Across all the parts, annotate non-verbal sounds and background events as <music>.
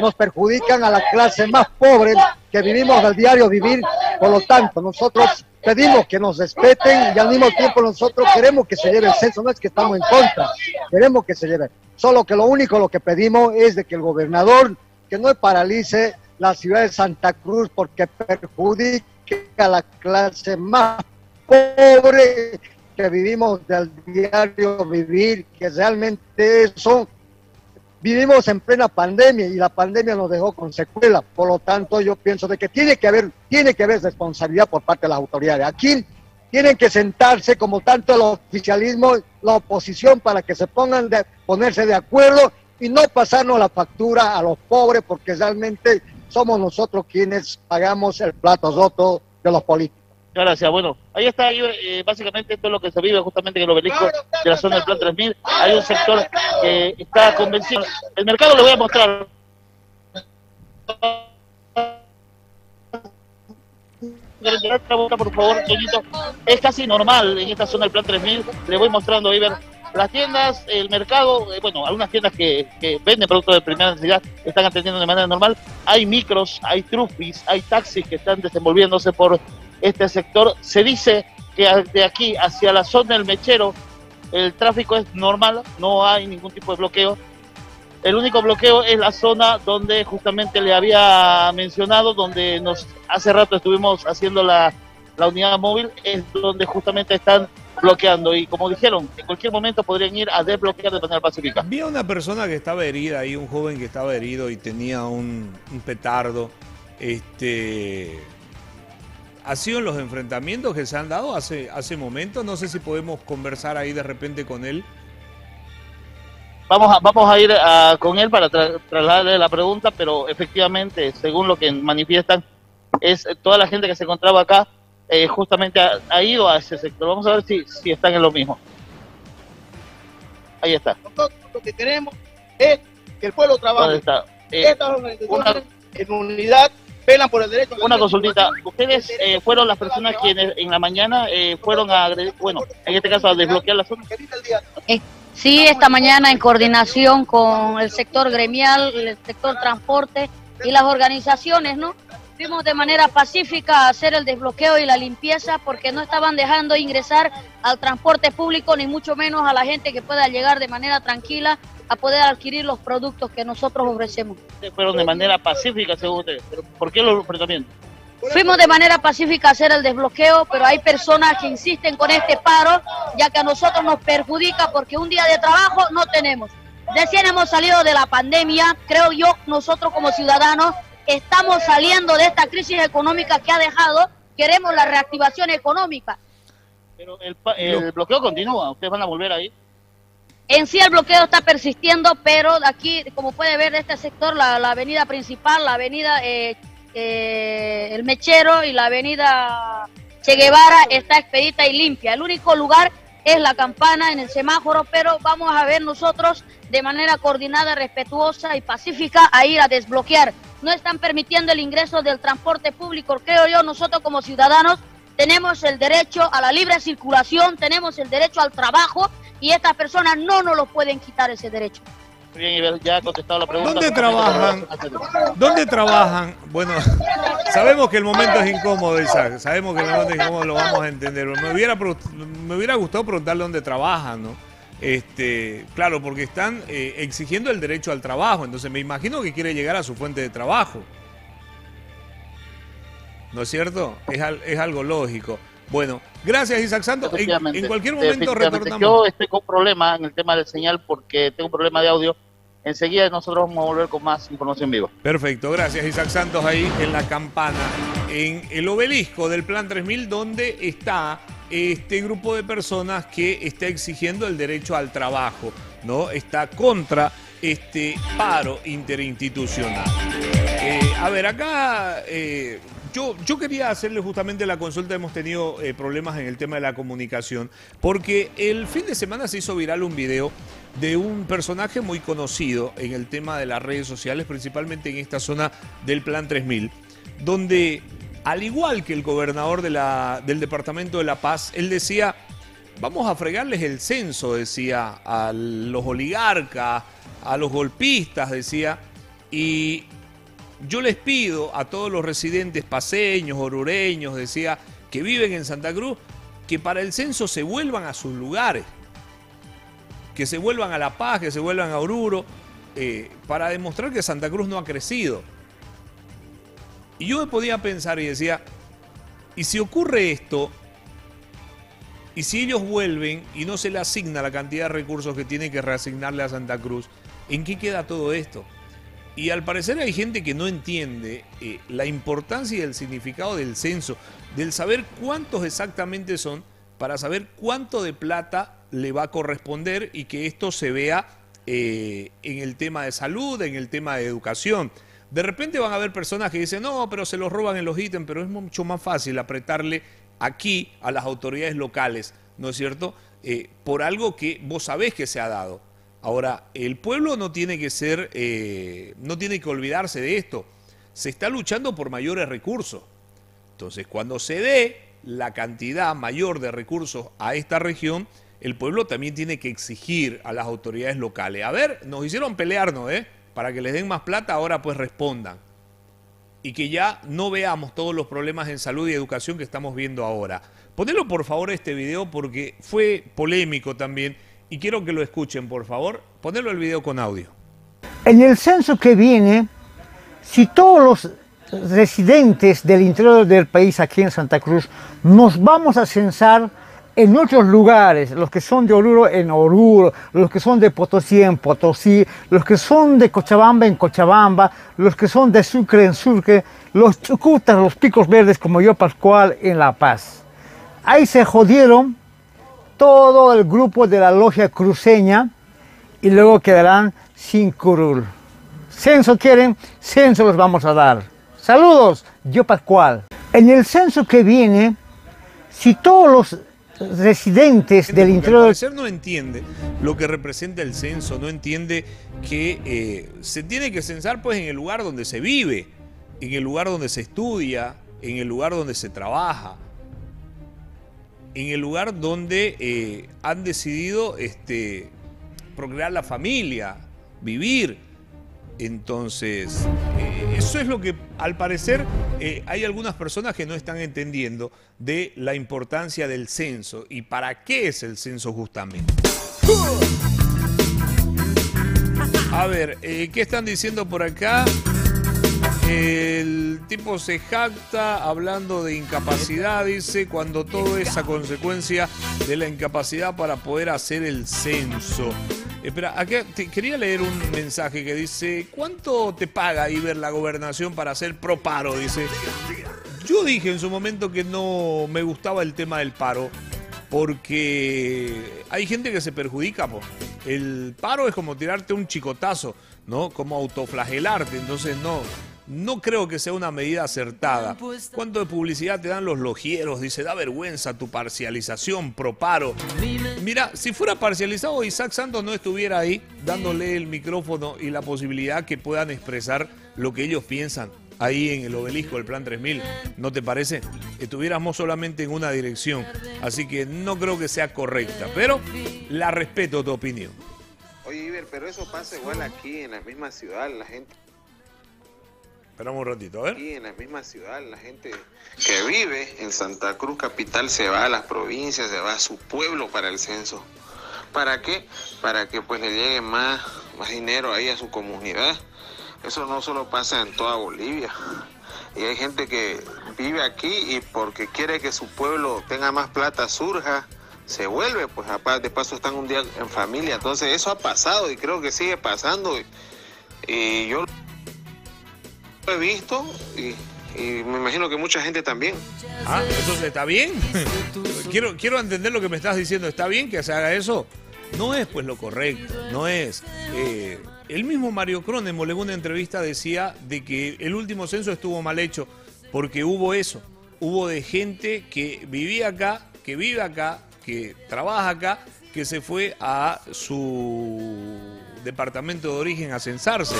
nos perjudican a la clase más pobre que vivimos del diario vivir. Por lo tanto, nosotros pedimos que nos respeten y al mismo tiempo nosotros queremos que se lleve el censo, no es que estamos en contra, queremos que se lleve. Solo que lo único lo que pedimos es de que el gobernador que no paralice la ciudad de Santa Cruz porque perjudica a la clase más pobre que vivimos del diario vivir, que realmente son vivimos en plena pandemia y la pandemia nos dejó con secuelas. Por lo tanto, yo pienso de que tiene que haber, tiene que haber responsabilidad por parte de las autoridades. Aquí tienen que sentarse como tanto el oficialismo, la oposición, para que se pongan de ponerse de acuerdo y no pasarnos la factura a los pobres, porque realmente somos nosotros quienes pagamos el plato roto de los políticos. Gracias. Bueno, ahí está, eh, básicamente esto es lo que se vive justamente en el obelisco de la zona del Plan 3000. Hay un sector que está convencido. El mercado le voy a mostrar. Por favor, Es casi normal en esta zona del Plan 3000. Le voy mostrando ver las tiendas, el mercado, eh, bueno, algunas tiendas que, que, venden productos de primera necesidad están atendiendo de manera normal. Hay micros, hay trufis, hay taxis que están desenvolviéndose por este sector. Se dice que de aquí hacia la zona del mechero el tráfico es normal, no hay ningún tipo de bloqueo. El único bloqueo es la zona donde justamente le había mencionado, donde nos hace rato estuvimos haciendo la, la unidad móvil, es donde justamente están bloqueando y como dijeron, en cualquier momento podrían ir a desbloquear de manera pacífica. Vi a una persona que estaba herida ahí, un joven que estaba herido y tenía un, un petardo. Este, ha sido en los enfrentamientos que se han dado hace, hace momentos. No sé si podemos conversar ahí de repente con él. Vamos a, vamos a ir ah, con él para trasladarle la pregunta, pero efectivamente, según lo que manifiestan, es toda la gente que se encontraba acá eh, justamente ha, ido a ese sector. Vamos a ver si, si están en lo mismo. Ahí está. Nosotros lo que queremos es que el pueblo trabaje. Está? Eh, Estas organizaciones en unidad pelan por el derecho. Una consultita, ustedes eh, fueron las personas quienes en la mañana eh, fueron a, bueno, en este caso a desbloquear la zona. Eh, sí, esta mañana en coordinación con el sector gremial, el sector transporte y las organizaciones, ¿no? Fuimos de manera pacífica a hacer el desbloqueo y la limpieza porque no estaban dejando ingresar al transporte público ni mucho menos a la gente que pueda llegar de manera tranquila a poder adquirir los productos que nosotros ofrecemos. Fueron de manera pacífica, según usted. ¿Por qué los enfrentamientos? Fuimos de manera pacífica a hacer el desbloqueo, pero hay personas que insisten con este paro, ya que a nosotros nos perjudica porque un día de trabajo no tenemos. Recién hemos salido de la pandemia, creo yo, nosotros como ciudadanos estamos saliendo de esta crisis económica que ha dejado, queremos la reactivación económica. Pero el, el bloqueo continúa, ¿ustedes van a volver ahí? En sí el bloqueo está persistiendo, pero aquí, como puede ver de este sector, la, avenida principal, la avenida eh, eh, El Mechero y la avenida Che Guevara está expedita y limpia. El único lugar es la campana en el semáforo, pero vamos a ver nosotros de manera coordinada, respetuosa y pacífica a ir a desbloquear. No están permitiendo el ingreso del transporte público, creo yo, nosotros como ciudadanos tenemos el derecho a la libre circulación, tenemos el derecho al trabajo y estas personas no nos lo pueden quitar ese derecho. Bien, ya ha contestado la pregunta. ¿Dónde trabajan? ¿Dónde trabajan? Bueno, sabemos que el momento es incómodo, Isaac. Sabemos que el momento es incómodo, lo vamos a entender. Me hubiera, me hubiera gustado preguntarle dónde trabajan, ¿no? Este, claro, porque están eh, exigiendo el derecho al trabajo. Entonces me imagino que quiere llegar a su fuente de trabajo. ¿No es cierto? Es, es algo lógico. Bueno, gracias Isaac Santos. En, cualquier momento retornamos. Yo estoy con problema en el tema de señal porque tengo un problema de audio. Enseguida nosotros vamos a volver con más información viva. Perfecto, gracias Isaac Santos ahí en la campana, en el obelisco del Plan 3000, donde está este grupo de personas que está exigiendo el derecho al trabajo, ¿no? Está contra este paro interinstitucional. Eh, a ver, acá eh, yo, yo quería hacerle justamente la consulta, hemos tenido eh, problemas en el tema de la comunicación, porque el fin de semana se hizo viral un video de un personaje muy conocido en el tema de las redes sociales, principalmente en esta zona del Plan 3000, donde al igual que el gobernador de la, del Departamento de La Paz, él decía, vamos a fregarles el censo, decía, a los oligarcas, a los golpistas, decía, Y yo les pido a todos los residentes paseños, orureños, decía, que viven en Santa Cruz, que para el censo se vuelvan a sus lugares, que se vuelvan a La Paz, que se vuelvan a Oruro, eh, para demostrar que Santa Cruz no ha crecido. Y yo me podía pensar y decía, ¿y si ocurre esto? ¿Y si ellos vuelven y no se le asigna la cantidad de recursos que tiene que reasignarle a Santa Cruz? ¿En qué queda todo esto? Y al parecer hay gente que no entiende eh, la importancia y el significado del censo, del saber cuántos exactamente son, para saber cuánto de plata le va a corresponder y que esto se vea eh, en el tema de salud, en el tema de educación. De repente van a haber personas que dicen, no, pero se los roban en los ítems, pero es mucho más fácil apretarle aquí a las autoridades locales, ¿no es cierto? Eh, por algo que vos sabés que se ha dado. Ahora, el pueblo no tiene que ser, eh, no tiene que olvidarse de esto. Se está luchando por mayores recursos. Entonces, cuando se dé la cantidad mayor de recursos a esta región, el pueblo también tiene que exigir a las autoridades locales. A ver, nos hicieron pelearnos, ¿eh? Para que les den más plata, ahora pues respondan y que ya no veamos todos los problemas en salud y educación que estamos viendo ahora. Ponelo por favor este video porque fue polémico también y quiero que lo escuchen por favor. Ponelo el video con audio. En el censo que viene, si todos los residentes del interior del país aquí en Santa Cruz nos vamos a censar en otros lugares, los que son de Oruro en Oruro, los que son de Potosí en Potosí, los que son de Cochabamba en Cochabamba, los que son de Sucre en Sucre, los chucutas, los picos verdes como yo Pascual en La Paz. Ahí se jodieron todo el grupo de la logia cruceña y luego quedarán sin curul. Censo quieren, censo los vamos a dar. Saludos, yo Pascual. En el censo que viene, si todos los residentes del interior. Al parecer no entiende lo que representa el censo, no entiende que eh, se tiene que censar pues en el lugar donde se vive, en el lugar donde se estudia, en el lugar donde se trabaja, en el lugar donde eh, han decidido este, procrear la familia, vivir. Entonces, eh, eso es lo que al parecer eh, hay algunas personas que no están entendiendo de la importancia del censo y para qué es el censo justamente. A ver, ¿qué están diciendo por acá? El tipo se jacta hablando de incapacidad, dice, cuando todo es a consecuencia de la incapacidad para poder hacer el censo. Espera, acá quería leer un mensaje que dice, ¿cuánto te paga Iber la gobernación para hacer pro paro? Dice, yo dije en su momento que no me gustaba el tema del paro porque hay gente que se perjudica. El paro es como tirarte un chicotazo, ¿no? Como autoflagelarte, entonces no no creo que sea una medida acertada. ¿Cuánto de publicidad te dan los logieros? Dice, da vergüenza tu parcialización, proparo. Mira, si fuera parcializado, Isaac Santos no estuviera ahí dándole el micrófono y la posibilidad que puedan expresar lo que ellos piensan ahí en el obelisco del Plan 3000. ¿No te parece? Estuviéramos solamente en una dirección. Así que no creo que sea correcta. Pero la respeto tu opinión. Oye, Iber, pero eso pasa igual aquí en la misma ciudad. La gente Esperamos un ratito, a ver. Aquí en la misma ciudad, la gente que vive en Santa Cruz Capital se va a las provincias, se va a su pueblo para el censo. ¿Para qué? Para que pues le llegue más, más dinero ahí a su comunidad. Eso no solo pasa en toda Bolivia. Y hay gente que vive aquí y porque quiere que su pueblo tenga más plata, surja, se vuelve, pues de paso están un día en familia. Entonces eso ha pasado y creo que sigue pasando. Y yo he visto y, me imagino que mucha gente también. Ah, entonces está bien. <laughs> quiero, quiero entender lo que me estás diciendo. ¿Está bien que se haga eso? No es pues lo correcto, no es. Eh, el mismo Mario Cronemo en una entrevista decía de que el último censo estuvo mal hecho porque hubo eso. Hubo de gente que vivía acá, que vive acá, que trabaja acá, que se fue a su departamento de origen a censarse.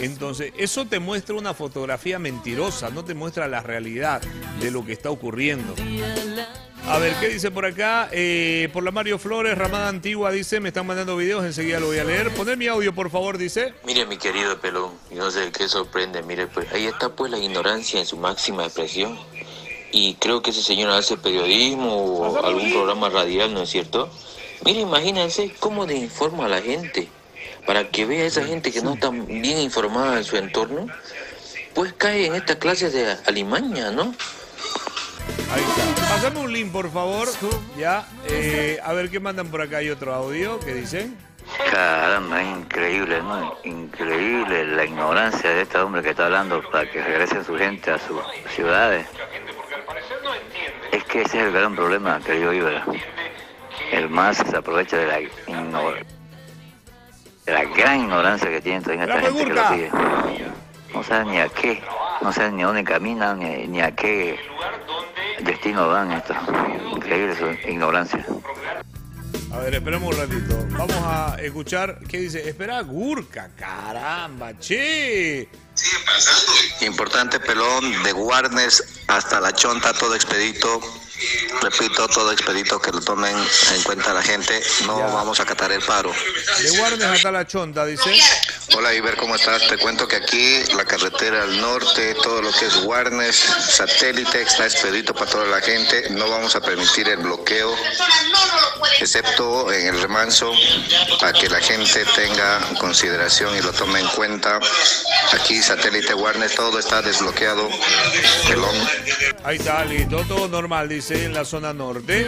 Entonces, eso te muestra una fotografía mentirosa, no te muestra la realidad de lo que está ocurriendo. A ver, ¿qué dice por acá? Eh, por la Mario Flores, Ramada Antigua dice, me están mandando videos, enseguida lo voy a leer. Poner mi audio, por favor, dice. Mire, mi querido pelón, no sé qué sorprende, mire, pues ahí está pues la ignorancia en su máxima expresión. Y creo que ese señor hace periodismo o algún programa radial, ¿no es cierto? Mire, imagínense cómo le informa a la gente, para que vea a esa gente que no está bien informada en su entorno, pues cae en esta clase de alimaña, ¿no? Ahí está. Pásame un link, por favor. Ya. Eh, a ver qué mandan por acá. Hay otro audio que dicen. Caramba, es increíble, ¿no? Increíble la ignorancia de este hombre que está hablando para que regrese su gente a sus ciudades. Es que ese es el gran problema, querido Ibera. El más se aprovecha de la, igno- de la gran ignorancia que tiene toda esta ¡La gente que lo sigue. No saben ni a qué, no saben ni a dónde caminan, ni, ni a qué destino van esto. Increíble su ignorancia. A ver, esperemos un ratito. Vamos a escuchar qué dice. Espera, Gurka. Caramba, che. Importante pelón de Warnes hasta la chonta, todo expedito. Repito, todo expedito que lo tomen en cuenta la gente. No vamos a acatar el paro. De Guarnes hasta la chonta, dice. Hola Iber, ¿cómo estás? Te cuento que aquí la carretera al norte, todo lo que es Warnes, satélite, está expedito para toda la gente. No vamos a permitir el bloqueo, excepto en el remanso, para que la gente tenga consideración y lo tome en cuenta. Aquí satélite Warnes, todo está desbloqueado. Pelón. Ahí está, listo. Todo normal, dice, en la zona norte.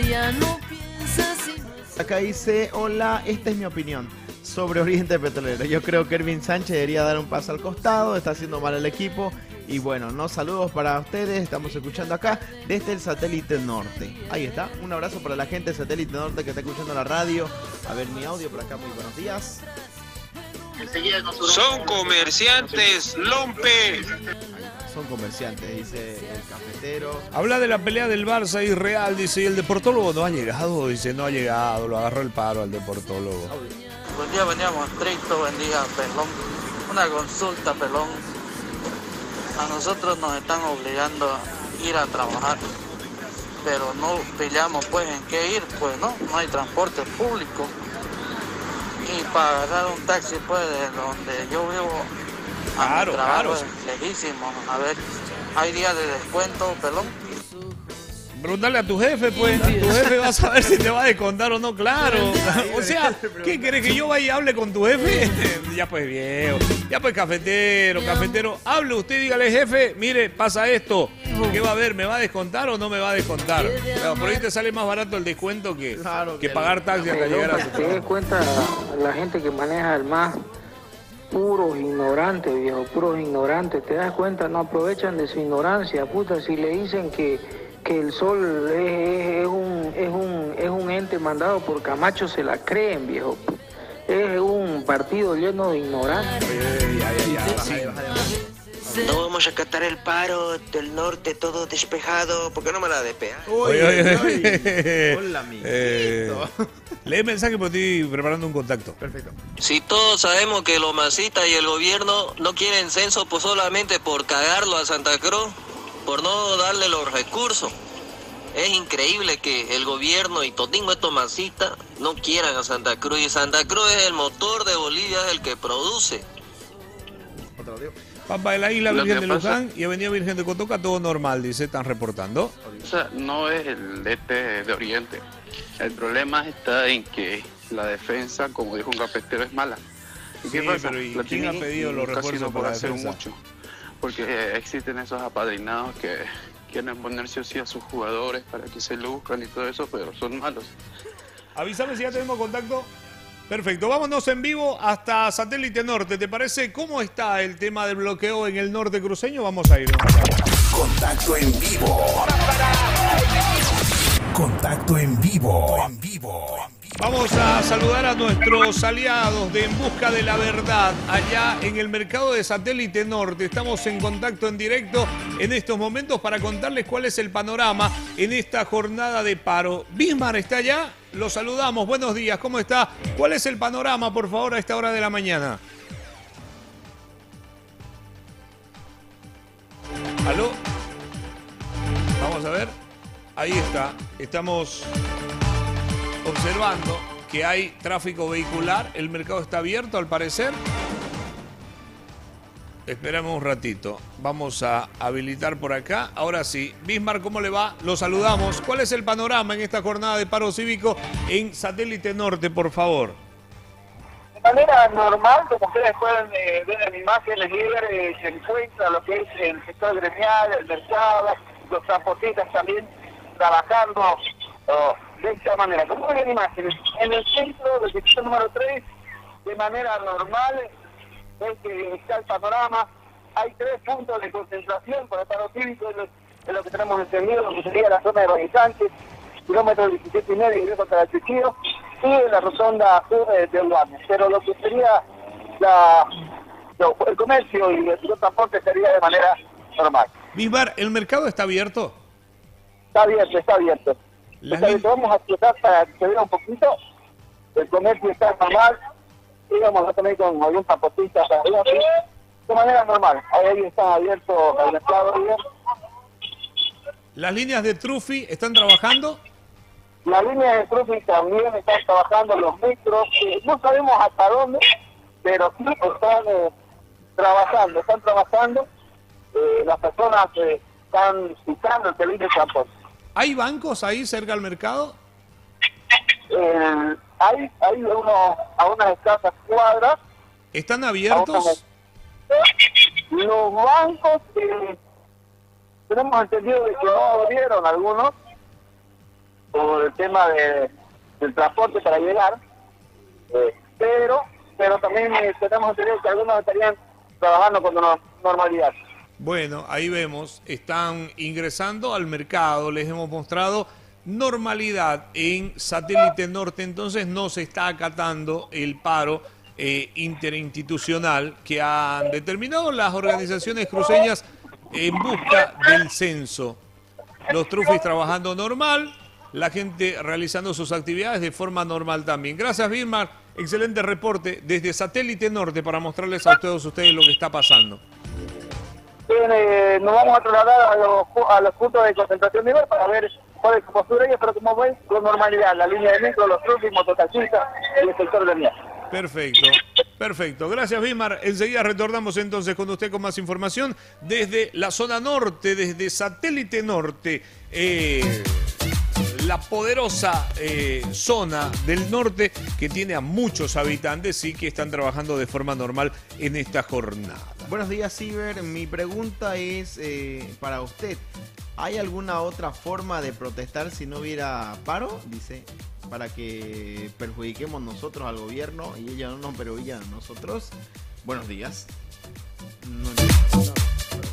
Acá dice, hola, esta es mi opinión sobre Oriente Petrolero. Yo creo que Ervin Sánchez debería dar un paso al costado, está haciendo mal el equipo. Y bueno, no saludos para ustedes, estamos escuchando acá desde el satélite norte. Ahí está, un abrazo para la gente del satélite norte que está escuchando la radio. A ver mi audio por acá, muy buenos días. Son comerciantes, Lompe. Son comerciantes, dice el cafetero. Habla de la pelea del Barça y Real, dice, y el deportólogo no ha llegado, dice, no ha llegado, lo agarró el paro al deportólogo. Buen día, monstruito, buen día, pelón. Una consulta, pelón. A nosotros nos están obligando a ir a trabajar, pero no peleamos pues en qué ir, pues no, no hay transporte público. Y para agarrar un taxi pues de donde yo vivo a Claro, mi trabajo claro. es lejísimo. A ver, ¿hay días de descuento, pelón? Preguntarle a tu jefe, pues. Tu jefe va a saber si te va a descontar o no, claro. O sea, ¿qué querés que yo vaya y hable con tu jefe? Ya pues viejo. Ya pues cafetero, cafetero. Hable usted, dígale, jefe, mire, pasa esto. ¿Qué va a ver? ¿Me va a descontar o no me va a descontar? Por ahí te sale más barato el descuento que, que pagar taxi hasta llegar a su Te das cuenta la gente que maneja el más puros ignorantes, viejo, puros ignorantes. Te das cuenta, no aprovechan de su ignorancia, puta. Si le dicen que, que el sol es, es- es un, es, un, es un ente mandado por Camacho, se la creen, viejo. Es un partido lleno de ignorantes. No vamos a acatar el paro del norte todo despejado. ¿Por qué no me la despeja? Oye, oye, oye. <laughs> Hola, Eh, lee mensaje porque estoy preparando un contacto. Perfecto. Si todos sabemos que los masitas y el gobierno no quieren censo pues solamente por cagarlo a Santa Cruz, por no darle los recursos. Es increíble que el gobierno y todingo estos masitas no quieran a Santa Cruz. Y Santa Cruz es el motor de Bolivia, es el que produce. Pampa de la Isla, Lo Virgen de pasa- Luján y Avenida Virgen de Cotoca, todo normal, dice, están reportando. O sea, no es el este de Oriente. El problema está en que la defensa, como dijo un cafetero, es mala. ¿Y qué Sí, pasa? pero ¿y quién ha pedido los refuerzos no para hacer defensa? mucho. Porque existen esos apadrinados que quieren ponerse así a sus jugadores para que se luzcan y todo eso, pero son malos. Avísame si ya tenemos contacto. Perfecto, vámonos en vivo hasta Satélite Norte. ¿Te parece cómo está el tema del bloqueo en el norte cruceño? Vamos a irnos. Contacto en vivo. Contacto en vivo. En vivo. Vamos a saludar a nuestros aliados de En Busca de la Verdad allá en el mercado de Satélite Norte. Estamos en contacto en directo en estos momentos para contarles cuál es el panorama en esta jornada de paro. Bismar está allá, lo saludamos. Buenos días, ¿cómo está? ¿Cuál es el panorama, por favor, a esta hora de la mañana? ¿Aló? Vamos a ver. Ahí está. Estamos observando que hay tráfico vehicular. El mercado está abierto, al parecer. Esperamos un ratito. Vamos a habilitar por acá. Ahora sí. Bismar, ¿cómo le va? Lo saludamos. ¿Cuál es el panorama en esta jornada de paro cívico en Satélite Norte, por favor? De manera normal, como ustedes pueden eh, ver en imágenes libres, eh, se encuentra lo que es el sector gremial, el mercado, los transportistas también trabajando de esta manera. Como ven en imágenes, en el centro del distrito número 3, de manera normal, que está el panorama, hay tres puntos de concentración por el paro cívico, es lo, que tenemos entendido, lo que sería la zona de Sánchez, kilómetro 17 y medio, y contra el Chichío, y en la rotonda sur de, de Uruguay. Pero lo que sería la, el comercio y el transporte sería de manera normal. Bismar, ¿el mercado está abierto? Está abierto, está abierto. Las. Vamos a tratar para que se vea un poquito. El comercio está normal. Íbamos a tener con algún transportista para arriba, sí, de manera normal. Ahí está abierto el mercado. ¿Las líneas de Trufi están trabajando? La línea de Trufi también están trabajando los micros. no sabemos hasta dónde, pero sí están eh, trabajando, están trabajando. Eh, las personas eh, están citando el servicio de transporte. ¿Hay bancos ahí cerca al mercado? Eh, hay hay uno, a unas escasas cuadras. ¿Están abiertos? Los bancos eh, tenemos entendido de que no abrieron algunos por el tema de, del transporte para llegar, eh, pero pero también eh, tenemos entendido que algunos estarían trabajando con no- normalidad. Bueno, ahí vemos, están ingresando al mercado, les hemos mostrado normalidad en satélite norte, entonces no se está acatando el paro eh, interinstitucional que han determinado las organizaciones cruceñas en busca del censo. Los trufis trabajando normal, la gente realizando sus actividades de forma normal también. Gracias, Vilmar. Excelente reporte desde Satélite Norte para mostrarles a todos ustedes lo que está pasando. Eh, nos vamos a trasladar a los, a los puntos de concentración de nivel para ver cuál es su postura ellos, pero como ven, con normalidad, la línea de micro, los trucos, mototaxistas y el sector de mía. Perfecto, perfecto. Gracias, Bismar. Enseguida retornamos entonces con usted con más información desde la zona norte, desde Satélite Norte. eh, la poderosa eh, zona del norte que tiene a muchos habitantes y que están trabajando de forma normal en esta jornada. Buenos días, Ciber. Mi pregunta es eh, para usted. ¿Hay alguna otra forma de protestar si no hubiera paro? Dice, para que perjudiquemos nosotros al gobierno y ellos no nos perjudican a nosotros. Buenos días.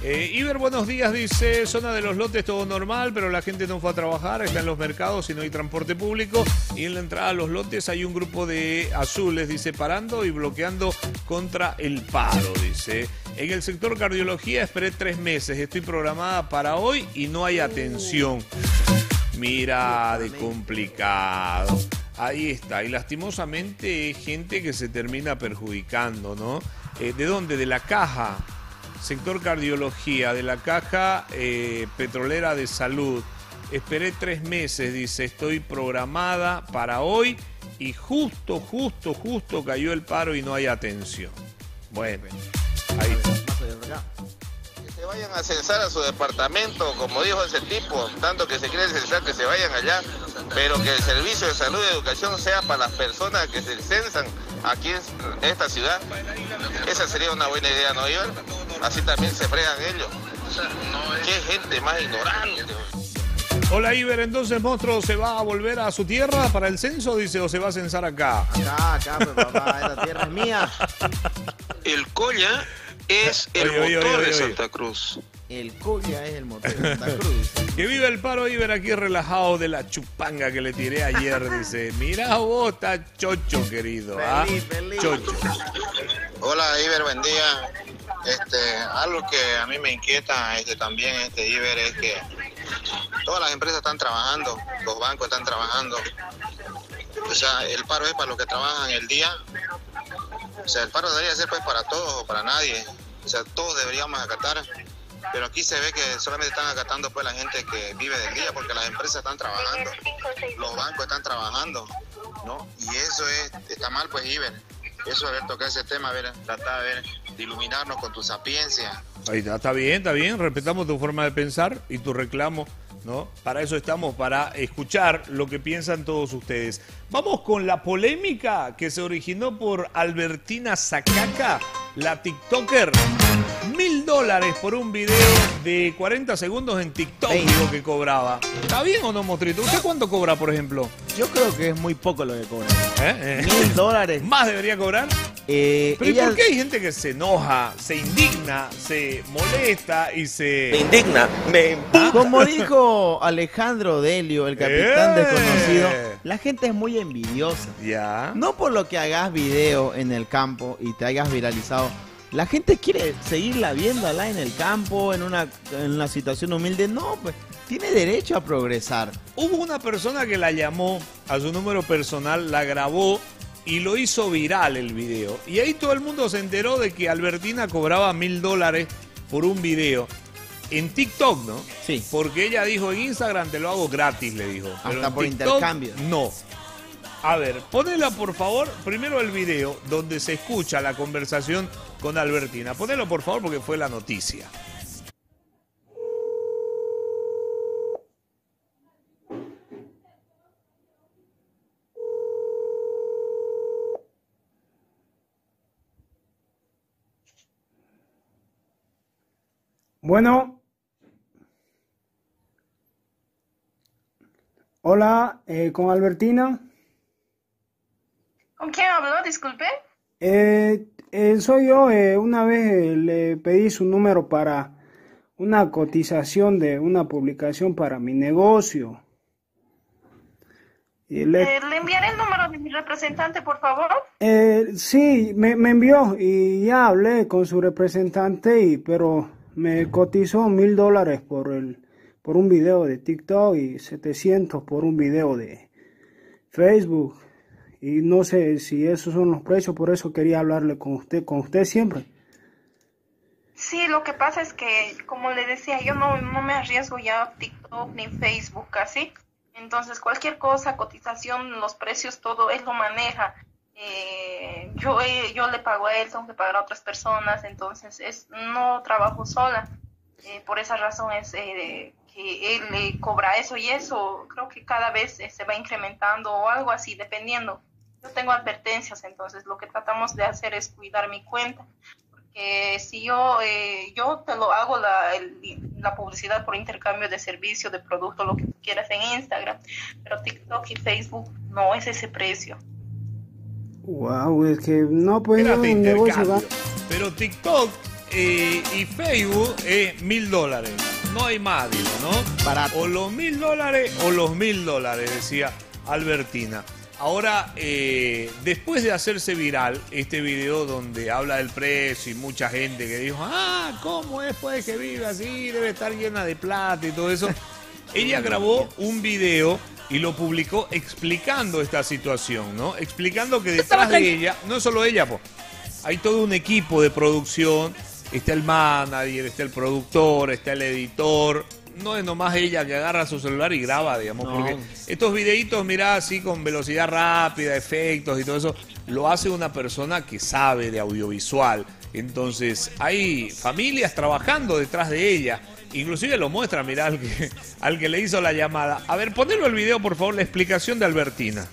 Eh, Iber, buenos días, dice, zona de los lotes todo normal, pero la gente no fue a trabajar, está en los mercados y no hay transporte público. Y en la entrada a los lotes hay un grupo de azules, dice, parando y bloqueando contra el paro, dice. En el sector cardiología esperé tres meses, estoy programada para hoy y no hay atención. Mira, de complicado. Ahí está. Y lastimosamente gente que se termina perjudicando, ¿no? Eh, ¿De dónde? De la caja. Sector cardiología, de la caja eh, petrolera de salud. Esperé tres meses, dice, estoy programada para hoy y justo, justo, justo cayó el paro y no hay atención. Bueno, ahí está. Que se vayan a censar a su departamento, como dijo ese tipo, tanto que se quiere censar que se vayan allá, pero que el servicio de salud y educación sea para las personas que se censan aquí en esta ciudad. Esa sería una buena idea, ¿no, Iván? Así también se fregan ellos. Qué gente más ignorante. Hola Iber, entonces monstruo se va a volver a su tierra para el censo, dice, o se va a censar acá. Acá, acá, pues, papá, <laughs> esta tierra es mía. El Colla es <laughs> el Oye, oye, motor oye, de oye. Santa Cruz. El Colla es el motor de Santa Cruz. <laughs> Que vive el paro Iber aquí relajado de la chupanga que le tiré ayer, dice. Mira vos, está chocho, querido. ¿ah? Feliz. Chocho. Hola Iber, buen día. Este, algo que a mí me inquieta este, también, este Iber, es que todas las empresas están trabajando, los bancos están trabajando. O sea, el paro es para los que trabajan el día. O sea, el paro debería ser pues para todos o para nadie. O sea, todos deberíamos acatar Pero aquí se ve que solamente están acatando pues la gente que vive del día porque las empresas están trabajando, los bancos están trabajando, ¿no? Y eso es, está mal pues Iber. Eso haber tocado ese tema, a ver, tratar de, ver, de iluminarnos con tu sapiencia. Ahí está, está bien, está bien, respetamos tu forma de pensar y tu reclamo, ¿no? Para eso estamos, para escuchar lo que piensan todos ustedes. Vamos con la polémica que se originó por Albertina Zacaca, la TikToker. Mil dólares por un video de 40 segundos en TikTok, digo que cobraba. ¿Está bien o no, Mostrito? ¿Usted cuánto cobra, por ejemplo? Yo creo que es muy poco lo que cobra. ¿Eh? Mil dólares. ¿Más debería cobrar? Eh, Pero ¿y por qué hay gente que se enoja, se indigna, se molesta y se... Me indigna, me Como dijo Alejandro Delio, el capitán ¡Eh! desconocido, la gente es muy envidiosa. Ya. No por lo que hagas video en el campo y te hayas viralizado. La gente quiere seguirla viéndola en el campo, en una, en una situación humilde. No, pues tiene derecho a progresar. Hubo una persona que la llamó a su número personal, la grabó y lo hizo viral el video. Y ahí todo el mundo se enteró de que Albertina cobraba mil dólares por un video. En TikTok, ¿no? Sí. Porque ella dijo, en Instagram te lo hago gratis, le dijo. Hasta por TikTok, intercambio. No. A ver, ponela por favor, primero el video donde se escucha la conversación con Albertina. Ponelo por favor porque fue la noticia. Bueno. Hola, eh, con Albertina. ¿Con quién habló? Disculpe. Eh, eh, soy yo. eh, una vez eh, le pedí su número para una cotización de una publicación para mi negocio. Y le, Eh, le enviaré el número de mi representante, por favor. Eh, sí, me, me envió y ya hablé con su representante, y, pero me cotizó mil dólares por el, por un video de TikTok y 700 por un video de Facebook. Y no sé si esos son los precios, por eso quería hablarle con usted, con usted siempre. Sí, lo que pasa es que, como le decía, yo no, no me arriesgo ya a TikTok ni Facebook casi. Entonces, cualquier cosa, cotización, los precios, todo, él lo maneja. Eh, yo, yo le pago a él, tengo que pagar a otras personas, entonces es no trabajo sola. Eh, por esa razón es eh, que él le cobra eso y eso. Creo que cada vez eh, se va incrementando o algo así, dependiendo. Yo tengo advertencias, entonces lo que tratamos de hacer es cuidar mi cuenta. Porque si yo, eh, yo te lo hago la, el- la publicidad por intercambio de servicio, de producto, lo que tú quieras en Instagram, pero TikTok y Facebook no es ese precio. Wow, es que no, pues un negocio va- Pero TikTok eh, y Facebook es mil dólares. No hay más, digo, ¿no? O los mil dólares o los mil dólares, decía Albertina. Ahora, eh, después de hacerse viral este video donde habla del precio y mucha gente que dijo, ah, ¿cómo es pues que vive así? Debe estar llena de plata y todo eso. <laughs> Ella grabó un video y lo publicó explicando esta situación, ¿no? Explicando que detrás de ella, no solo ella, po, hay todo un equipo de producción, está el manager, está el productor, está el editor. No es nomás ella que agarra su celular y graba, digamos, No. porque estos videitos, mirá, así con velocidad rápida, efectos y todo eso, lo hace una persona que sabe de audiovisual. Entonces, hay familias trabajando detrás de ella. Inclusive lo muestra, mirá, al que, al que le hizo la llamada. A ver, ponelo el video, por favor, la explicación de Albertina.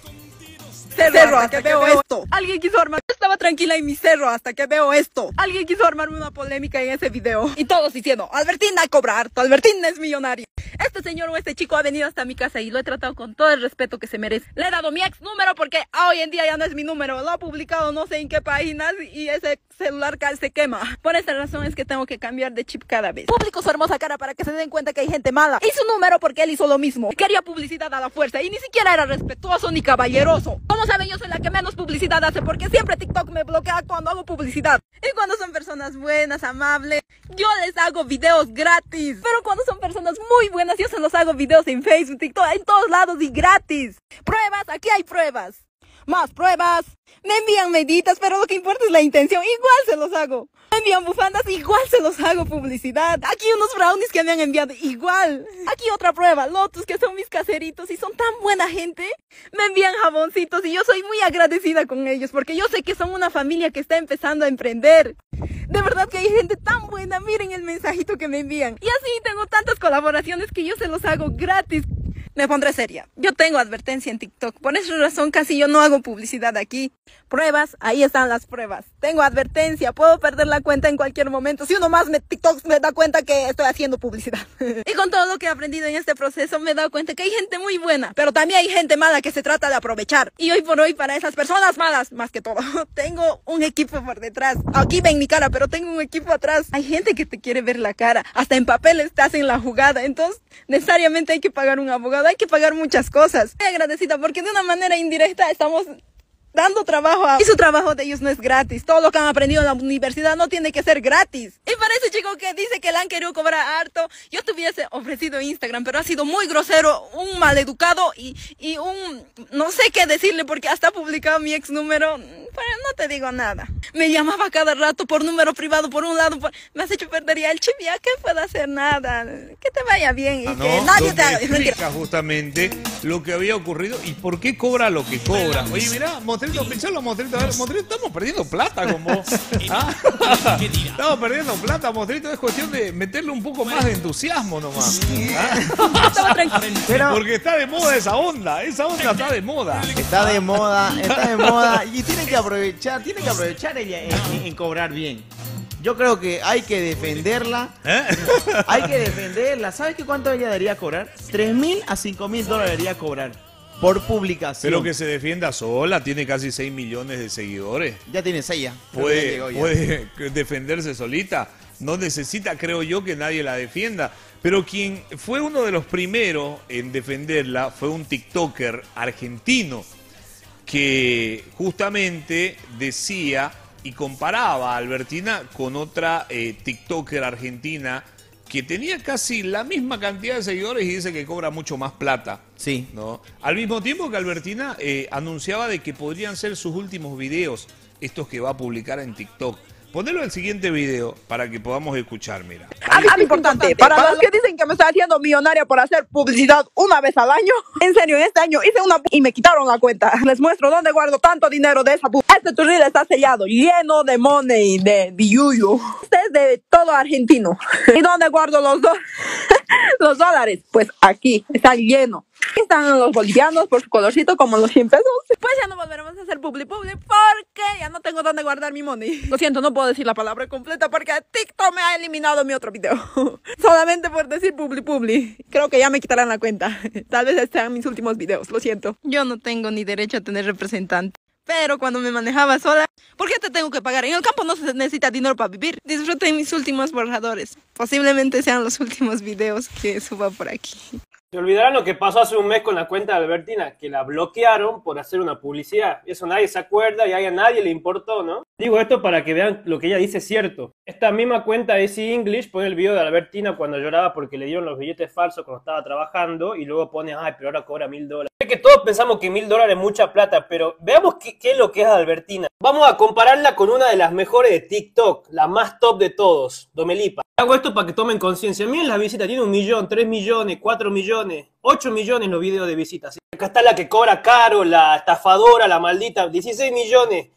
Cerro hasta, que, veo esto. Alguien quiso armar. Yo estaba tranquila en mi cerro hasta que veo esto. Alguien quiso armarme una polémica en ese video. Y todos diciendo, Albertina cobra harto, Albertina es millonaria. Este señor o este chico ha venido hasta mi casa y lo he tratado con todo el respeto que se merece. Le he dado mi ex número porque hoy en día ya no es mi número. Lo ha publicado no sé en qué páginas y ese celular se quema. Por esta razón es que tengo que cambiar de chip cada vez. Público su hermosa cara para que se den cuenta que hay gente mala. Y su número porque él hizo lo mismo. Quería publicidad a la fuerza y ni siquiera era respetuoso ni caballeroso. Como saben, yo soy la que menos publicidad hace porque siempre TikTok me bloquea cuando hago publicidad. Y cuando son personas buenas, amables, yo les hago videos gratis. Pero cuando son personas muy buenas, yo se los hago videos en Facebook, TikTok, en todos lados y gratis. Pruebas, aquí hay pruebas. más pruebas. Me envían meditas, pero lo que importa es la intención. Igual se los hago. Envían bufandas, igual se los hago publicidad. Aquí unos brownies que me han enviado, igual. Aquí otra prueba, Lotus, que son mis caseritos y son tan buena gente. Me envían jaboncitos y yo soy muy agradecida con ellos porque yo sé que son una familia que está empezando a emprender. De verdad que hay gente tan buena, miren el mensajito que me envían. Y así tengo tantas colaboraciones que yo se los hago gratis. Me pondré seria. Yo tengo advertencia en TikTok. Por esa razón casi yo no hago publicidad aquí. Pruebas, ahí están las pruebas. Tengo advertencia, puedo perder la cuenta en cualquier momento. Si uno más me TikTok me da cuenta que estoy haciendo publicidad. <laughs> y con todo lo que he aprendido en este proceso me he dado cuenta que hay gente muy buena, pero también hay gente mala que se trata de aprovechar. Y hoy por hoy para esas personas malas, más que todo, <laughs> tengo un equipo por detrás. Aquí ven mi cara, pero tengo un equipo atrás. Hay gente que te quiere ver la cara. Hasta en papel estás en la jugada. Entonces, necesariamente hay que pagar un abogado hay que pagar muchas cosas. Estoy agradecida porque de una manera indirecta estamos dando trabajo a... y su trabajo de ellos no es gratis. Todo lo que han aprendido en la universidad no tiene que ser gratis. Y para ese chico que dice que le han querido cobrar harto, yo te hubiese ofrecido Instagram, pero ha sido muy grosero, un maleducado y, y un... no sé qué decirle porque hasta ha publicado mi ex número, pero no te digo nada. Me llamaba cada rato por número privado, por un lado, me has hecho perder ya el chip, ya que puedo hacer nada. Que te vaya bien y Ah, que no, nadie te haga... Mentira. justamente lo que había ocurrido y por qué cobra lo que cobra. Oye, mira, Mostrito, pensalo, Mostrito, a ver, Mostrito, estamos perdiendo plata con vos. <laughs> ¿Ah? Estamos perdiendo plata, Mostrito, es cuestión de meterle un poco más de entusiasmo nomás. ¿Ah? <laughs> Porque está de moda esa onda, esa onda está de moda. Está de moda, está de moda. Y tiene que <laughs> aprovechar, tiene que aprovechar ella en, en- en cobrar bien. Yo creo que hay que defenderla. ¿Eh? Hay que defenderla. ¿Sabes qué cuánto ella debería cobrar? 3 mil a 5 mil dólares debería cobrar. Por publicación. Pero que se defienda sola, tiene casi 6 millones de seguidores. Ya tiene 6 ya. Creo que ya Puede, llegó ya. puede <laughs> defenderse solita. No necesita, creo yo, que nadie la defienda. Pero quien fue uno de los primeros en defenderla fue un TikToker argentino que justamente decía y comparaba a Albertina con otra eh, TikToker argentina que tenía casi la misma cantidad de seguidores y dice que cobra mucho más plata. Sí. ¿no? Al mismo tiempo que Albertina eh, anunciaba de que podrían ser sus últimos videos, estos que va a publicar en TikTok. Ponelo el siguiente video para que podamos escuchar, mira. Algo importante, para los que dicen que me estoy haciendo millonaria por hacer publicidad una vez al año, <laughs> en serio, este año hice una y me quitaron la cuenta. Les muestro dónde guardo tanto dinero de esa Este turril está sellado, lleno de money, de billuyo. Este es de todo argentino. <laughs> ¿Y dónde guardo los, do- <laughs> los dólares? Pues aquí, están llenos. Están los bolivianos por su colorcito como los 100 pesos. Pues ya no volveremos a hacer publi publi porque ya no tengo dónde guardar mi money. Lo siento, no puedo decir la palabra completa porque TikTok me ha eliminado mi otro video. <laughs> Solamente por decir publi publi. Creo que ya me quitarán la cuenta. <laughs> Tal vez sean mis últimos videos, lo siento. Yo no tengo ni derecho a tener representante. Pero cuando me manejaba sola, ¿por qué te tengo que pagar? En el campo no se necesita dinero para vivir. Disfruten mis últimos borradores. Posiblemente sean los últimos videos que suba por aquí. Se olvidarán lo que pasó hace un mes con la cuenta de Albertina, que la bloquearon por hacer una publicidad. Eso nadie se acuerda y a nadie le importó, ¿no? Digo esto para que vean lo que ella dice es cierto. Esta misma cuenta de English pone el video de Albertina cuando lloraba porque le dieron los billetes falsos cuando estaba trabajando y luego pone, ay, pero ahora cobra mil dólares. Que todos pensamos que mil dólares es mucha plata, pero veamos qué, qué es lo que es Albertina. Vamos a compararla con una de las mejores de TikTok, la más top de todos, Domelipa. Hago esto para que tomen conciencia. Miren las visitas, tiene un millón, tres millones, cuatro millones, ocho millones los videos de visitas. Acá está la que cobra caro, la estafadora, la maldita, 16 millones,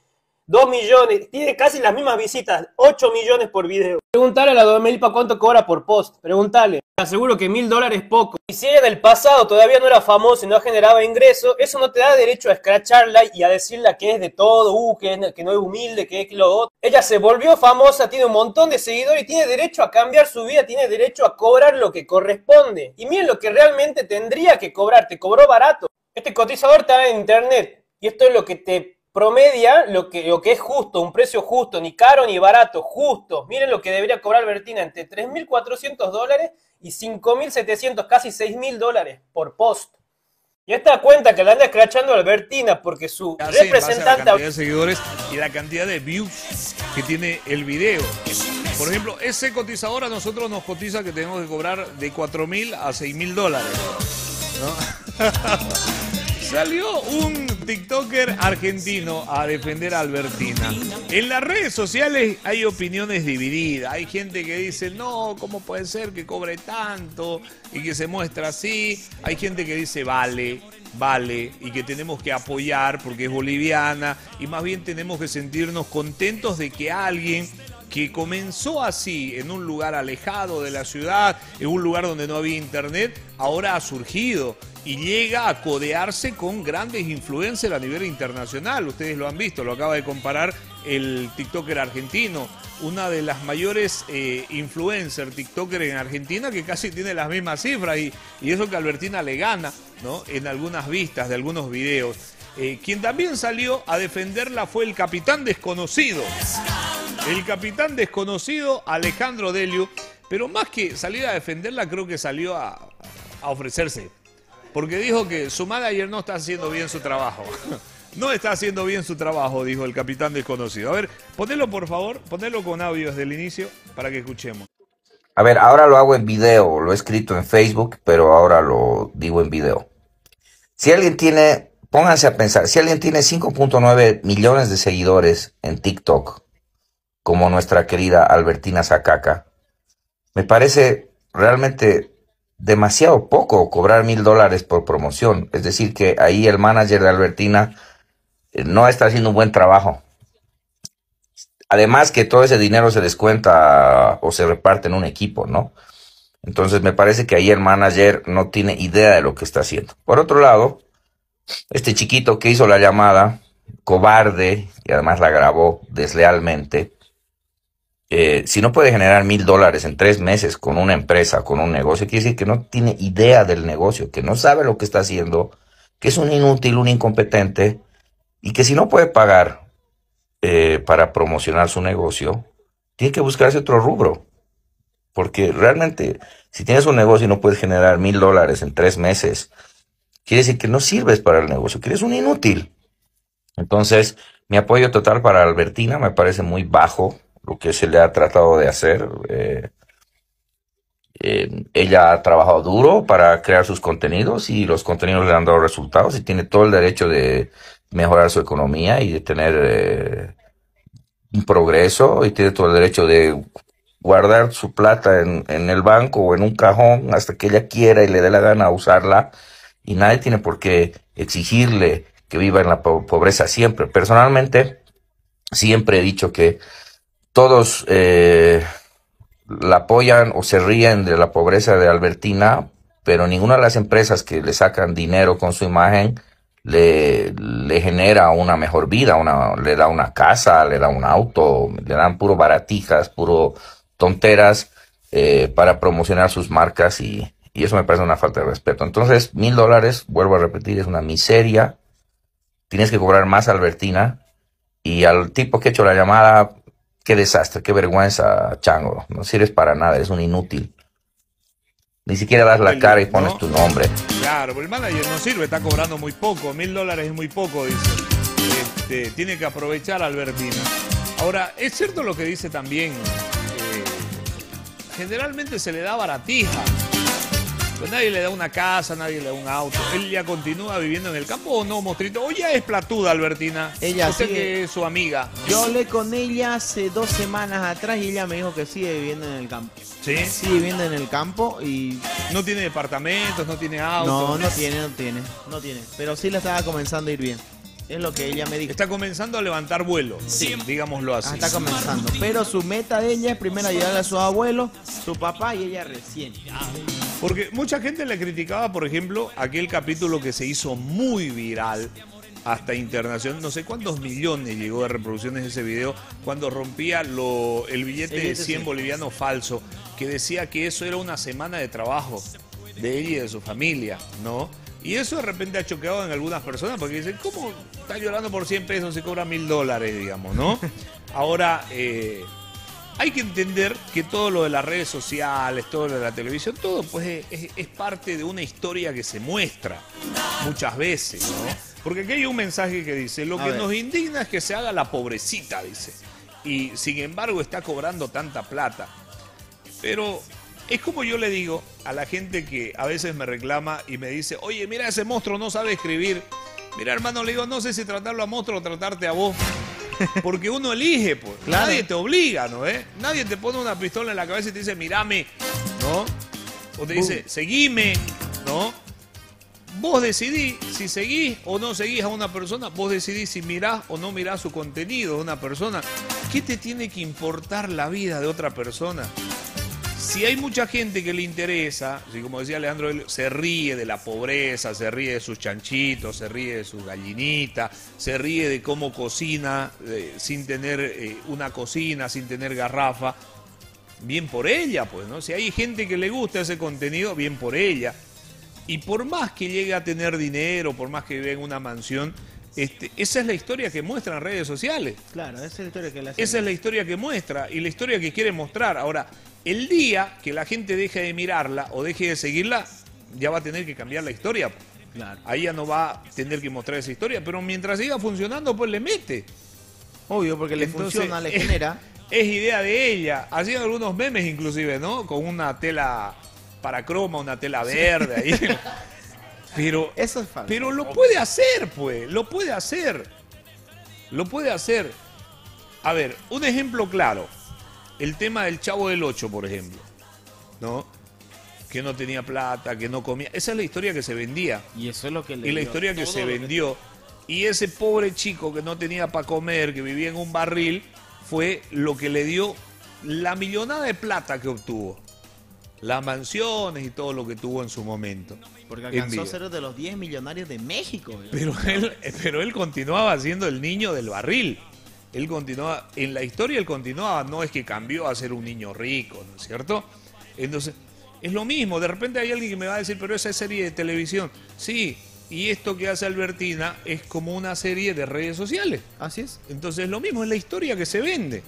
2 millones, tiene casi las mismas visitas, 8 millones por video. Preguntale a la Domelipa cuánto cobra por post, preguntale. Te aseguro que mil dólares es poco. Y si ella del pasado todavía no era famosa y no generaba ingreso, eso no te da derecho a escracharla y a decirle que es de todo, uh, que, que no es humilde, que es lo otro. Ella se volvió famosa, tiene un montón de seguidores y tiene derecho a cambiar su vida, tiene derecho a cobrar lo que corresponde. Y miren lo que realmente tendría que cobrar, te cobró barato. Este cotizador está en internet y esto es lo que te promedia lo que, lo que es justo, un precio justo, ni caro ni barato, justo. Miren lo que debería cobrar Bertina entre 3.400 dólares y 5.700, casi 6.000 dólares por post. Y esta cuenta que la anda escrachando Albertina porque su a la representante... cantidad de seguidores y la cantidad de views que tiene el video. Por ejemplo, ese cotizador a nosotros nos cotiza que tenemos que cobrar de 4 mil a 6 mil dólares. ¿no? <laughs> Salió un TikToker argentino a defender a Albertina. En las redes sociales hay opiniones divididas. Hay gente que dice, no, ¿cómo puede ser que cobre tanto y que se muestra así? Hay gente que dice, vale, vale, y que tenemos que apoyar porque es boliviana y más bien tenemos que sentirnos contentos de que alguien que comenzó así en un lugar alejado de la ciudad, en un lugar donde no había internet, ahora ha surgido y llega a codearse con grandes influencers a nivel internacional. Ustedes lo han visto, lo acaba de comparar el TikToker argentino, una de las mayores eh, influencers TikToker en Argentina que casi tiene las mismas cifras y, y eso que Albertina le gana ¿no? en algunas vistas de algunos videos. Eh, quien también salió a defenderla fue el capitán desconocido. El capitán desconocido Alejandro Delio, pero más que salir a defenderla, creo que salió a, a ofrecerse. Porque dijo que su manager no está haciendo bien su trabajo. <laughs> No está haciendo bien su trabajo, dijo el capitán desconocido. A ver, ponelo por favor, ponelo con audio desde el inicio para que escuchemos. A ver, ahora lo hago en video, lo he escrito en Facebook, pero ahora lo digo en video. Si alguien tiene, pónganse a pensar, si alguien tiene 5.9 millones de seguidores en TikTok, como nuestra querida Albertina Zacaca, me parece realmente demasiado poco cobrar mil dólares por promoción. Es decir, que ahí el manager de Albertina eh, no está haciendo un buen trabajo. Además que todo ese dinero se descuenta o se reparte en un equipo, ¿no? Entonces me parece que ahí el manager no tiene idea de lo que está haciendo. Por otro lado, este chiquito que hizo la llamada, cobarde, y además la grabó deslealmente, eh, si no puede generar mil dólares en tres meses con una empresa, con un negocio, quiere decir que no tiene idea del negocio, que no sabe lo que está haciendo, que es un inútil, un incompetente, y que si no puede pagar eh, para promocionar su negocio, tiene que buscarse otro rubro. Porque realmente, si tienes un negocio y no puedes generar mil dólares en tres meses, quiere decir que no sirves para el negocio, que eres un inútil. Entonces, mi apoyo total para Albertina me parece muy bajo lo que se le ha tratado de hacer. Eh, eh, ella ha trabajado duro para crear sus contenidos y los contenidos le han dado resultados y tiene todo el derecho de mejorar su economía y de tener eh, un progreso y tiene todo el derecho de guardar su plata en, el banco o en un cajón hasta que ella quiera y le dé la gana usarla y nadie tiene por qué exigirle que viva en la po pobreza siempre. Personalmente, siempre he dicho que todos eh, la apoyan o se ríen de la pobreza de Albertina, pero ninguna de las empresas que le sacan dinero con su imagen le, genera una mejor vida, una, le da una casa, le da un auto, le dan puro baratijas, puro tonteras eh, para promocionar sus marcas y, y, eso me parece una falta de respeto. Entonces, mil dólares, vuelvo a repetir, es una miseria. Tienes que cobrar más Albertina y al tipo que ha hecho la llamada, qué desastre, qué vergüenza, chango. No sirves para nada, eres un inútil. Ni siquiera das la cara y pones tu nombre. Claro, pero el manager no sirve, está cobrando muy poco, mil dólares es muy poco, dice. Este, tiene que aprovechar a Albertina. Ahora, es cierto lo que dice también, eh, generalmente se le da baratija. Pues nadie le da una casa, nadie le da un auto. ¿Él ya continúa viviendo en el campo o no, mostrito? ¿O ya es platuda, Albertina? Ella Usted sigue- que es su amiga. Yo hablé con ella hace dos semanas atrás y ella me dijo que sigue viviendo en el campo. ¿Sí? Sigue viviendo en el campo y... No tiene departamentos, no tiene auto. No, no tiene, no tiene, no tiene. Pero sí le estaba comenzando a ir bien. Es lo que ella me dijo. Está comenzando a levantar vuelo, Sí. digámoslo así. Ah, está comenzando. Pero su meta de ella es primero ayudarle a sus abuelos, su papá y ella recién. Porque mucha gente le criticaba, por ejemplo, aquel capítulo que se hizo muy viral hasta internacional. No sé cuántos millones llegó de reproducciones ese video cuando rompía lo, el billete de billete 100 sí. boliviano falso, que decía que eso era una semana de trabajo de ella y de su familia, ¿no? Y eso de repente ha choqueado en algunas personas porque dicen, ¿cómo está llorando por 100 pesos y cobra mil dólares, digamos, ¿no? <laughs> Ahora, eh, hay que entender que todo lo de las redes sociales, todo lo de la televisión, todo pues es, es parte de una historia que se muestra muchas veces, ¿no? Porque aquí hay un mensaje que dice, lo que nos indigna es que se haga la pobrecita, dice. Y sin embargo está cobrando tanta plata. Pero es como yo le digo a la gente que a veces me reclama y me dice, oye, mira, ese monstruo no sabe escribir. Mira, hermano, le digo, no sé si tratarlo a monstruo o tratarte a vos. <laughs> Porque uno elige, pues. Claro. Nadie te obliga, ¿no? ¿Eh? Nadie te pone una pistola en la cabeza y te dice, mirame, ¿no? O te dice, seguime, ¿no? Vos decidís si seguís o no seguís a una persona, vos decidís si mirás o no mirás su contenido de una persona. ¿Qué te tiene que importar la vida de otra persona? Si hay mucha gente que le interesa, así como decía Leandro, se ríe de la pobreza, se ríe de sus chanchitos, se ríe de sus gallinitas, se ríe de cómo cocina eh, sin tener eh, una cocina, sin tener garrafa, bien por ella, pues, ¿no? Si hay gente que le gusta ese contenido, bien por ella. Y por más que llegue a tener dinero, por más que viva en una mansión, este, esa es la historia que muestran redes sociales. Claro, esa es la historia que la Esa es la historia que muestra y la historia que quiere mostrar. Ahora, el día que la gente deje de mirarla o deje de seguirla, ya va a tener que cambiar la historia. Claro. Ahí ya no va a tener que mostrar esa historia, pero mientras siga funcionando, pues le mete. Obvio, porque le Entonces, funciona, le es- <laughs> genera. Es idea de ella. Hacían algunos memes inclusive, ¿no? Con una tela para croma, una tela verde ahí. <laughs> Pero, Eso es falso. pero lo puede hacer, pues. Lo puede hacer. Lo puede hacer. A ver, un ejemplo claro. El tema del Chavo del 8, por ejemplo. ¿No? Que no tenía plata, que no comía. Esa es la historia que se vendía. Y eso es lo que le Y la historia que se vendió. Y ese pobre chico que no tenía para comer, que vivía en un barril, fue lo que le dio la millonada de plata que obtuvo. Las mansiones y todo lo que tuvo en su momento. Porque alcanzó a ser de los 10 millonarios de México. güey. Pero él, pero él continuaba siendo el niño del barril. Él continuaba, en la historia él continuaba, no es que cambió a ser un niño rico, ¿no es cierto? Entonces, es lo mismo, de repente hay alguien que me va a decir, pero esa es serie de televisión. Sí, y esto que hace Albertina es como una serie de redes sociales. Así es. Entonces, lo mismo, es la historia que se vende.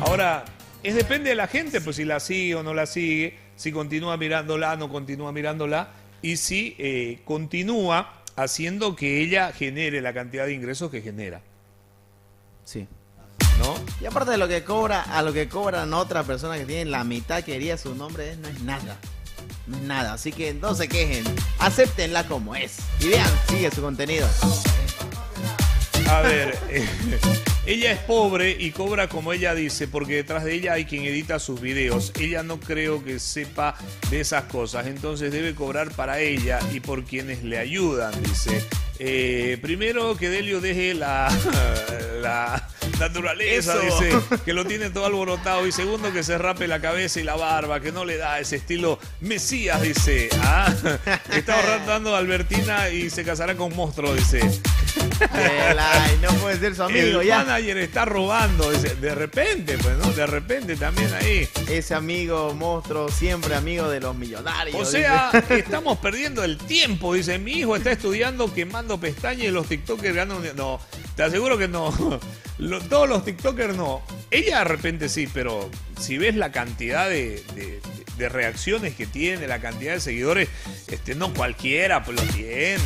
Ahora, es depende de la gente, pues si la sigue o no la sigue, si continúa mirándola, no continúa mirándola, y si eh, continúa haciendo que ella genere la cantidad de ingresos que genera. Sí. ¿No? Y aparte de lo que cobra, a lo que cobran otra persona que tiene la mitad que haría su nombre, es- no es nada. No es nada. Así que no se quejen. Acéptenla como es. Y vean, sigue su contenido. A ver, eh, <laughs> ella es pobre y cobra como ella dice, porque detrás de ella hay quien edita sus videos. Ella no creo que sepa de esas cosas, entonces debe cobrar para ella y por quienes le ayudan, dice. Eh, primero que Delio deje la, <laughs> la naturaleza, Eso. dice, que lo tiene todo alborotado. Y segundo que se rape la cabeza y la barba, que no le da ese estilo Mesías, dice. Ah, <laughs> está ahorrando a <laughs> Albertina y se casará con monstruo, dice. Ay, no puede ser su amigo el ya. manager está robando. De repente, pues, ¿no? De repente también ahí. Ese amigo monstruo, siempre amigo de los millonarios. O dice. sea, <laughs> estamos perdiendo el tiempo. Dice, mi hijo está estudiando quemando pestañas y los TikTokers ganan. un- No, te aseguro que no. Lo- todos los TikTokers no. Ella de repente sí, pero si ves la cantidad de, de- de reacciones que tiene, la cantidad de seguidores, este, no cualquiera pues lo tiene.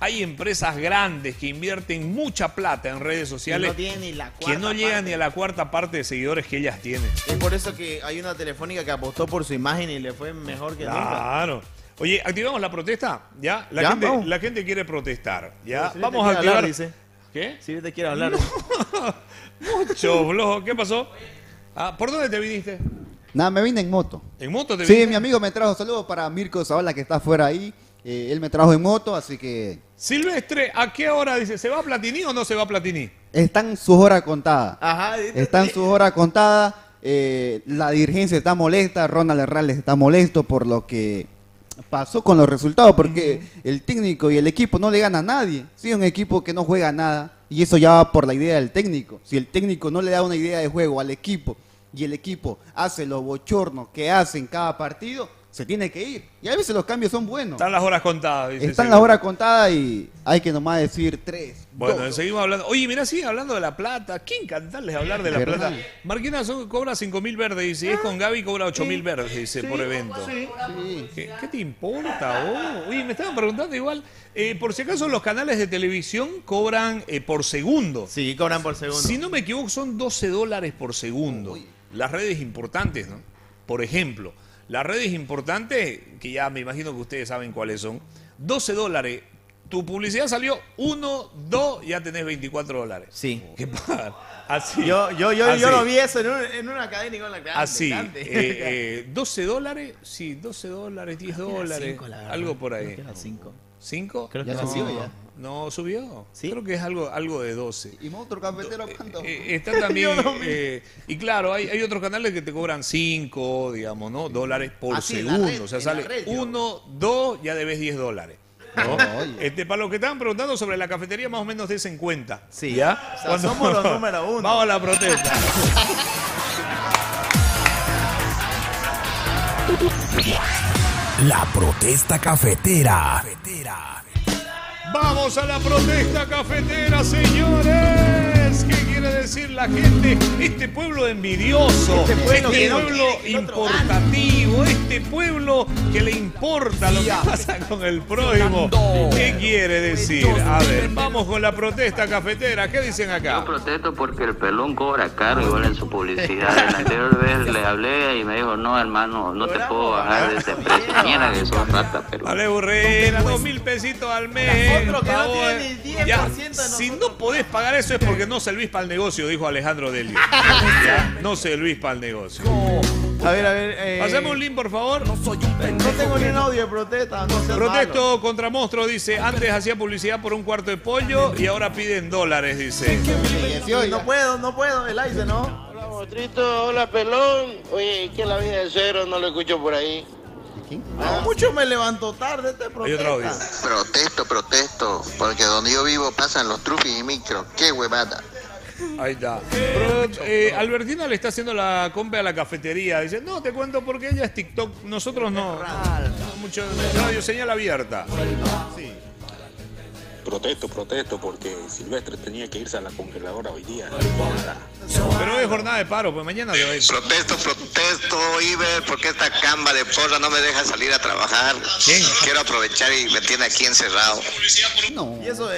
Hay empresas grandes que invierten mucha plata en redes sociales no tiene ni la que cuarta no llegan parte. ni a la cuarta parte de seguidores que ellas tienen. Es por eso que hay una telefónica que apostó por su imagen y le fue mejor que nunca. Claro. Oye, activamos la protesta, ¿ya? La, Ya, gente, la gente quiere protestar, ¿ya? Vamos a activar. hablar, dice. ¿Qué? Si te quiere hablar. <laughs> Mucho flojo. ¿Qué pasó? Ah, ¿Por dónde te viniste? Nada, me vine en moto. ¿En moto te Sí, viniste? mi amigo me trajo saludos para Mirko Zavala que está afuera ahí. Eh, él me trajo en moto, así que Silvestre, ¿a qué hora dice? ¿Se va a Platini o no se va a Platini? están sus horas contadas. Ajá. Están sus horas contadas. eh, la dirigencia está molesta, Ronald Herrales está molesto por lo que pasó con los resultados, porque el técnico y el equipo no le gana a nadie. Sí, un equipo que no juega nada, y eso ya va por la idea del técnico. Si el técnico no le da una idea de juego al equipo y el equipo hace los bochornos que hace en cada partido, se tiene que ir. Y a veces los cambios son buenos. Están las horas contadas, dice Están las horas contadas y hay que nomás decir tres. Bueno, dos. seguimos hablando. Oye, mira, sigue hablando de la plata. ¿Quién encantarles hablar de la ¿Verdad? plata? Marquina cobra 5 mil verdes y si es con Gaby cobra 8 mil verdes, dice, por evento. ¿Qué, qué te importa vos? Oye, me estaban preguntando igual, eh, por si acaso los canales de televisión cobran eh, por segundo. Sí, cobran por segundo. Si no me equivoco, son 12 dólares por segundo. Las redes importantes, ¿no? Por ejemplo, las redes importantes, que ya me imagino que ustedes saben cuáles son, 12 dólares. tu publicidad salió 1, 2, ya tenés 24 dólares. Sí. ¿Qué pagar? Así. Yo, yo, yo, Así. yo lo vi eso en, un- en una cadena igual grande, Así, grande. eh, eh, 12 dólares, sí, 12 dólares, 10 Creo que era dólares, cinco, la verdad. algo por ahí. Que era cinco. ¿Cinco? Creo que no, era cinco ya. No, subió. Creo que es algo, algo de 12. ¿Y monstruo cafetero cuánto? Eh, está también, <laughs> no eh, y claro, hay, hay otros canales que te cobran 5, digamos, ¿no? Dólares por Ah, sí, segundo. red, o sea, sale red, yo. 1, 2, ya debes 10 dólares. ¿no? <laughs> este, para los que estaban preguntando sobre la cafetería, más o menos des en cuenta. Sí. ¿Ya? O sea, somos los <laughs> número uno. Vamos a la protesta. La protesta cafetera. Vamos a la protesta cafetera, señores. ¿Qué quiere decir la gente? Este pueblo envidioso, Este este pueblo pueblo, el otro importativo, este pueblo que le importa lo que pasa con el prójimo. ¿Qué quiere decir? A ver, vamos con la protesta cafetera. ¿Qué dicen acá? Yo protesto porque el pelón cobra caro igual en su publicidad. La anterior <laughs> vez le hablé y me dijo, no hermano, no te puedo bajar de ese precio. Mierda que sos rata, pero... Vale, burrera, dos mil pesitos al mes. Otro que no Pavo, tiene ni 10% Ya, de Si no podés pagar eso es porque no servís para el negocio, dijo Alejandro Delio. <laughs> No servís para el negocio. A ver, a ver. Eh, Pasemos un link, por favor. No tengo ni un audio de protesta. No seas malo. Protesto contra monstruo, dice. Antes hacía publicidad por un cuarto de pollo y ahora piden dólares, dice. No puedo, no puedo. El aire, ¿no? Hola, monstruito. Hola, pelón. Oye, que la vida de cero no lo escucho por ahí. No, mucho me levanto tarde. Este protesta. Protesto, protesto, porque donde yo vivo pasan los trufis y micro. ¡Qué huevada! Ahí está. Pero, eh, Albertina le está haciendo la compra a la cafetería. Dice, no, te cuento porque ella es TikTok. Nosotros no. No, Mucho radio señal abierta. Protesto, protesto, porque Silvestre tenía que irse a la congeladora hoy día. Pero es jornada de paro, pues mañana se va a ir. Protesto, protesto, Iber, porque esta camba de porra no me deja salir a trabajar. Quiero aprovechar y me tiene aquí encerrado. No. Y eso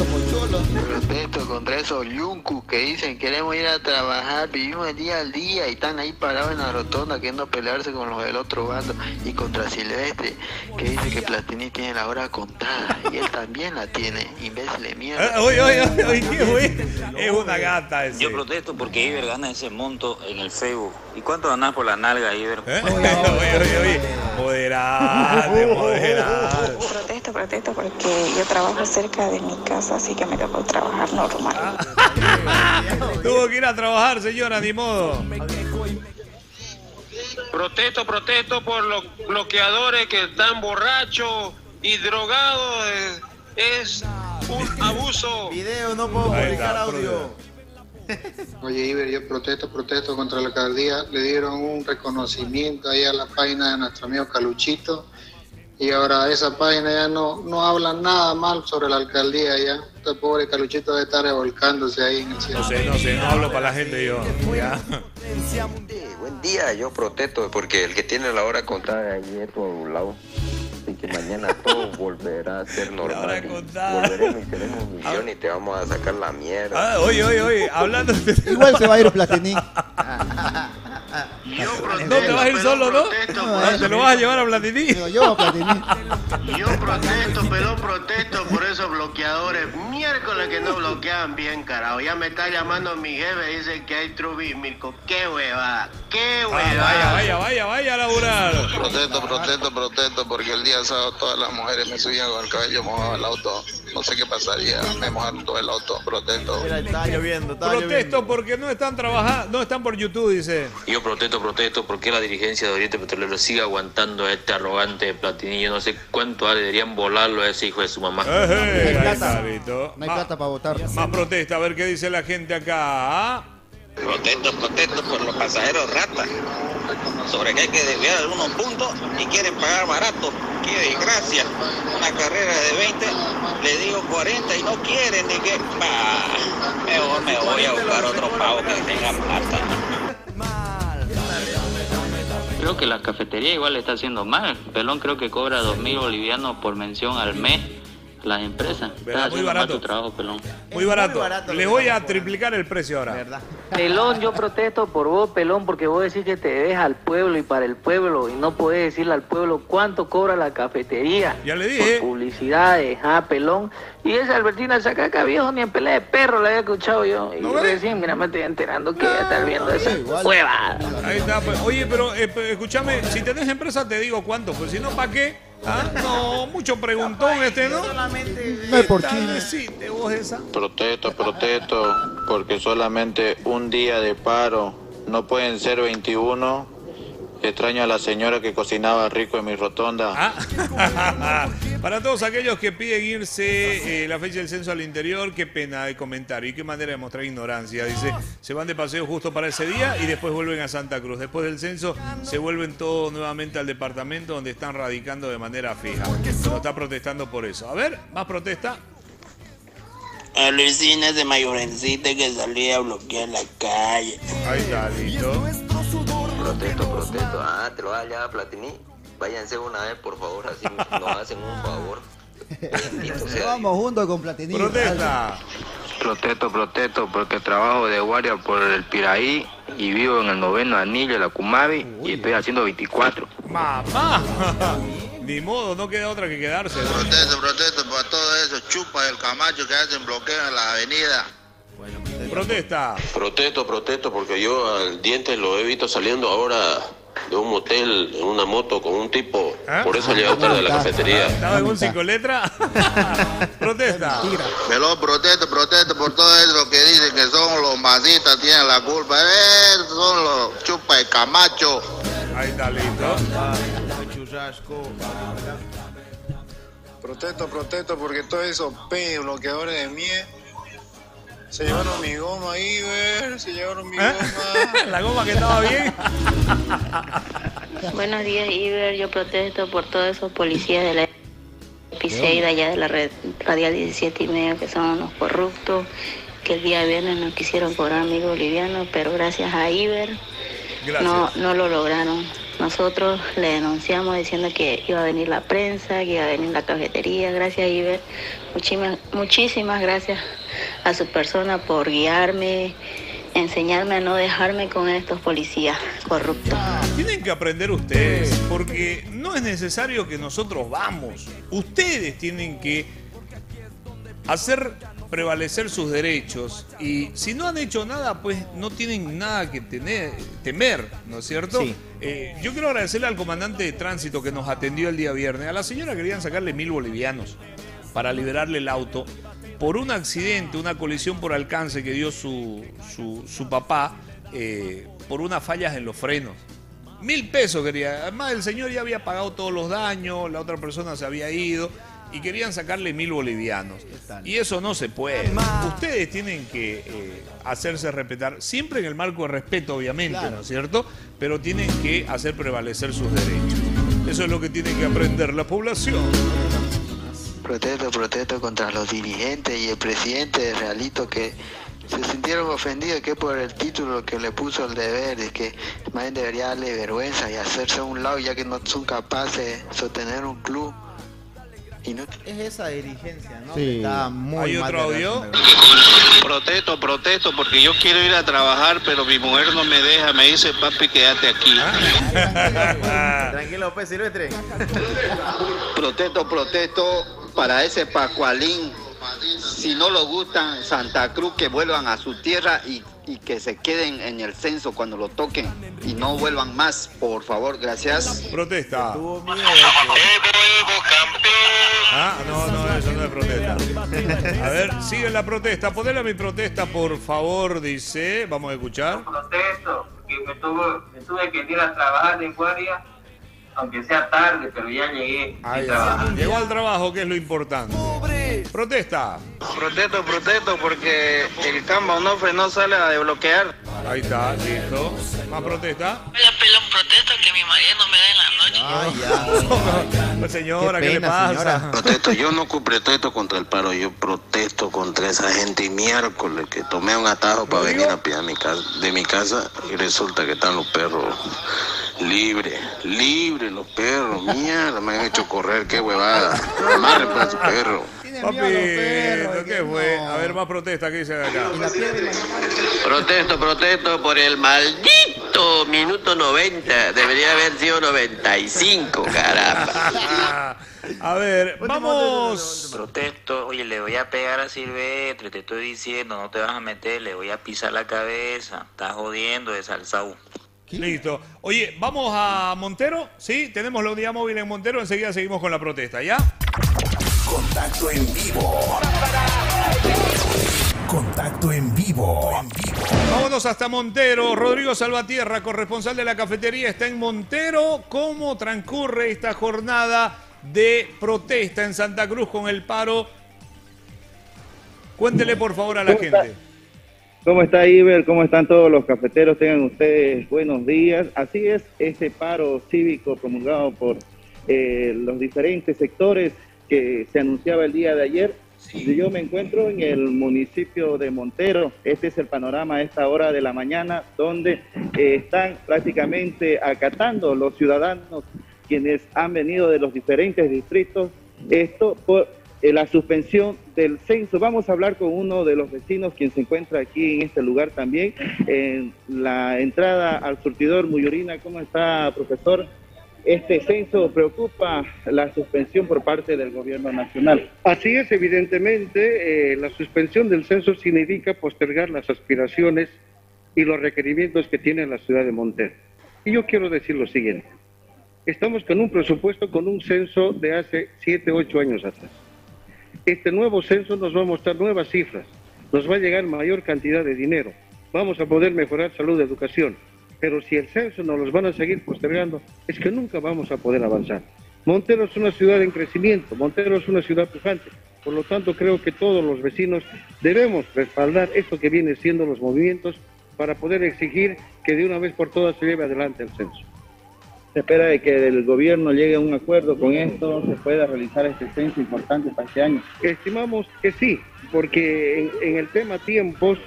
es. Protesto contra esos yuncus que dicen queremos ir a trabajar, vivimos el día al día y están ahí parados en la rotonda queriendo pelearse con los del otro bando y contra Silvestre que dice que Platini tiene la hora contada y él también la tiene, imbécil de mierda. Oye, qué güey. Es una gata ese. Yo protesto porque Iber gana ese monto en el Facebook. ¿Y cuánto ganás por la nalga, Iber? ¿Eh? <laughs> Oye, oye, oye. Moderate, moderate. Protesto, protesto porque yo trabajo cerca de mi casa, así que me tocó trabajar normal. <laughs> Tuvo que ir a trabajar, señora, ni modo. Protesto, protesto por los bloqueadores que están borrachos y drogados. Es un <laughs> abuso. Video, no puedo publicar audio. <laughs> Oye, Iber, yo protesto, protesto contra la alcaldía. Le dieron un reconocimiento ahí a la página de nuestro amigo Caluchito. Y ahora esa página ya no, no habla nada mal sobre la alcaldía ya. Este pobre Caluchito debe estar revolcándose ahí en el cielo. No sé, no sé, no hablo para la gente yo. Ya. Buen día, yo protesto porque el que tiene la hora contada ayer por un lado. Así que mañana todo volverá a ser <laughs> normal. y Volveremos y seremos un millón y te vamos a sacar la mierda. Ah, oye, oye, oye, hablando de... Igual se va a ir Platini. No te vas a ir solo, ¿no? Ah, ¿Te lo vas a llevar a Platini? Yo, Platini. Yo protesto, pero protesto por esos bloqueadores. Miércoles que no bloquean bien, carajo. Ya me está llamando mi jefe, dice que hay trubi Mirko. ¡Qué hueva! ¡Qué Ah, hueva! vaya, vaya, vaya, vaya a laburar. Protesto, protesto, protesto, porque el día sábado todas las mujeres me subían con el cabello mojado al auto. No sé qué pasaría, me mojaron todo el auto. Protesto. Mira, está lloviendo, está Protesto porque no están trabajando, no están por YouTube, dice. Yo protesto, protesto porque la dirigencia de Oriente Petrolero sigue aguantando a este arrogante de Platini. Yo no sé cuánto vale, deberían volarlo a ese hijo de su mamá. Ejé, está, listo. No hay Más- plata para votar. Más protesta, a ver qué dice la gente acá. ¿ah? Protesto, protesto por los pasajeros ratas. Sobre que hay que desviar algunos puntos y quieren pagar barato. Qué desgracia. Una carrera de 20, le digo 40 y no quieren ni que. Bah, mejor me voy a buscar otro pavo que tenga plata. Creo que la cafetería igual le está haciendo mal. Pelón creo que cobra 2.000 bolivianos por mención al mes las empresas. ¿Verdad? Estás Muy barato. tu trabajo, pelón. Muy barato. Les voy a triplicar el precio ahora. Pelón, yo protesto por vos, Pelón, porque vos decís que te debes al pueblo y para el pueblo y no podés decirle al pueblo cuánto cobra la cafetería. Ya le dije. Por publicidades, ah, Pelón. Y esa Albertina Chacaca, viejo, ni en pelea de perro la había escuchado yo. Y recién, mira, me estoy enterando que ya estás viendo esa hueva. Ahí está. pues. Oye, pero eh, pe- escúchame, si tenés empresa te digo cuánto, pues si no, ¿para qué? ¿Ah? No, mucho preguntón este, ¿no? No hay por qué. Vos esa. Protesto, protesto, porque solamente un día de paro, no pueden ser 21. Extraño a la señora que cocinaba rico en mi rotonda. Ah. <laughs> Para todos aquellos que piden irse eh, la fecha del censo al interior, qué pena de comentario y qué manera de mostrar ignorancia. Dice, se van de paseo justo para ese día y después vuelven a Santa Cruz. Después del censo se vuelven todos nuevamente al departamento donde están radicando de manera fija. No está protestando por eso. A ver, más protesta. A Luisina de mayorencita que salía a bloquear la calle. Ahí está, listo. Protesto, protesto. Ah, te lo vas allá, Platini. Váyanse una vez, por favor, así nos hacen un favor. <laughs> Vamos juntos con Platinillo. Protesta. Protesto, protesto, porque trabajo de guardia por el Piraí y vivo en el noveno anillo de la Cumavi y estoy haciendo 24. ¡Mamá! <laughs> Ni modo, no queda otra que quedarse. Protesto, protesto por todos esos chupas del Camacho que hacen bloqueo en la avenida. Protesta. Protesto, protesto, porque yo al diente lo he visto saliendo ahora de un motel en una moto con un tipo. ¿Ah? Por eso llegó tarde a la cafetería. ¿Estaba en un cinco letra? Protesta. Pelón, protesto, protesto por todo eso que dicen que son los masistas, tienen la culpa. Eh, son los chupas de Camacho. Ahí está, listo. Protesto, protesto, porque todos esos pe bloqueadores de miel se llevaron mi goma ver, se llevaron mi ¿Eh? goma. <laughs> La goma que estaba bien. <laughs> Buenos días, Iber. Yo protesto por todos esos policías de la Piseida, allá de la red radial 17 y medio, que son unos corruptos, que el día viernes no quisieron cobrar mi boliviano, pero gracias a Iber no, no lo lograron. Nosotros le denunciamos diciendo que iba a venir la prensa, que iba a venir la cafetería. Gracias, Iber. Muchísimas, muchísimas gracias a su persona por guiarme, enseñarme a no dejarme con estos policías corruptos. Tienen que aprender ustedes, porque no es necesario que nosotros vamos. Ustedes tienen que hacer prevalecer sus derechos y si no han hecho nada, pues no tienen nada que tener, temer, ¿no es cierto? Sí. Eh, yo quiero agradecerle al comandante de tránsito que nos atendió el día viernes. A la señora querían sacarle mil bolivianos para liberarle el auto por un accidente, una colisión por alcance que dio su, su, su papá eh, por unas fallas en los frenos. Mil pesos quería. Además, el señor ya había pagado todos los daños, la otra persona se había ido y querían sacarle mil bolivianos. Y eso no se puede. Ustedes tienen que eh, hacerse respetar, siempre en el marco de respeto, obviamente, ¿no es cierto? Pero tienen que hacer prevalecer sus derechos. Eso es lo que tiene que aprender la población. Protesto, protesto contra los dirigentes y el presidente de Realito que se sintieron ofendidos que por el título que le puso el deber, de que más bien debería darle vergüenza y hacerse a un lado ya que no son capaces de sostener un club. Y no... Es esa dirigencia, ¿no? Sí. Está muy ¿Hay mal otro audio? Protesto, protesto, porque yo quiero ir a trabajar, pero mi mujer no me deja. Me dice, papi, quédate aquí. Tranquilo, López Silvestre. Protesto, protesto para ese Pascualín. Si no lo gustan Santa Cruz, que vuelvan a su tierra y, y que se queden en el censo cuando lo toquen y no vuelvan más, por favor, gracias. Protesta. Ah, no, no, eso no es protesta. A ver, sigue la protesta. Ponele a mi protesta, por favor, dice. Vamos a escuchar. protesto, que me tuve, me tuve que ir a trabajar de guardia, aunque sea tarde, pero ya llegué Ahí a está. trabajar. Llegó al trabajo, que es lo importante. Protesta. Protesto, protesto porque el Camba Onofre no sale a desbloquear. Ahí está, listo. Más protesta. Vaya pelón protesto que mi marido no me da en noche. Pues señora, Qué ¿qué, le pasa? señora. Protesto, yo no protesto contra el paro, yo protesto contra esa gente y miércoles que tomé un atajo para venir a pie mi casa, de mi casa y resulta que están los perros libres, libres los perros, mierda, me han hecho correr, qué huevada, amarren para su perro. Papito, ¿qué fue? A ver, más protesta, ¿qué dice de acá? Protesto, protesto por el maldito minuto 90. Debería haber sido 95, caramba. <laughs> A ver, vamos. Protesto, oye, le voy a pegar a Silvestre, te estoy diciendo, no te vas a meter, le voy a pisar la cabeza. Estás jodiendo de Salsaú. Listo. Oye, vamos a Montero, ¿sí? Tenemos la unidad móvil en Montero, enseguida seguimos con la protesta, ¿ya? Contacto en vivo. Contacto en vivo. Vámonos hasta Montero. Rodrigo Salvatierra, corresponsal de la cafetería, está en Montero. ¿Cómo transcurre esta jornada de protesta en Santa Cruz con el paro? Cuéntele por favor a la ¿Cómo está? gente. ¿Cómo está Iber? ¿Cómo están todos los cafeteros? Tengan ustedes buenos días. Así es, este paro cívico promulgado por eh, los diferentes sectores que se anunciaba el día de ayer. Yo me encuentro en el municipio de Montero. Este es el panorama a esta hora de la mañana, donde eh, están prácticamente acatando los ciudadanos quienes han venido de los diferentes distritos. Esto por eh, la suspensión del censo. Vamos a hablar con uno de los vecinos quien se encuentra aquí en este lugar también, en la entrada al surtidor Muyurina. ¿Cómo está, profesor? Este censo preocupa la suspensión por parte del gobierno nacional. Así es, evidentemente, eh, la suspensión del censo significa postergar las aspiraciones y los requerimientos que tiene la ciudad de Montero. Y yo quiero decir lo siguiente. Estamos con un presupuesto con un censo de hace 7, 8 años atrás. Este nuevo censo nos va a mostrar nuevas cifras, nos va a llegar mayor cantidad de dinero, vamos a poder mejorar salud, educación, pero si el censo nos los van a seguir postergando, es que nunca vamos a poder avanzar. Montero es una ciudad en crecimiento, Montero es una ciudad pujante, por lo tanto creo que todos los vecinos debemos respaldar esto que viene siendo los movimientos para poder exigir que de una vez por todas se lleve adelante el censo. Se espera de que el gobierno llegue a un acuerdo con esto, se pueda realizar este censo importante para este año. Estimamos que sí, porque en, en el tema tiempos,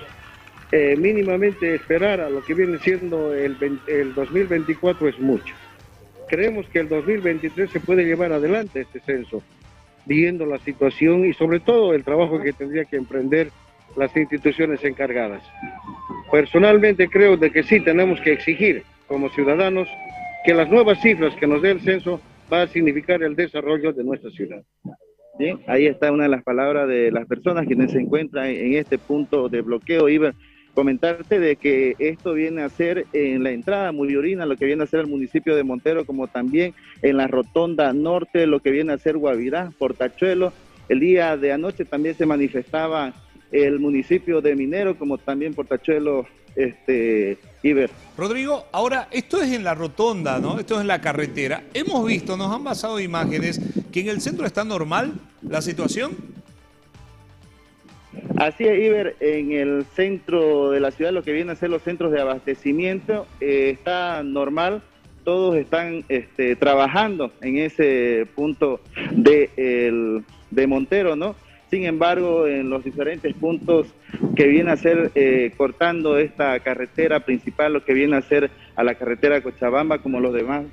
eh, mínimamente esperar a lo que viene siendo el, 20 el 2024 es mucho. Creemos que el 2023 se puede llevar adelante este censo, viendo la situación y sobre todo el trabajo que tendría que emprender las instituciones encargadas. Personalmente creo de que sí tenemos que exigir como ciudadanos que las nuevas cifras que nos dé el censo va a significar el desarrollo de nuestra ciudad. Bien, ahí está una de las palabras de las personas quienes se encuentran en este punto de bloqueo. Iba comentarte de que esto viene a ser en la entrada Muriorina, lo que viene a ser el municipio de Montero, como también en la rotonda norte, lo que viene a ser Guavirá, Portachuelo. El día de anoche también se manifestaba el municipio de Minero, como también Portachuelo, este, Iber. Rodrigo, ahora esto es en la rotonda, ¿no? Esto es en la carretera. Hemos visto, nos han pasado imágenes que en el centro está normal la situación. Así es, Iber, en el centro de la ciudad, lo que vienen a ser los centros de abastecimiento, eh, está normal, todos están este, trabajando en ese punto de, el- de Montero, ¿no? Sin embargo, en los diferentes puntos que viene a ser eh, cortando esta carretera principal, lo que viene a ser a la carretera Cochabamba, como los demás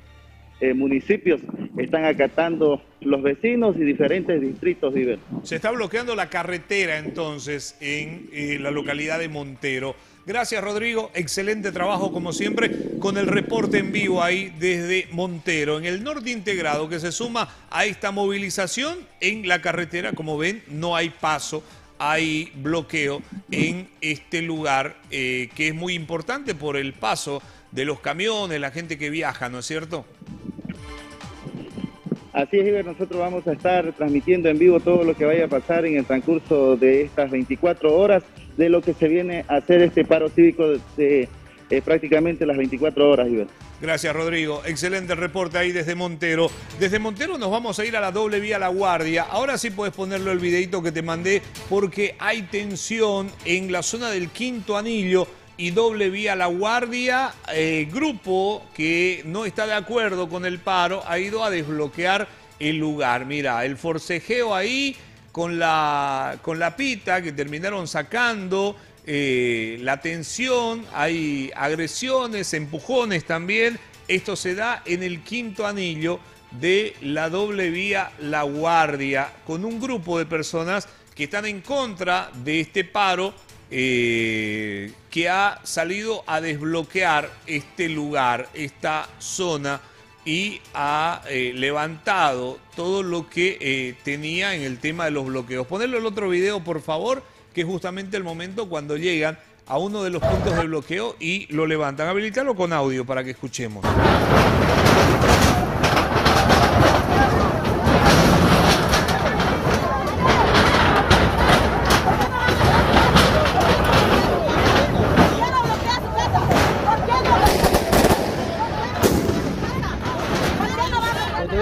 eh, municipios, están acatando los vecinos y diferentes distritos, Iber. Se está bloqueando la carretera entonces en eh, la localidad de Montero. Gracias Rodrigo, excelente trabajo como siempre con el reporte en vivo ahí desde Montero, en el norte integrado que se suma a esta movilización en la carretera. Como ven, no hay paso, hay bloqueo en este lugar eh, que es muy importante por el paso de los camiones, la gente que viaja, ¿no es cierto? Así es, Iber, nosotros vamos a estar transmitiendo en vivo todo lo que vaya a pasar en el transcurso de estas 24 horas de lo que se viene a hacer este paro cívico de, eh, prácticamente las 24 horas, Iber. Gracias, Rodrigo. Excelente reporte ahí desde Montero. Desde Montero nos vamos a ir a la doble vía La Guardia. Ahora sí puedes ponerlo el videito que te mandé porque hay tensión en la zona del quinto anillo y doble vía La Guardia. Eh, grupo que no está de acuerdo con el paro ha ido a desbloquear el lugar. Mira, el forcejeo ahí con la, con la pita que terminaron sacando. eh, la tensión, hay agresiones, empujones también Esto se da en el quinto anillo de la doble vía La Guardia, con un grupo de personas que están en contra de este paro eh, que ha salido a desbloquear este lugar, esta zona y ha eh, levantado todo lo que eh, tenía en el tema de los bloqueos. Ponerlo el otro video, por favor, que es justamente el momento cuando llegan a uno de los puntos de bloqueo y lo levantan. Habilitarlo con audio para que escuchemos. Lo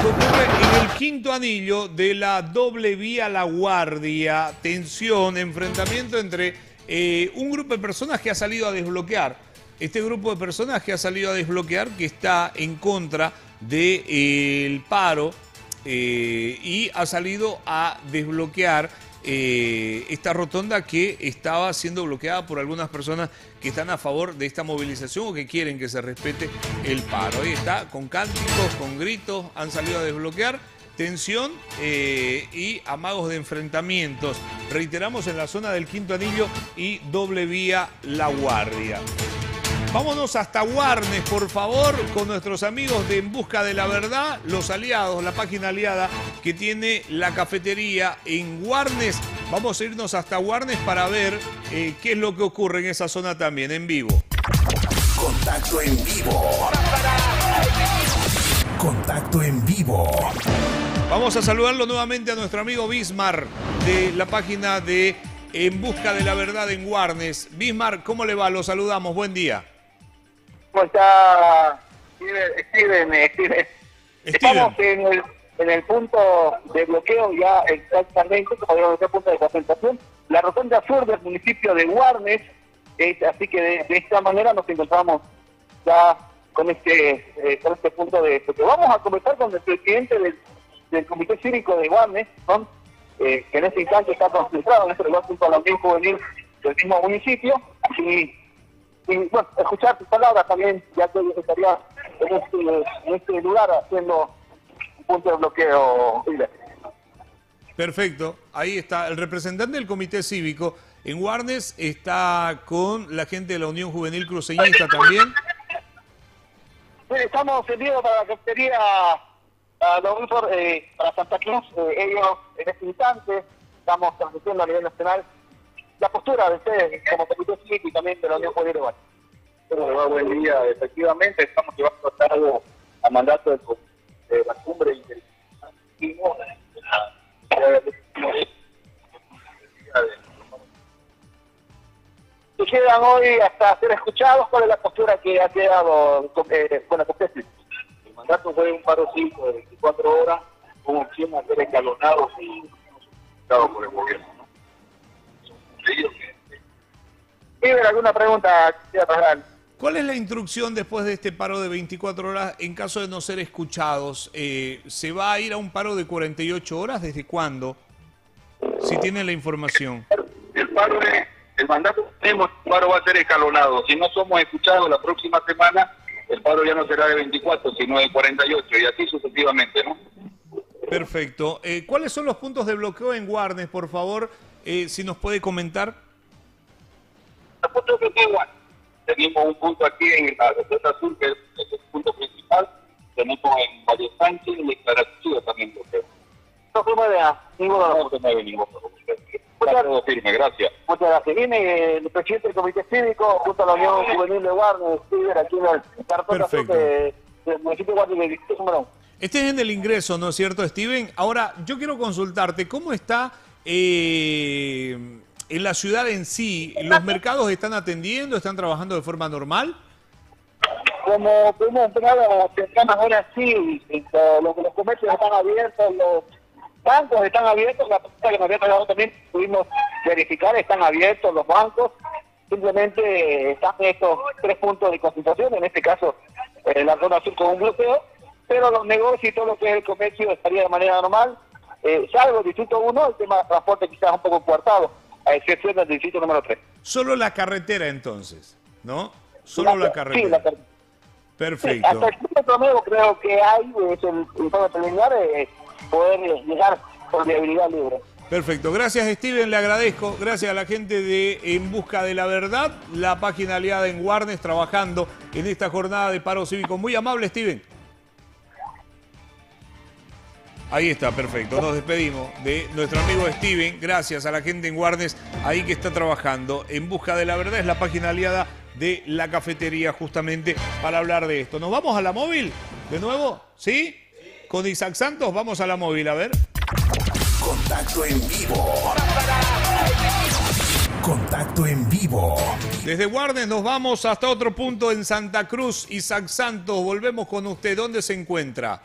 que ocurre en el anillo de la doble vía La Guardia, tensión, enfrentamiento entre eh, un grupo de personas que ha salido a desbloquear. Este grupo de personas que ha salido a desbloquear, que está en contra del paro eh, y ha salido a desbloquear eh, esta rotonda que estaba siendo bloqueada por algunas personas que están a favor de esta movilización o que quieren que se respete el paro. Ahí está, con cánticos, con gritos, han salido a desbloquear. Tensión eh, y amagos de enfrentamientos. Reiteramos en la zona del Quinto Anillo y doble vía La Guardia. Vámonos hasta Warnes, por favor, con nuestros amigos de En Busca de la Verdad, los aliados, la página aliada que tiene la cafetería en Warnes. Vamos a irnos hasta Warnes para ver eh, qué es lo que ocurre en esa zona también, en vivo. Contacto en vivo. Contacto en vivo. Vamos a saludarlo nuevamente a nuestro amigo Bismar de la página de En Busca de la Verdad en Warnes. Bismar, ¿cómo le va? Lo saludamos, buen día. ¿Cómo está Steven? Steven, Steven. Estamos en el, en el punto de bloqueo ya exactamente, como digo, en el punto de concentración, la rotonda sur del municipio de Guarnes, eh, así que de, de esta manera nos encontramos ya con este, eh, con este punto de bloqueo. Vamos a conversar con el presidente del, del Comité Cívico de Guarnes, ¿no? eh, que en este instante está concentrado en este lugar junto a la Unión Juvenil del mismo municipio, y y bueno, escuchar tus palabras también, ya que estaría en este, en este lugar haciendo un punto de bloqueo. Perfecto, ahí está. El representante del Comité Cívico en Warnes está con la gente de la Unión Juvenil Cruceñista también. Estamos enviados para la cafetería a grupos eh, para Santa Cruz. Eh, ellos, en este instante, estamos transmitiendo a nivel nacional la postura de ustedes como Comité Cívico y también de la Unión Guardia. Bueno, buen día. Efectivamente, estamos llevando a cabo a mandato de, de la cumbre interinstitucional. Quedan hoy hasta ser escuchados. ¿Cuál es la postura que ha quedado eh, con la Cívico? El mandato fue un paro cívico de 24 horas con opción a ser escalonados y dado por el gobierno. ¿no? Iber, ¿alguna pregunta que? ¿Cuál es la instrucción después de este paro de 24 horas en caso de no ser escuchados? Eh, ¿Se va a ir a un paro de 48 horas? ¿Desde cuándo? Si tienen la información. El paro es, el mandato que tenemos, el paro va a ser escalonado. Si no somos escuchados la próxima semana, el paro ya no será de 24, sino de 48 y así sucesivamente, ¿no? Perfecto. Eh, ¿Cuáles son los puntos de bloqueo en Guarnes, por favor? Eh, si nos puede comentar. Los puntos de bloqueo igual. Tenemos un punto aquí en la Reserva Sur, que es el punto principal. Tenemos en Valle Sánchez y en Carachuga también bloqueo. No se mueve a ninguno de los No se mueve Está todo firme, gracias. Muchas gracias. Viene el presidente del Comité Cívico junto a la Unión Juvenil de Guardia, Iber, aquí en el cartón de- del municipio de Guardia número uno. Este es en el ingreso, ¿no es cierto, Steven? Ahora, yo quiero consultarte, ¿cómo está eh, en la ciudad en sí? ¿Los mercados están atendiendo, están trabajando de forma normal? como pudimos entrar a tempranas horas sí, los, los comercios están abiertos, los bancos están abiertos, la pregunta que nos había trasladado también pudimos verificar, están abiertos los bancos, simplemente están estos tres puntos de concentración, en este caso eh, la zona sur con un bloqueo, pero los negocios y todo lo que es el comercio estaría de manera normal, eh, salvo el distrito 1, el tema de transporte quizás un poco coartado, a excepción del distrito número 3. Solo la carretera entonces, ¿no? Solo la, carretera. Sí, la carretera. Perfecto. hasta el kilómetro nuevo creo que hay, es el informe preliminar, eh, poder llegar por viabilidad libre. Perfecto, gracias Steven, le agradezco, gracias a la gente de En Busca de la Verdad, la página aliada en Warnes trabajando en esta jornada de paro cívico. Muy amable Steven. Ahí está, perfecto. Nos despedimos de nuestro amigo Steven. Gracias a la gente en Warnes, ahí que está trabajando. En Busca de la Verdad es la página aliada de la cafetería justamente para hablar de esto. ¿Nos vamos a la móvil de nuevo? ¿Sí? Con Isaac Santos vamos a la móvil, a ver. Contacto en vivo. Contacto en vivo. Desde Guardes nos vamos hasta otro punto en Santa Cruz. Isaac Santos, volvemos con usted. ¿Dónde se encuentra?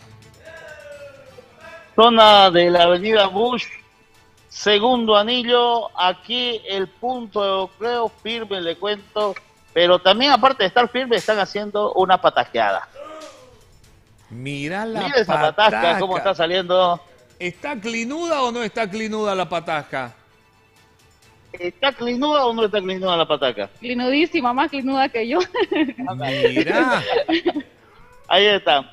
Zona de la avenida Bush, segundo anillo. Aquí el punto, creo, firme, le cuento. Pero también, aparte de estar firme, están haciendo una patajeada. Mira la Mira esa patasca, cómo está saliendo. ¿Está clinuda o no está clinuda la patasca? ¿Está clinuda o no está clinuda la pataca? Clinudísima, más clinuda que yo. Mira. <laughs> Ahí está.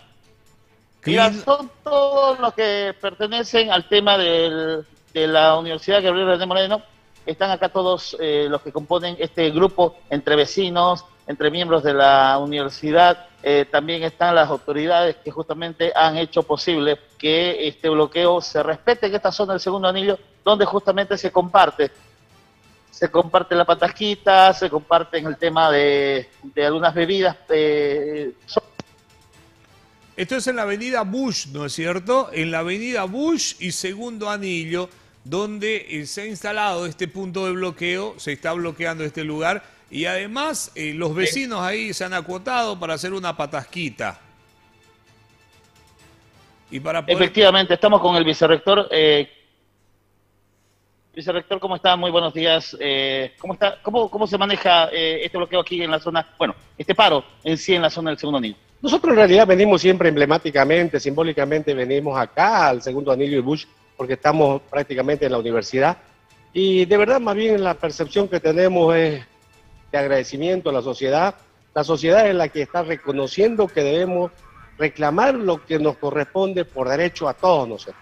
Mira, son todos los que pertenecen al tema del, de la Universidad Gabriel René Moreno. Están acá todos eh, los que componen este grupo entre vecinos, entre miembros de la universidad. Eh, también están las autoridades que justamente han hecho posible que este bloqueo se respete en esta zona del segundo anillo, donde justamente se comparte. Se comparte la patasquita, se comparte en el tema de, de algunas bebidas. Eh, Esto es en la avenida Bush, ¿no es cierto? En la avenida Bush y segundo anillo, donde eh, se ha instalado este punto de bloqueo, se está bloqueando este lugar y además eh, los vecinos ahí se han acotado para hacer una patasquita. Y para poder... Efectivamente, estamos con el vicerrector. Eh, vicerrector, ¿cómo está? Muy buenos días. Eh, ¿cómo, está, cómo, ¿Cómo se maneja eh, este bloqueo aquí en la zona? Bueno, este paro en sí en la zona del segundo anillo. Nosotros en realidad venimos siempre emblemáticamente, simbólicamente venimos acá al segundo anillo de Bush porque estamos prácticamente en la universidad y de verdad más bien la percepción que tenemos es de agradecimiento a la sociedad. La sociedad es la que está reconociendo que debemos reclamar lo que nos corresponde por derecho a todos nosotros.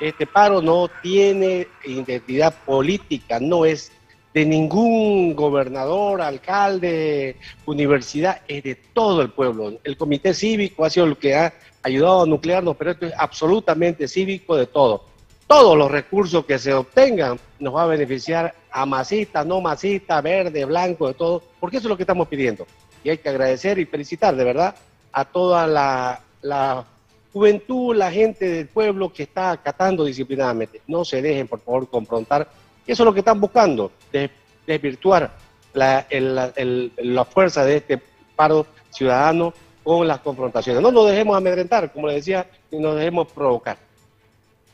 Este paro no tiene identidad política, no es de ningún gobernador, alcalde, universidad, es de todo el pueblo. El comité cívico ha sido el que ha ayudado a nuclearnos, pero esto es absolutamente cívico de todo. Todos los recursos que se obtengan nos va a beneficiar a masita, no masita, verde, blanco, de todo, porque eso es lo que estamos pidiendo. Y hay que agradecer y felicitar de verdad a toda la, juventud, la gente del pueblo que está acatando disciplinadamente. No se dejen, por favor, confrontar. Eso es lo que están buscando, de- desvirtuar la, el- fuerza de este paro ciudadano con las confrontaciones. No nos dejemos amedrentar, como le decía, y nos dejemos provocar.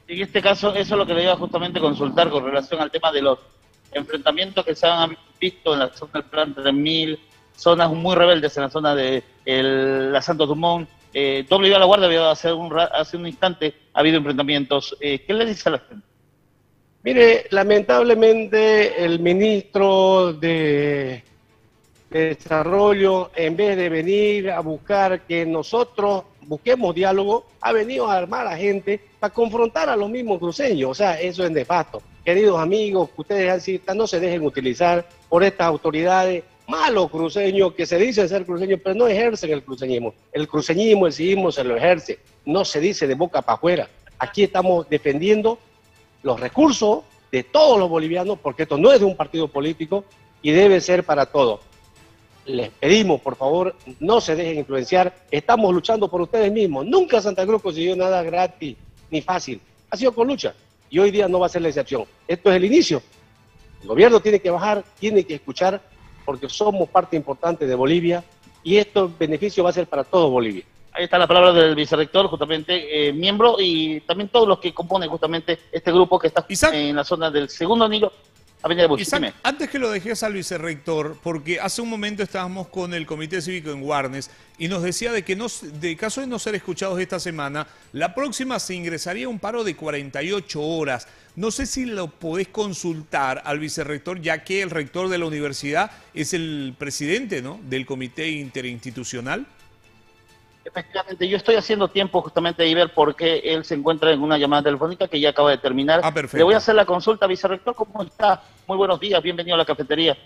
En este caso, eso es lo que le iba justamente a consultar con relación al tema de los enfrentamientos que se han visto en la zona del Plan 3000, zonas muy rebeldes en la zona de el- la Santo Dumont. Eh, doble Viva la Guardia, había hace un, hace un instante ha habido enfrentamientos. Eh, ¿Qué le dice a la gente? Mire, lamentablemente el ministro de Desarrollo, en vez de venir a buscar que nosotros busquemos diálogo, ha venido a armar a gente para confrontar a los mismos cruceños. O sea, eso es nefasto. Queridos amigos, que ustedes han citado, no se dejen utilizar por estas autoridades malos cruceños que se dicen ser cruceños, pero no ejercen el cruceñismo. El cruceñismo, el civismo se lo ejerce, no se dice de boca para afuera. Aquí estamos defendiendo los recursos de todos los bolivianos, porque esto no es de un partido político y debe ser para todos. Les pedimos, por favor, no se dejen influenciar. Estamos luchando por ustedes mismos. Nunca Santa Cruz consiguió nada gratis ni fácil. Ha sido con lucha. Y hoy día no va a ser la excepción. Esto es el inicio. El gobierno tiene que bajar, tiene que escuchar, porque somos parte importante de Bolivia y esto beneficio va a ser para todo Bolivia. Ahí está la palabra del vicerrector, justamente eh, miembro, y también todos los que componen justamente este grupo que está en la zona del segundo anillo, Avenida Bush. Isaac, antes que lo dejes al vicerrector, porque hace un momento estábamos con el Comité Cívico en Guarnes y nos decía de que no, de caso de no ser escuchados esta semana, la próxima se ingresaría un paro de 48 horas. No sé si lo podés consultar al vicerrector, ya que el rector de la universidad es el presidente ¿no? del Comité Interinstitucional. Efectivamente, yo estoy haciendo tiempo justamente de ver por qué él se encuentra en una llamada telefónica que ya acaba de terminar. Ah, perfecto. Le voy a hacer la consulta, vicerrector, ¿cómo está? Muy buenos días, bienvenido a la cafetería.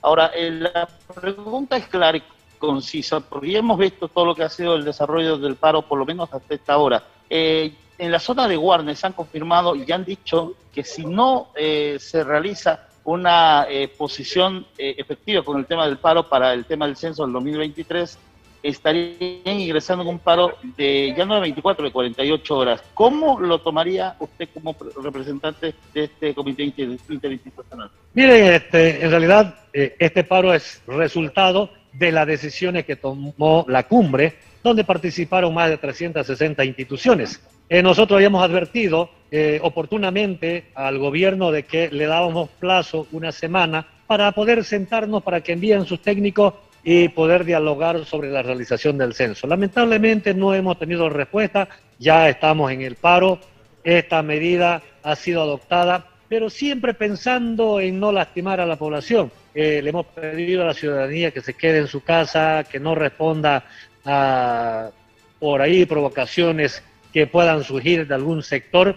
Ahora, eh, la pregunta es clara y concisa, porque ya hemos visto todo lo que ha sido el desarrollo del paro, por lo menos hasta esta hora. Eh, en la zona de Guarnes han confirmado y han dicho que si no eh, se realiza una posición efectiva con el tema del paro para el tema del censo del 2023, estarían ingresando en un paro de ya no de 24, de 48 horas. ¿Cómo lo tomaría usted como representante de este comité interinstitucional? Mire, este, en realidad eh, este paro es resultado de las decisiones que tomó la cumbre, donde participaron más de 360 instituciones. Eh, nosotros habíamos advertido eh, oportunamente al gobierno de que le dábamos plazo una semana para poder sentarnos para que envíen sus técnicos y poder dialogar sobre la realización del censo. Lamentablemente no hemos tenido respuesta, ya estamos en el paro, esta medida ha sido adoptada, pero siempre pensando en no lastimar a la población. Eh, le hemos pedido a la ciudadanía que se quede en su casa, que no responda a por ahí provocaciones que puedan surgir de algún sector.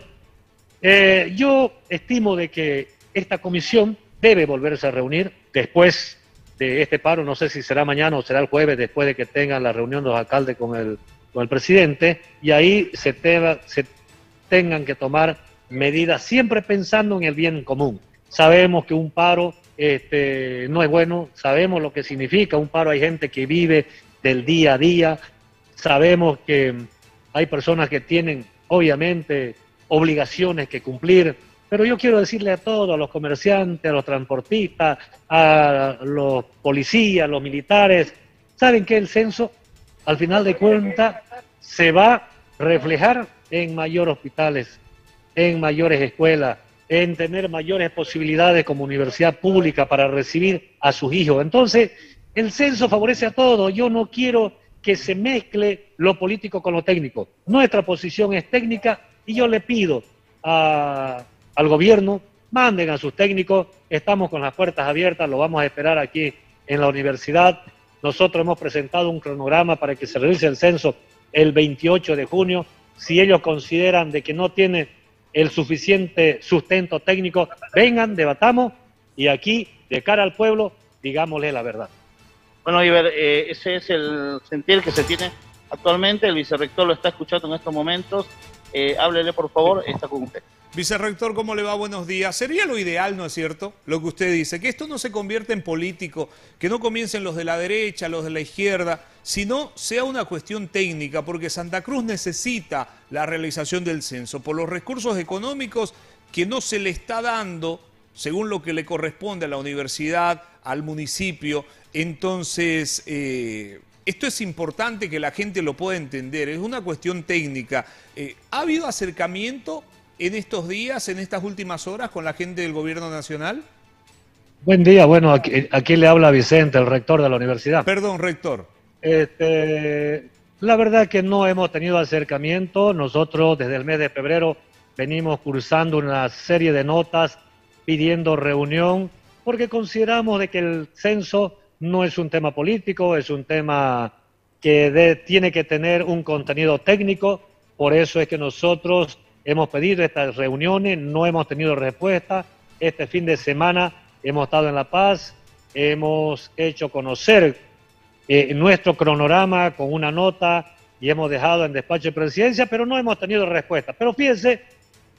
Eh, yo estimo de que esta comisión debe volverse a reunir después de este paro, no sé si será mañana o será el jueves después de que tengan la reunión de los alcaldes con el, con el presidente, y ahí se, se tengan que tomar medidas siempre pensando en el bien común. Sabemos que un paro este, no es bueno, sabemos lo que significa un paro, hay gente que vive del día a día, sabemos que hay personas que tienen obviamente obligaciones que cumplir, pero yo quiero decirle a todos, a los comerciantes, a los transportistas, a los policías, a los militares, saben que el censo, al final de cuentas, se va a reflejar en mayores hospitales, en mayores escuelas, en tener mayores posibilidades como universidad pública para recibir a sus hijos. Entonces, el censo favorece a todos. Yo no quiero que se mezcle lo político con lo técnico. Nuestra posición es técnica y yo le pido a al gobierno, manden a sus técnicos, estamos con las puertas abiertas, lo vamos a esperar aquí en la universidad. Nosotros hemos presentado un cronograma para que se realice el censo el 28 de junio. Si ellos consideran de que no tiene el suficiente sustento técnico, vengan, debatamos y aquí, de cara al pueblo, digámosle la verdad. Bueno, Iber, eh, ese es el sentir que se tiene actualmente. El vicerrector lo está escuchando en estos momentos. Eh, háblele, por favor, está con usted. Vicerrector, ¿cómo le va? Buenos días. Sería lo ideal, ¿no es cierto? Lo que usted dice, que esto no se convierta en político, que no comiencen los de la derecha, los de la izquierda, sino sea una cuestión técnica, porque Santa Cruz necesita la realización del censo por los recursos económicos que no se le está dando según lo que le corresponde a la universidad, al municipio. Entonces, eh, esto es importante que la gente lo pueda entender, es una cuestión técnica. Eh, ¿Ha habido acercamiento en estos días, en estas últimas horas, con la gente del gobierno nacional? Buen día, bueno, aquí, le habla Vicente, el rector de la universidad. Perdón, rector. Este, la verdad que no hemos tenido acercamiento. Nosotros desde el mes de febrero venimos cursando una serie de notas pidiendo reunión porque consideramos de que el censo no es un tema político, es un tema que tiene que tener un contenido técnico. Por eso es que nosotros Hemos pedido estas reuniones, no hemos tenido respuesta. Este fin de semana hemos estado en La Paz, hemos hecho conocer eh, nuestro cronograma con una nota y hemos dejado en despacho de presidencia, pero no hemos tenido respuesta. Pero fíjense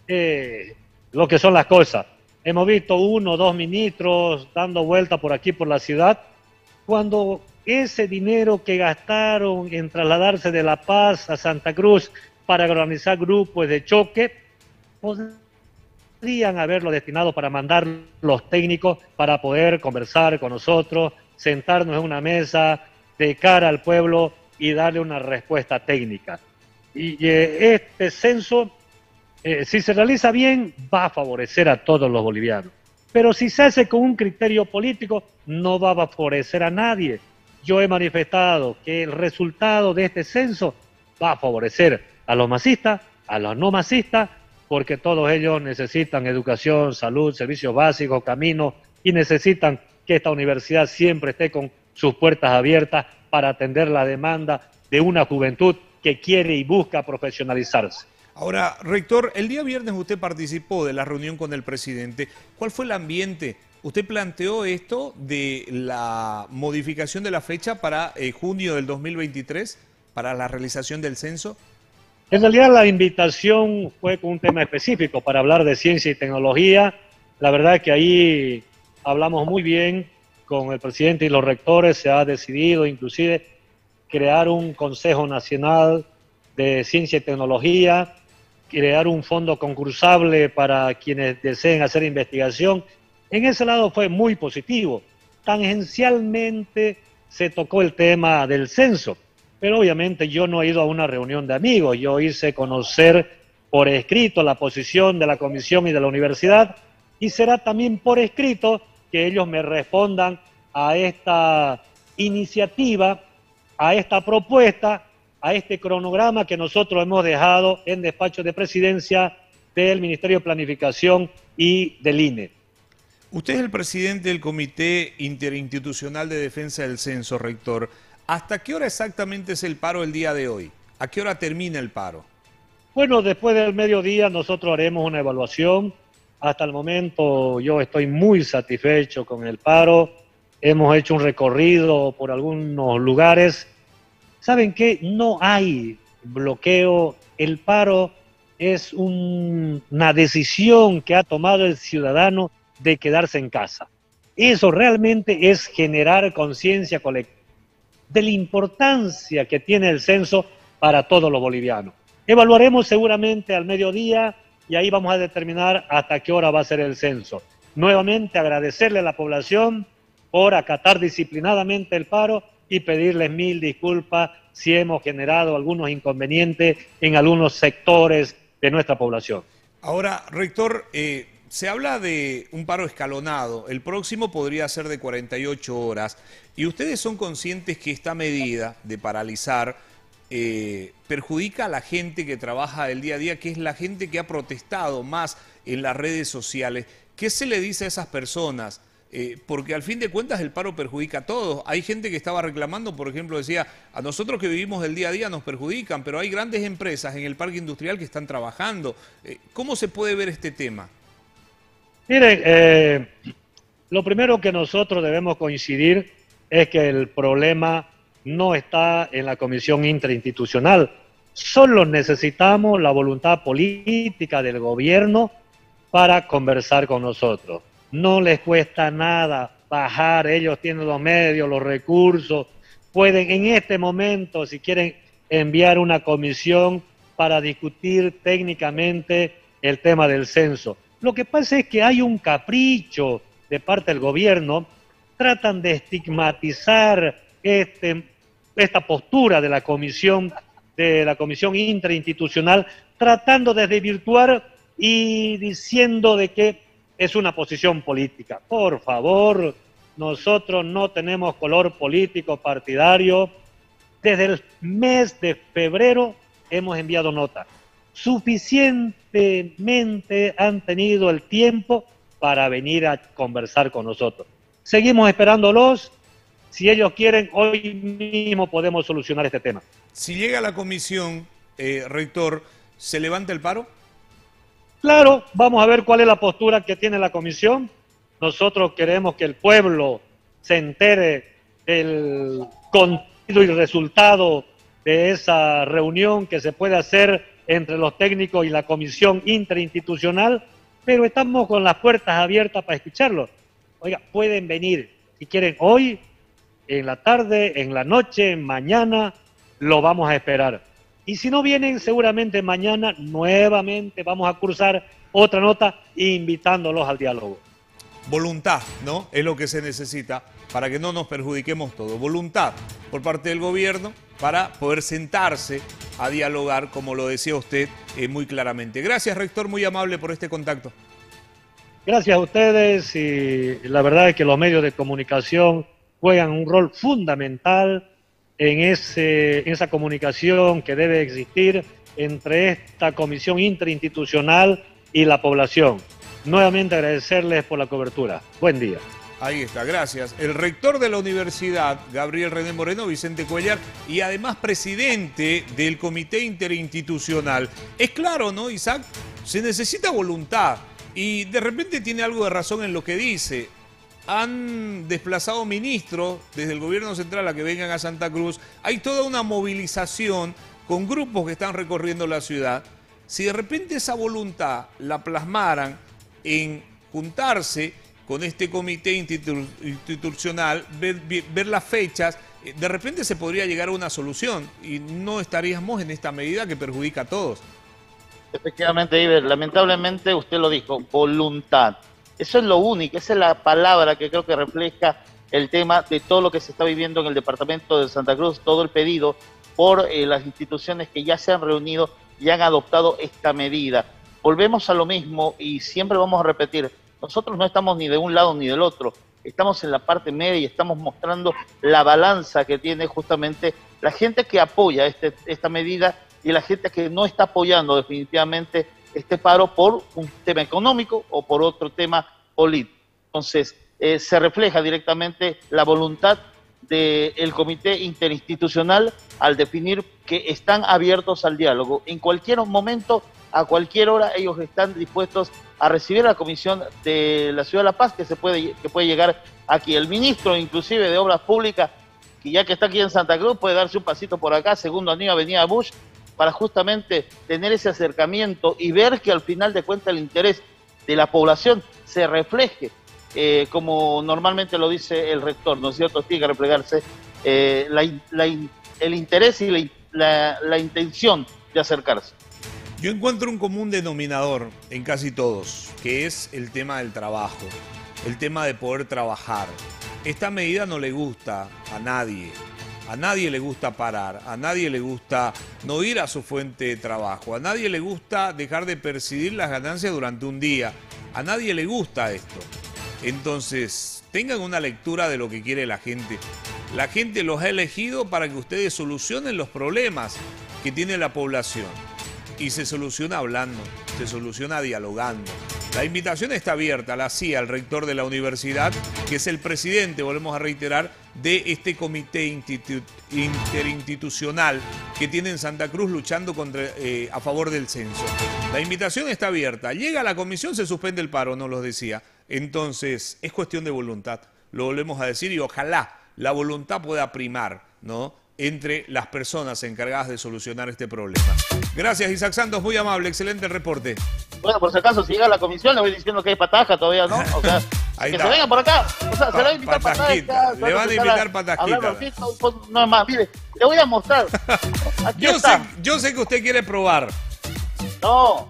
eh, lo que son las cosas. Hemos visto uno o dos ministros dando vuelta por aquí, por la ciudad, cuando ese dinero que gastaron en trasladarse de La Paz a Santa Cruz para organizar grupos de choque, podrían haberlo destinado para mandar los técnicos para poder conversar con nosotros, sentarnos en una mesa, de cara al pueblo y darle una respuesta técnica. Y eh, este censo, eh, si se realiza bien, va a favorecer a todos los bolivianos. Pero si se hace con un criterio político, no va a favorecer a nadie. Yo he manifestado que el resultado de este censo va a favorecer a los masistas, a los no masistas, porque todos ellos necesitan educación, salud, servicios básicos, caminos y necesitan que esta universidad siempre esté con sus puertas abiertas para atender la demanda de una juventud que quiere y busca profesionalizarse. Ahora, rector, el día viernes usted participó de la reunión con el presidente. ¿Cuál fue el ambiente? Usted planteó esto de la modificación de la fecha para eh, junio del 2023, para la realización del censo. En realidad la invitación fue con un tema específico para hablar de ciencia y tecnología. La verdad es que ahí hablamos muy bien con el presidente y los rectores. Se ha decidido inclusive crear un Consejo Nacional de Ciencia y Tecnología, crear un fondo concursable para quienes deseen hacer investigación. En ese lado fue muy positivo. Tangencialmente se tocó el tema del censo pero obviamente yo no he ido a una reunión de amigos, yo hice conocer por escrito la posición de la comisión y de la universidad y será también por escrito que ellos me respondan a esta iniciativa, a esta propuesta, a este cronograma que nosotros hemos dejado en despacho de presidencia del Ministerio de Planificación y del INE. Usted es el presidente del Comité Interinstitucional de Defensa del Censo, rector. ¿Hasta qué hora exactamente es el paro el día de hoy? ¿A qué hora termina el paro? Bueno, después del mediodía nosotros haremos una evaluación. Hasta el momento yo estoy muy satisfecho con el paro. Hemos hecho un recorrido por algunos lugares. ¿Saben qué? No hay bloqueo. El paro es una decisión que ha tomado el ciudadano de quedarse en casa. Eso realmente es generar conciencia colectiva de la importancia que tiene el censo para todos los bolivianos. Evaluaremos seguramente al mediodía y ahí vamos a determinar hasta qué hora va a ser el censo. Nuevamente agradecerle a la población por acatar disciplinadamente el paro y pedirles mil disculpas si hemos generado algunos inconvenientes en algunos sectores de nuestra población. Ahora, rector, eh, se habla de un paro escalonado, el próximo podría ser de 48 horas, y ustedes son conscientes que esta medida de paralizar eh, perjudica a la gente que trabaja el día a día, que es la gente que ha protestado más en las redes sociales. ¿Qué se le dice a esas personas? Eh, porque al fin de cuentas el paro perjudica a todos. Hay gente que estaba reclamando, por ejemplo, decía, a nosotros que vivimos el día a día nos perjudican, pero hay grandes empresas en el parque industrial que están trabajando. Eh, ¿Cómo se puede ver este tema? Miren, eh, lo primero que nosotros debemos coincidir es que el problema no está en la comisión interinstitucional. Solo necesitamos la voluntad política del gobierno para conversar con nosotros. No les cuesta nada bajar, ellos tienen los medios, los recursos, pueden en este momento, si quieren, enviar una comisión para discutir técnicamente el tema del censo. Lo que pasa es que hay un capricho de parte del gobierno, tratan de estigmatizar este, esta postura de la comisión de la comisión interinstitucional, tratando de desvirtuar y diciendo de que es una posición política. Por favor, nosotros no tenemos color político partidario. Desde el mes de febrero hemos enviado nota suficientemente han tenido el tiempo para venir a conversar con nosotros. Seguimos esperándolos. Si ellos quieren, hoy mismo podemos solucionar este tema. Si llega la comisión, eh, rector, ¿se levanta el paro? Claro, vamos a ver cuál es la postura que tiene la comisión. Nosotros queremos que el pueblo se entere del contenido y resultado de esa reunión que se puede hacer entre los técnicos y la comisión interinstitucional, pero estamos con las puertas abiertas para escucharlos. Oiga, pueden venir, si quieren, hoy, en la tarde, en la noche, mañana, lo vamos a esperar. Y si no vienen, seguramente mañana nuevamente vamos a cursar otra nota invitándolos al diálogo. Voluntad, ¿no? Es lo que se necesita para que no nos perjudiquemos todos. Voluntad por parte del gobierno para poder sentarse a dialogar, como lo decía usted eh, muy claramente. Gracias, rector, muy amable por este contacto. Gracias a ustedes y la verdad es que los medios de comunicación juegan un rol fundamental en, en esa comunicación que debe existir entre esta comisión interinstitucional y la población. Nuevamente agradecerles por la cobertura. Buen día. Ahí está, gracias. El rector de la universidad, Gabriel René Moreno, Vicente Cuellar, y además presidente del Comité Interinstitucional. Es claro, ¿no, Isaac? Se necesita voluntad y de repente tiene algo de razón en lo que dice. Han desplazado ministros desde el gobierno central a que vengan a Santa Cruz. Hay toda una movilización con grupos que están recorriendo la ciudad. Si de repente esa voluntad la plasmaran en juntarse con este comité institucional, ver, las fechas, eh, de repente se podría llegar a una solución y no estaríamos en esta medida que perjudica a todos. Efectivamente, Iber, lamentablemente usted lo dijo, voluntad. Eso es lo único, esa es la palabra que creo que refleja el tema de todo lo que se está viviendo en el departamento de Santa Cruz, todo el pedido por eh, las instituciones que ya se han reunido y han adoptado esta medida. Volvemos a lo mismo y siempre vamos a repetir, nosotros no estamos ni de un lado ni del otro, estamos en la parte media y estamos mostrando la balanza que tiene justamente la gente que apoya este, esta medida y la gente que no está apoyando definitivamente este paro por un tema económico o por otro tema político. Entonces, eh, se refleja directamente la voluntad del comité interinstitucional al definir que están abiertos al diálogo. En cualquier momento, a cualquier hora, ellos están dispuestos a recibir a la Comisión de la Ciudad de La Paz que se puede, que puede llegar aquí. El ministro, inclusive, de Obras Públicas, que ya que está aquí en Santa Cruz, puede darse un pasito por acá, segundo anillo Avenida Bush, para justamente tener ese acercamiento y ver que al final de cuentas el interés de la población se refleje, eh, como normalmente lo dice el rector, ¿no es cierto? Tiene que replegarse eh, el interés y la intención de acercarse. Yo encuentro un común denominador en casi todos, que es el tema del trabajo, el tema de poder trabajar. Esta medida no le gusta a nadie. A nadie le gusta parar, a nadie le gusta no ir a su fuente de trabajo, a nadie le gusta dejar de percibir las ganancias durante un día, a nadie le gusta esto. Entonces, tengan una lectura de lo que quiere la gente. La gente los ha elegido para que ustedes solucionen los problemas que tiene la población y se soluciona hablando, se soluciona dialogando. La invitación está abierta, la hacía el rector de la universidad, que es el presidente, volvemos a reiterar, de este comité interinstitucional que tiene en Santa Cruz luchando eh, a favor del censo. La invitación está abierta. Llega a la comisión, se suspende el paro, no lo decía. Entonces, es cuestión de voluntad, lo volvemos a decir, y ojalá la voluntad pueda primar, ¿no? entre las personas encargadas de solucionar este problema. Gracias, Isaac Santos, muy amable, excelente reporte. Bueno, por si acaso, si llega a la comisión, le voy diciendo que hay pataja todavía, ¿no? O sea, <laughs> que se venga por acá. O sea, se le va a invitar patajita. Le van a invitar patajita. No es más, mire, le voy a mostrar. <laughs> yo, Sé, yo sé que usted quiere probar. No.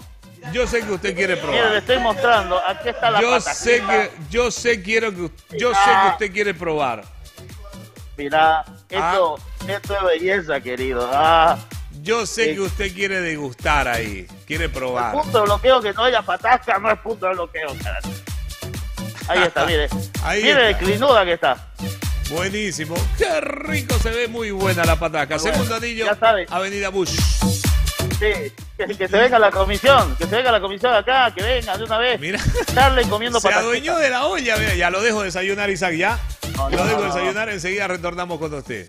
Yo sé que usted quiere probar. Mire, le estoy mostrando. Aquí está la yo Sé que, yo sé, quiero que, yo sé que usted quiere probar. Mira, esto, ah. esto es belleza, querido. Ah. Yo sé que usted quiere degustar ahí, quiere probar. El punto de bloqueo que no haya patasca no es punto de bloqueo. Ahí está, mire. <laughs> Ahí mire está. clinuda que está. Buenísimo. Qué rico se ve, muy buena la pataca. Segundo anillo, Avenida Bush. Sí, que, se venga la comisión, que se venga la comisión acá, que venga de una vez. Mira, estarle comiendo <laughs> Se adueñó de la olla, mira, ya lo dejo desayunar, Isaac, ya. lo dejo desayunar, enseguida retornamos con usted.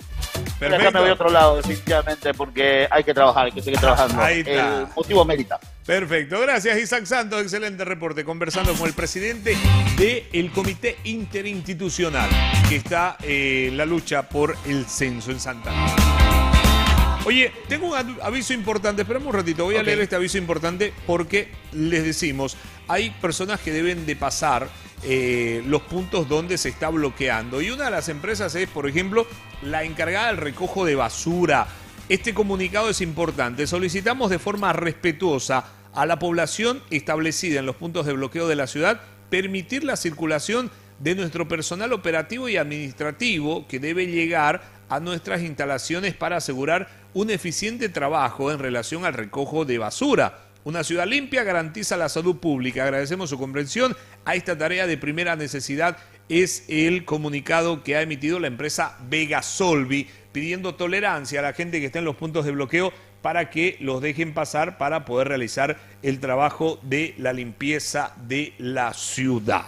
Perfecto. Acá me voy a otro lado, definitivamente, porque hay que trabajar, hay que seguir trabajando. Ahí está. El motivo mérita. Perfecto, gracias Isaac Santos, excelente reporte, conversando con el presidente del Comité Interinstitucional, que está en la lucha por el censo en Santa Oye, tengo un aviso importante, esperamos un ratito, voy a leer este aviso importante porque les decimos, hay personas que deben de pasar eh, los puntos donde se está bloqueando. Y una de las empresas es, por ejemplo, la encargada del recojo de basura. Este comunicado es importante. Solicitamos de forma respetuosa a la población establecida en los puntos de bloqueo de la ciudad permitir la circulación de nuestro personal operativo y administrativo que debe llegar a nuestras instalaciones para asegurar un eficiente trabajo en relación al recojo de basura. Una ciudad limpia garantiza la salud pública. Agradecemos su comprensión a esta tarea de primera necesidad. Es el comunicado que ha emitido la empresa Vega Solvi pidiendo tolerancia a la gente que está en los puntos de bloqueo para que los dejen pasar para poder realizar el trabajo de la limpieza de la ciudad.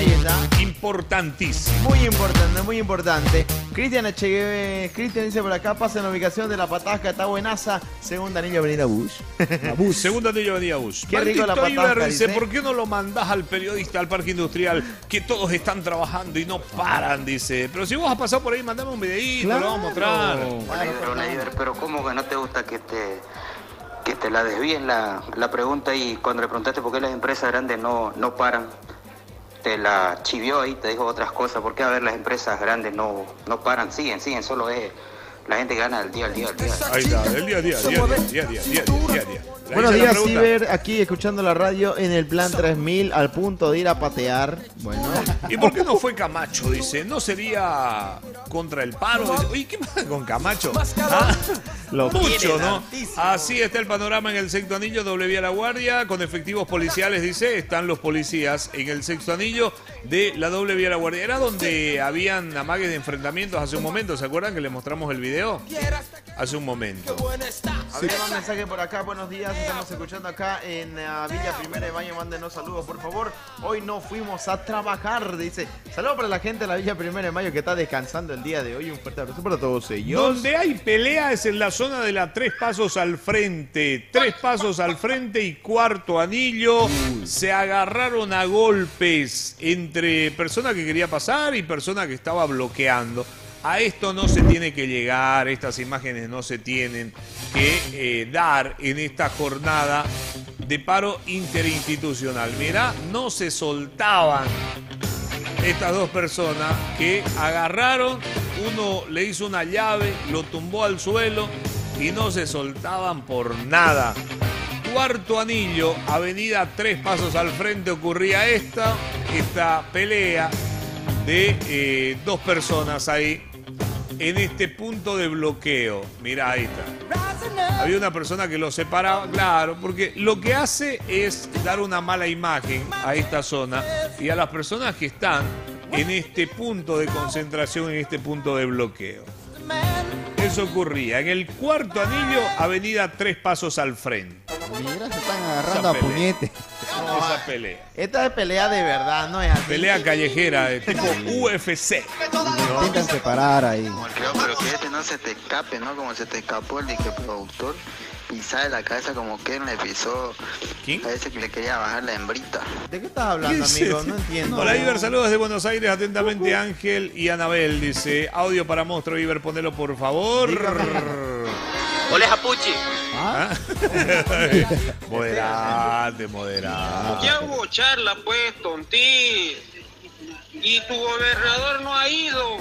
Ahí está. Importantísimo. Muy importante, muy importante. Cristian Echegueve, Cristian dice por acá, pasa en la ubicación de la Patasca, está buenaza, segunda anillo Avenida Bush. <laughs> Bush. Segunda anillo Avenida Bush. Qué rico la patasca, Iber dice. ¿por qué no lo mandás al periodista, al parque industrial, que todos están trabajando y no paran? Dice, pero si vos has pasado por ahí, mandame un videíto, lo vamos a mostrar. Pero ¿cómo que no te gusta que te, que te la desvíen la, la pregunta y cuando le preguntaste por qué las empresas grandes no, no paran, te la chivió ahí, te dijo otras cosas? ¿Por qué, a ver, las empresas grandes no, no paran? Siguen, siguen, solo es la gente gana del día al día al día. Ahí está, del día a día, día a día, día a día, día. Buenos días. Ciber, aquí escuchando la radio en el plan 3000 al punto de ir a patear. Bueno. ¿Y por qué no fue Camacho? Dice, ¿no sería contra el paro? Dice, Oye, ¿qué pasa con Camacho? Ah, Lo mucho, ¿no? Así está el panorama en el sexto anillo, doble vía la guardia, con efectivos policiales, dice, están los policías en el sexto anillo de la doble vía la guardia. Era donde habían amagues de enfrentamientos hace un momento, ¿se acuerdan que le mostramos el video? Hace un momento. A ver, un mensaje por acá, buenos días, estamos escuchando acá en ah, Villa Primera de Baño, mándenos saludos por favor. Hoy no fuimos a trabajar, dice. Saludos para la gente de la Villa Primera de Mayo que está descansando el día de hoy. Un fuerte abrazo para todos ellos. Donde hay pelea es en la zona de la tres pasos al frente. Tres pasos al frente y cuarto anillo. Se agarraron a golpes entre persona que quería pasar y persona que estaba bloqueando. A esto no se tiene que llegar, estas imágenes no se tienen que eh, dar en esta jornada de paro interinstitucional. Mirá, no se soltaban estas dos personas que agarraron, uno le hizo una llave, lo tumbó al suelo y no se soltaban por nada. Cuarto anillo, avenida tres pasos al frente ocurría esta, esta pelea de eh, dos personas ahí en este punto de bloqueo. Mira, ahí está. Había una persona que lo separaba, claro, porque lo que hace es dar una mala imagen a esta zona y a las personas que están en este punto de concentración, en este punto de bloqueo. Eso ocurría en el cuarto anillo, avenida tres pasos al frente. Mira, se están agarrando Esa a pelea. puñete. Esa pelea. Esta es pelea de verdad, no es así. Pelea callejera de tipo UFC. Intentan separar ahí. Creo, pero que este no se te escape, ¿no? Como se te escapó el disque productor y sale la cabeza como que le pisó. ¿Quién? Parece que le quería bajar la hembrita. ¿De qué estás hablando, ¿Quién amigo? es No entiendo. Hola Iber, saludos desde Buenos Aires, atentamente Ángel y Anabel, dice, audio para monstruo Iber, ponelo por favor. Ole Japuchi. ¿Ah? <laughs> moderate, moderate. Ya hubo charla, pues, tontí. Y tu gobernador no ha ido.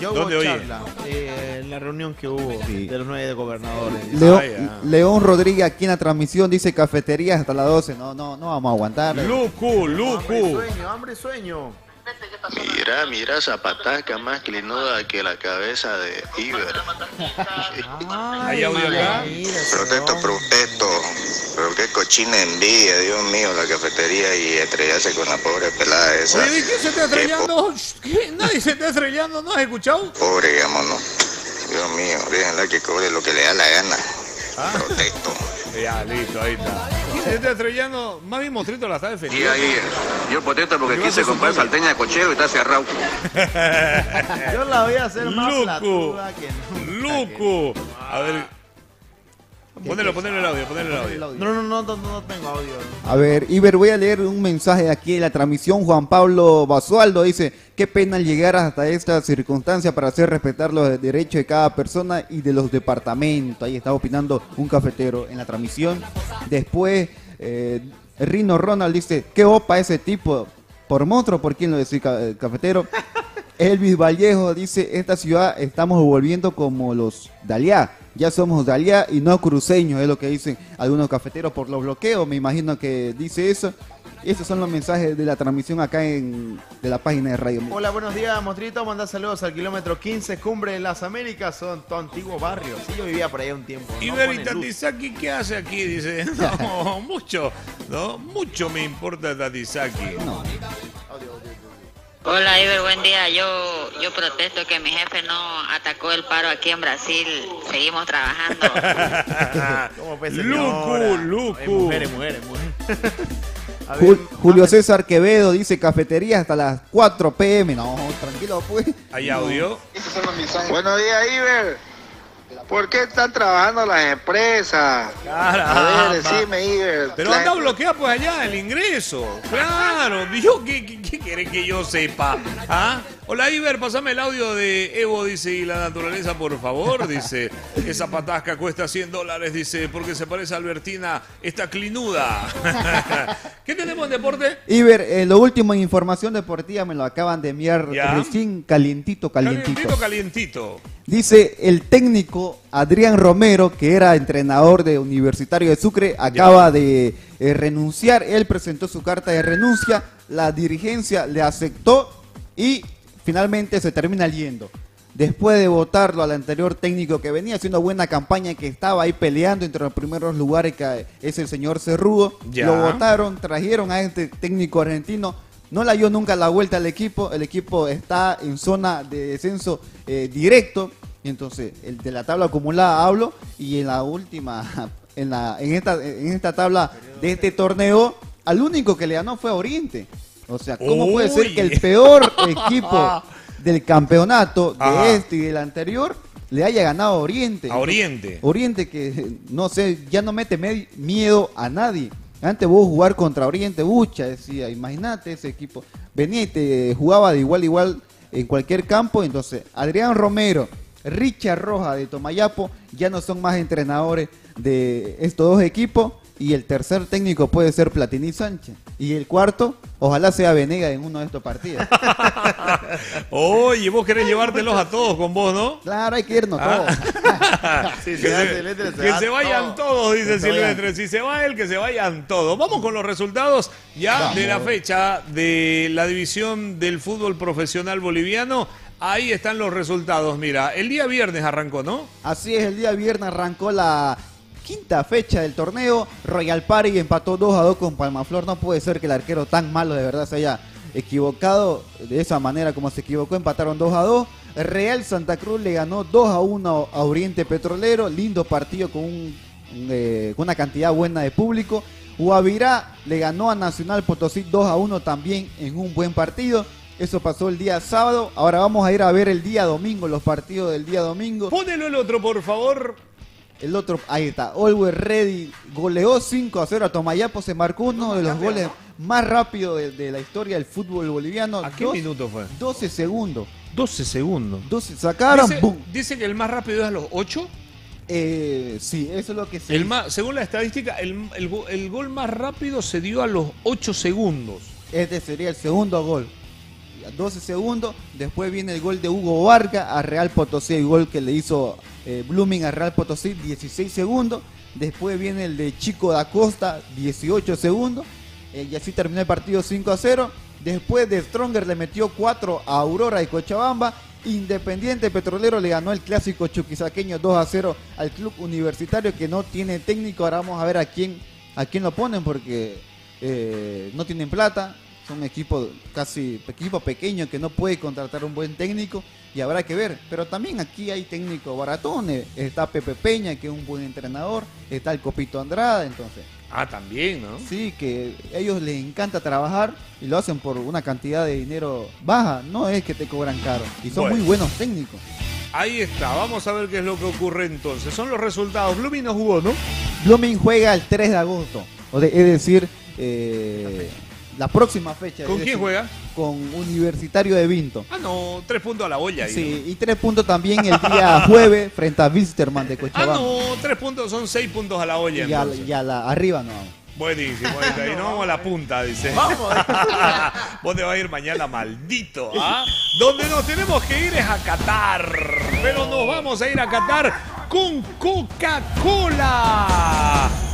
Yo hubo charla eh, en la reunión que hubo de los nueve gobernadores. Leo- Ah, León Rodríguez aquí en la transmisión dice cafeterías hasta las 12. No, no, no vamos a aguantar. Lucu, Hambre y Lucu. sueño, hambre y sueño. Mira, mira esa patasca más clinuda que la cabeza de Iber. ¿Hay audio acá? Protesto, protesto. Pero qué cochina envidia, Dios mío, la cafetería y estrellarse con la pobre pelada esa. Oye, ¿de qué se está estrellando? ¿Qué? ¿Nadie se está estrellando? ¿No has escuchado? Pobre, digamos, ¿no? Dios mío, déjenla que cobre lo que le da la gana. Ah. Protesto. Ya, listo, ahí está. ¿Quién se está estrellando? Mami Mostrito la está Y defendiendo. ahí, yo protesto porque ¿Qué quise comprar salteña de cochero y está cerrado. <laughs> Yo la voy a hacer más platuda que nunca. Lucu. A ver. Ponelo, ponelo el audio, ponelo el audio. No, no, no, no, no tengo audio. A ver, Iber, voy a leer un mensaje aquí en la transmisión. Juan Pablo Basualdo dice, qué pena llegar hasta esta circunstancia para hacer respetar los derechos de cada persona y de los departamentos. Ahí está opinando un cafetero en la transmisión. Después, eh, Rino Ronald dice, qué opa ese tipo. Por monstruo, ¿por quién lo decía eh, cafetero? Elvis Vallejo dice, esta ciudad estamos volviendo como los Daliá. Ya somos Daliá y no cruceños, es lo que dicen algunos cafeteros por los bloqueos, me imagino que dice eso. Esos son los mensajes de la transmisión acá en de la página de Radio Mundo. Hola, buenos días, Mostrito. Manda saludos al kilómetro 15, Cumbre de las Américas. Son tu antiguo barrio. Sí, yo vivía por allá un tiempo. Y No. Tatisaki, ¿qué hace aquí? Dice, <laughs> no, <laughs> mucho, ¿no? Mucho me importa Tatisaki. Hola Iber, buen día. Yo yo protesto que mi jefe no atacó el paro aquí en Brasil. Seguimos trabajando. <laughs> ¿Cómo pues, Lucu? Lucu. Eh, mujeres, mujeres, mujeres. <laughs> Ver, Julio César Quevedo dice cafetería hasta las 4 pm. No, tranquilo pues. ¿Hay audio? Buenos días, Iber. ¿Por qué están trabajando las empresas? Caramba. A ver, decime, Iber. Pero anda bloqueado pues allá el ingreso. Claro, yo, ¿qué, qué, qué quiere que yo sepa? ¿Ah? Hola Iber, pasame el audio de Evo, dice, y la naturaleza, por favor, dice. <laughs> Esa patasca cuesta 100 dólares, dice, porque se parece a Albertina, esta clinuda. <laughs> ¿Qué tenemos en deporte? Iber, eh, lo último en información deportiva me lo acaban de enviar Ya. recién calientito, calientito. Calientito, calientito. Dice el técnico Adrián Romero, que era entrenador de Universitario de Sucre, acaba de eh, renunciar. Él presentó su carta de renuncia, la dirigencia le aceptó y finalmente se termina yendo. Después de votarlo al anterior técnico que venía haciendo buena campaña, que estaba ahí peleando entre los primeros lugares, que es el señor Cerrudo, Ya. lo votaron, trajeron a este técnico argentino, no le dio nunca la vuelta al equipo, el equipo está en zona de descenso eh, directo, entonces el de la tabla acumulada hablo, y en la última, en, la, en, esta, en esta tabla de este torneo, al único que le ganó fue a Oriente. O sea, ¿cómo puede ser que el peor <laughs> equipo del campeonato de Ajá. este y del anterior le haya ganado a Oriente? A Oriente. Oriente que, no sé, ya no mete me- miedo a nadie. Antes vos jugar contra Oriente, bucha, decía, imagínate ese equipo. Venía y te jugaba de igual a igual en cualquier campo. Entonces, Adrián Romero, Richard Roja de Tomayapo ya no son más entrenadores de estos dos equipos. Y el tercer técnico puede ser Platini Sánchez. Y el cuarto, ojalá sea Venega en uno de estos partidos. <laughs> Oye, vos querés llevártelos a todos con vos, ¿no? Claro, hay que irnos todos. <laughs> Sí, que se da se, Silvestre, se que da se vayan todo. todos, dice Que. Silvestre. Si se va él, que se vayan todos. Vamos con los resultados ya de la fecha de la división del fútbol profesional boliviano. Ahí están los resultados. Mira, el día viernes arrancó, ¿no? Así es, el día viernes arrancó la quinta fecha del torneo. Royal Party empató 2 a 2 con Palmaflor. No puede ser que el arquero tan malo de verdad se haya equivocado de esa manera como se equivocó. Empataron 2 a 2. Real Santa Cruz le ganó 2 a 1 a Oriente Petrolero. Lindo partido eh, con una cantidad buena de público. Guavirá le ganó a Nacional Potosí 2 a 1 también en un buen partido. Eso pasó el día sábado. Ahora vamos a ir a ver el día domingo, los partidos del día domingo. Pónelo el otro, por favor. El otro, ahí está, Always Ready goleó 5 a 0 a Tomayapo, se marcó uno de los goles más rápidos de, de la historia del fútbol boliviano. ¿A qué Dos- minuto fue? 12 segundos. 12 segundos. 12 sacaron, Dice, ¡pum! dice que el más rápido es a los 8. Eh, sí, eso es lo que se El dice. más, según la estadística, el, el go- el gol más rápido se dio a los 8 segundos. Este sería el segundo gol. 12 segundos. Después viene el gol de Hugo Vargas a Real Potosí. El gol que le hizo eh, Blooming a Real Potosí, 16 segundos. Después viene el de Chico da Costa, 18 segundos. Eh, y así terminó el partido 5 a 0. Después de Stronger le metió 4 a Aurora y Cochabamba. Independiente Petrolero le ganó el clásico chuquisaqueño 2 a 0 al club universitario que no tiene técnico. Ahora vamos a ver a quién, a quién lo ponen porque eh, no tienen plata. Son equipo casi equipo pequeño que no puede contratar un buen técnico y habrá que ver. Pero también aquí hay técnicos baratones. Está Pepe Peña, que es un buen entrenador. Está el Copito Andrada, entonces. Ah, también, ¿no? Sí, que a ellos les encanta trabajar y lo hacen por una cantidad de dinero baja. No es que te cobran caro. Y son Bueno. muy buenos técnicos. Ahí está, vamos a ver qué es lo que ocurre entonces. Son los resultados. Blooming no jugó, ¿no? Blooming juega el 3 de agosto. O de- es decir, eh, la próxima fecha. ¿Con quién decir, juega? Con Universitario de Vinto. Ah, no, tres puntos a la olla. ahí, Sí, y tres puntos también el día <laughs> jueves frente a Wisterman de Ah, Cochabamba. no, tres puntos son seis puntos a la olla. y, a, y a la, arriba no. Buenísimo, ahí está. Y no vamos a la punta, dice. Vamos. <laughs> Vos te vas a ir mañana, maldito. ¿ah? Donde nos tenemos que ir es a Qatar. Pero nos vamos a ir a Qatar con Coca-Cola.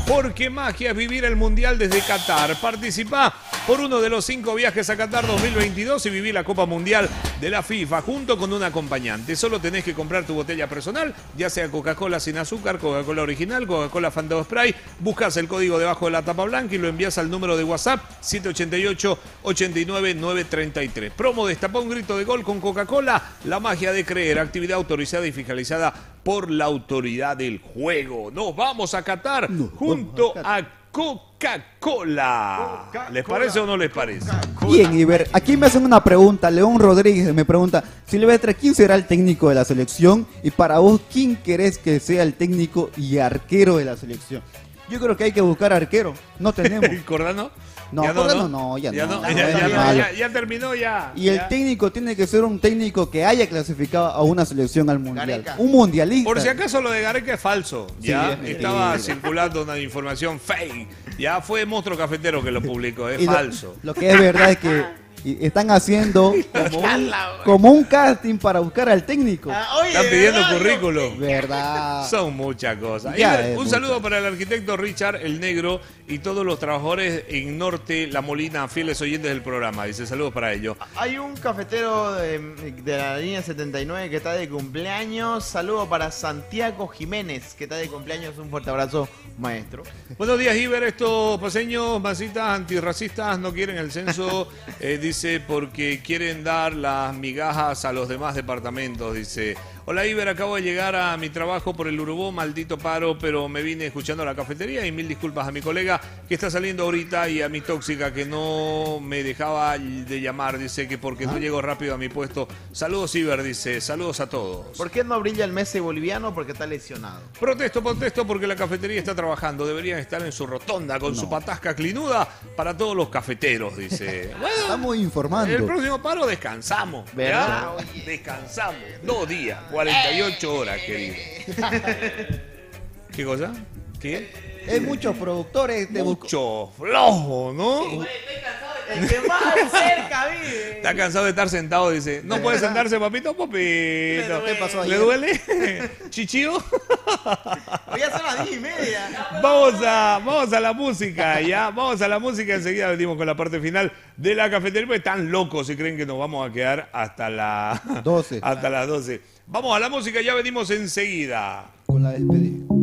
Porque magia es vivir el Mundial desde Qatar. Participa por uno de los cinco viajes a Qatar 2022 y vivir la Copa Mundial de la FIFA junto con un acompañante. Solo tenés que comprar tu botella personal, ya sea Coca-Cola sin azúcar, Coca-Cola original, Coca-Cola Fanta Spray. Buscas el código debajo de la tapa blanca y lo envías al número de WhatsApp 788 89 933. Promo destapó un grito de gol con Coca-Cola. La magia de creer, actividad autorizada y fiscalizada por la autoridad del juego. Nos vamos a Qatar junto a Coca-Cola. ¿Les parece o no les parece? Bien, Iber, aquí me hacen una pregunta. León Rodríguez me pregunta, Silvestre, ¿quién será el técnico de la selección? Y para vos, ¿quién querés que sea el técnico y arquero de la selección? Yo creo que hay que buscar arquero. No tenemos. <laughs> ¿Cordano? No, Ya no, ya, Ya, no. no, Ya <laughs> ya- no, ya- ya- ya terminó ya. Y el técnico tiene que ser un técnico que haya clasificado a una selección al mundial. Un mundialista. Por si acaso lo de Gareca es falso. Sí, Ya es estaba circulando una información fake. Ya fue Monstruo Cafetero que lo publicó, es Y lo- falso. Lo, que es verdad es que y- están haciendo <laughs> como un, como un casting para buscar al técnico. Están pidiendo currículum. Verdad. Son muchas cosas. Y un saludo para el arquitecto Richard El Negro y todos los trabajadores en Norte La Molina, fieles oyentes del programa. Dice saludos para ellos. Hay un cafetero de, de la línea 79 que está de cumpleaños. Saludo para Santiago Jiménez, que está de cumpleaños. Un fuerte abrazo, maestro. Buenos días, Iber. Estos paseños, masitas, antirracistas no quieren el censo, <laughs> eh, dice, porque quieren dar las migajas a los demás departamentos, dice. Hola, Iber, acabo de llegar a mi trabajo por el Urubó, maldito paro, pero me vine escuchando la cafetería y mil disculpas a mi colega que está saliendo ahorita y a mi tóxica que no me dejaba de llamar, dice que porque no llego rápido a mi puesto. Saludos, Iber, dice, saludos a todos. ¿Por qué no brilla el Messi boliviano? Porque está lesionado. Protesto, protesto porque la cafetería está trabajando. Deberían estar en su rotonda con su patasca clinuda para todos los cafeteros, dice. <laughs> Bueno, Estamos informando. el próximo paro descansamos. ¿Verdad? Descansamos. Dos días, 48 horas, querido. <laughs> ¿Qué cosa? ¿Qué? Hay muchos productores de Mucho flojo, ¿no? El que más cerca vive. Está cansado de estar sentado, dice. ¿No puede sentarse, papito? Papito. ¿Qué pasó ¿Le ayer? duele? <laughs> ¿Chichío? Hoy ya son las 10 y media. Vamos a, vamos a la música, ya. Vamos a la música. Enseguida venimos con la parte final de la cafetería. porque Están locos y creen que nos vamos a quedar hasta, la, 12. <laughs> hasta las 12. Vamos a la música, ya venimos enseguida. Con la despedida.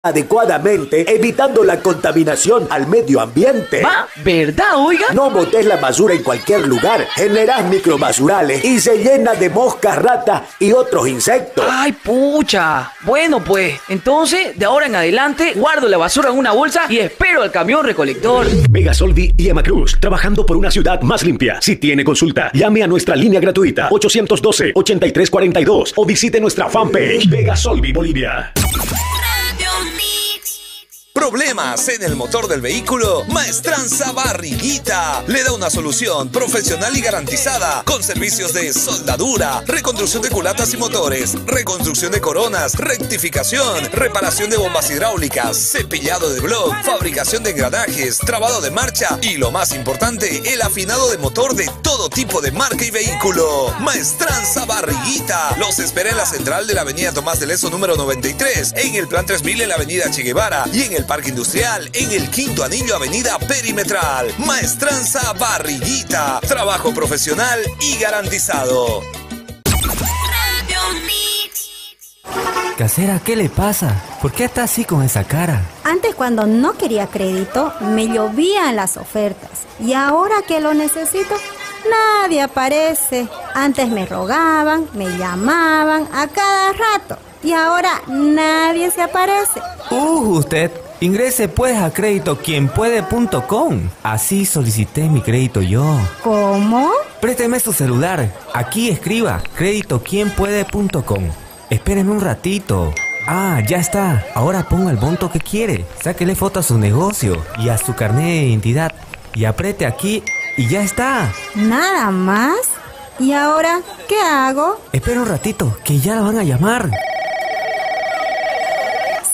Adecuadamente, evitando la contaminación al medio ambiente. ¿Va? ¿Verdad, oiga? No botes la basura en cualquier lugar, generas microbasurales y se llena de moscas, ratas y otros insectos. Ay, pucha. Bueno, pues, entonces, de ahora en adelante, guardo la basura en una bolsa y espero al camión recolector. Vega Solvi y Emacruz, trabajando por una ciudad más limpia. Si tiene consulta, llame a nuestra línea gratuita 812-8342 o visite nuestra fanpage Vega Solvi Bolivia. ¿Problemas en el motor del vehículo? Maestranza Barriguita le da una solución profesional y garantizada con servicios de soldadura, reconstrucción de culatas y motores, reconstrucción de coronas, rectificación, reparación de bombas hidráulicas, cepillado de blog, fabricación de engranajes, trabado de marcha y lo más importante, el afinado de motor de todo tipo de marca y vehículo. Maestranza Barriguita los espera en la central de la avenida Tomás de Leso número 93, en el plan 3000 en la avenida Che Guevara y en el Parque Industrial en el Quinto Anillo Avenida Perimetral. Maestranza Barriguita. Trabajo profesional y garantizado. Casera, ¿qué le pasa? ¿Por qué está así con esa cara? Antes cuando no quería crédito, me llovían las ofertas. Y ahora que lo necesito, nadie aparece. Antes me rogaban, me llamaban a cada rato. Y ahora nadie se aparece. Uh, usted Ingrese pues a créditoquienpuede.com. Así solicité mi crédito yo. ¿Cómo? Présteme su celular. Aquí escriba créditoquienpuede.com. Espérenme un ratito. Ah, ya está. Ahora ponga el monto que quiere. Sáquele foto a su negocio y a su carnet de identidad. Y apriete aquí y ya está. ¿Nada más? ¿Y ahora qué hago? Espera un ratito, que ya la van a llamar.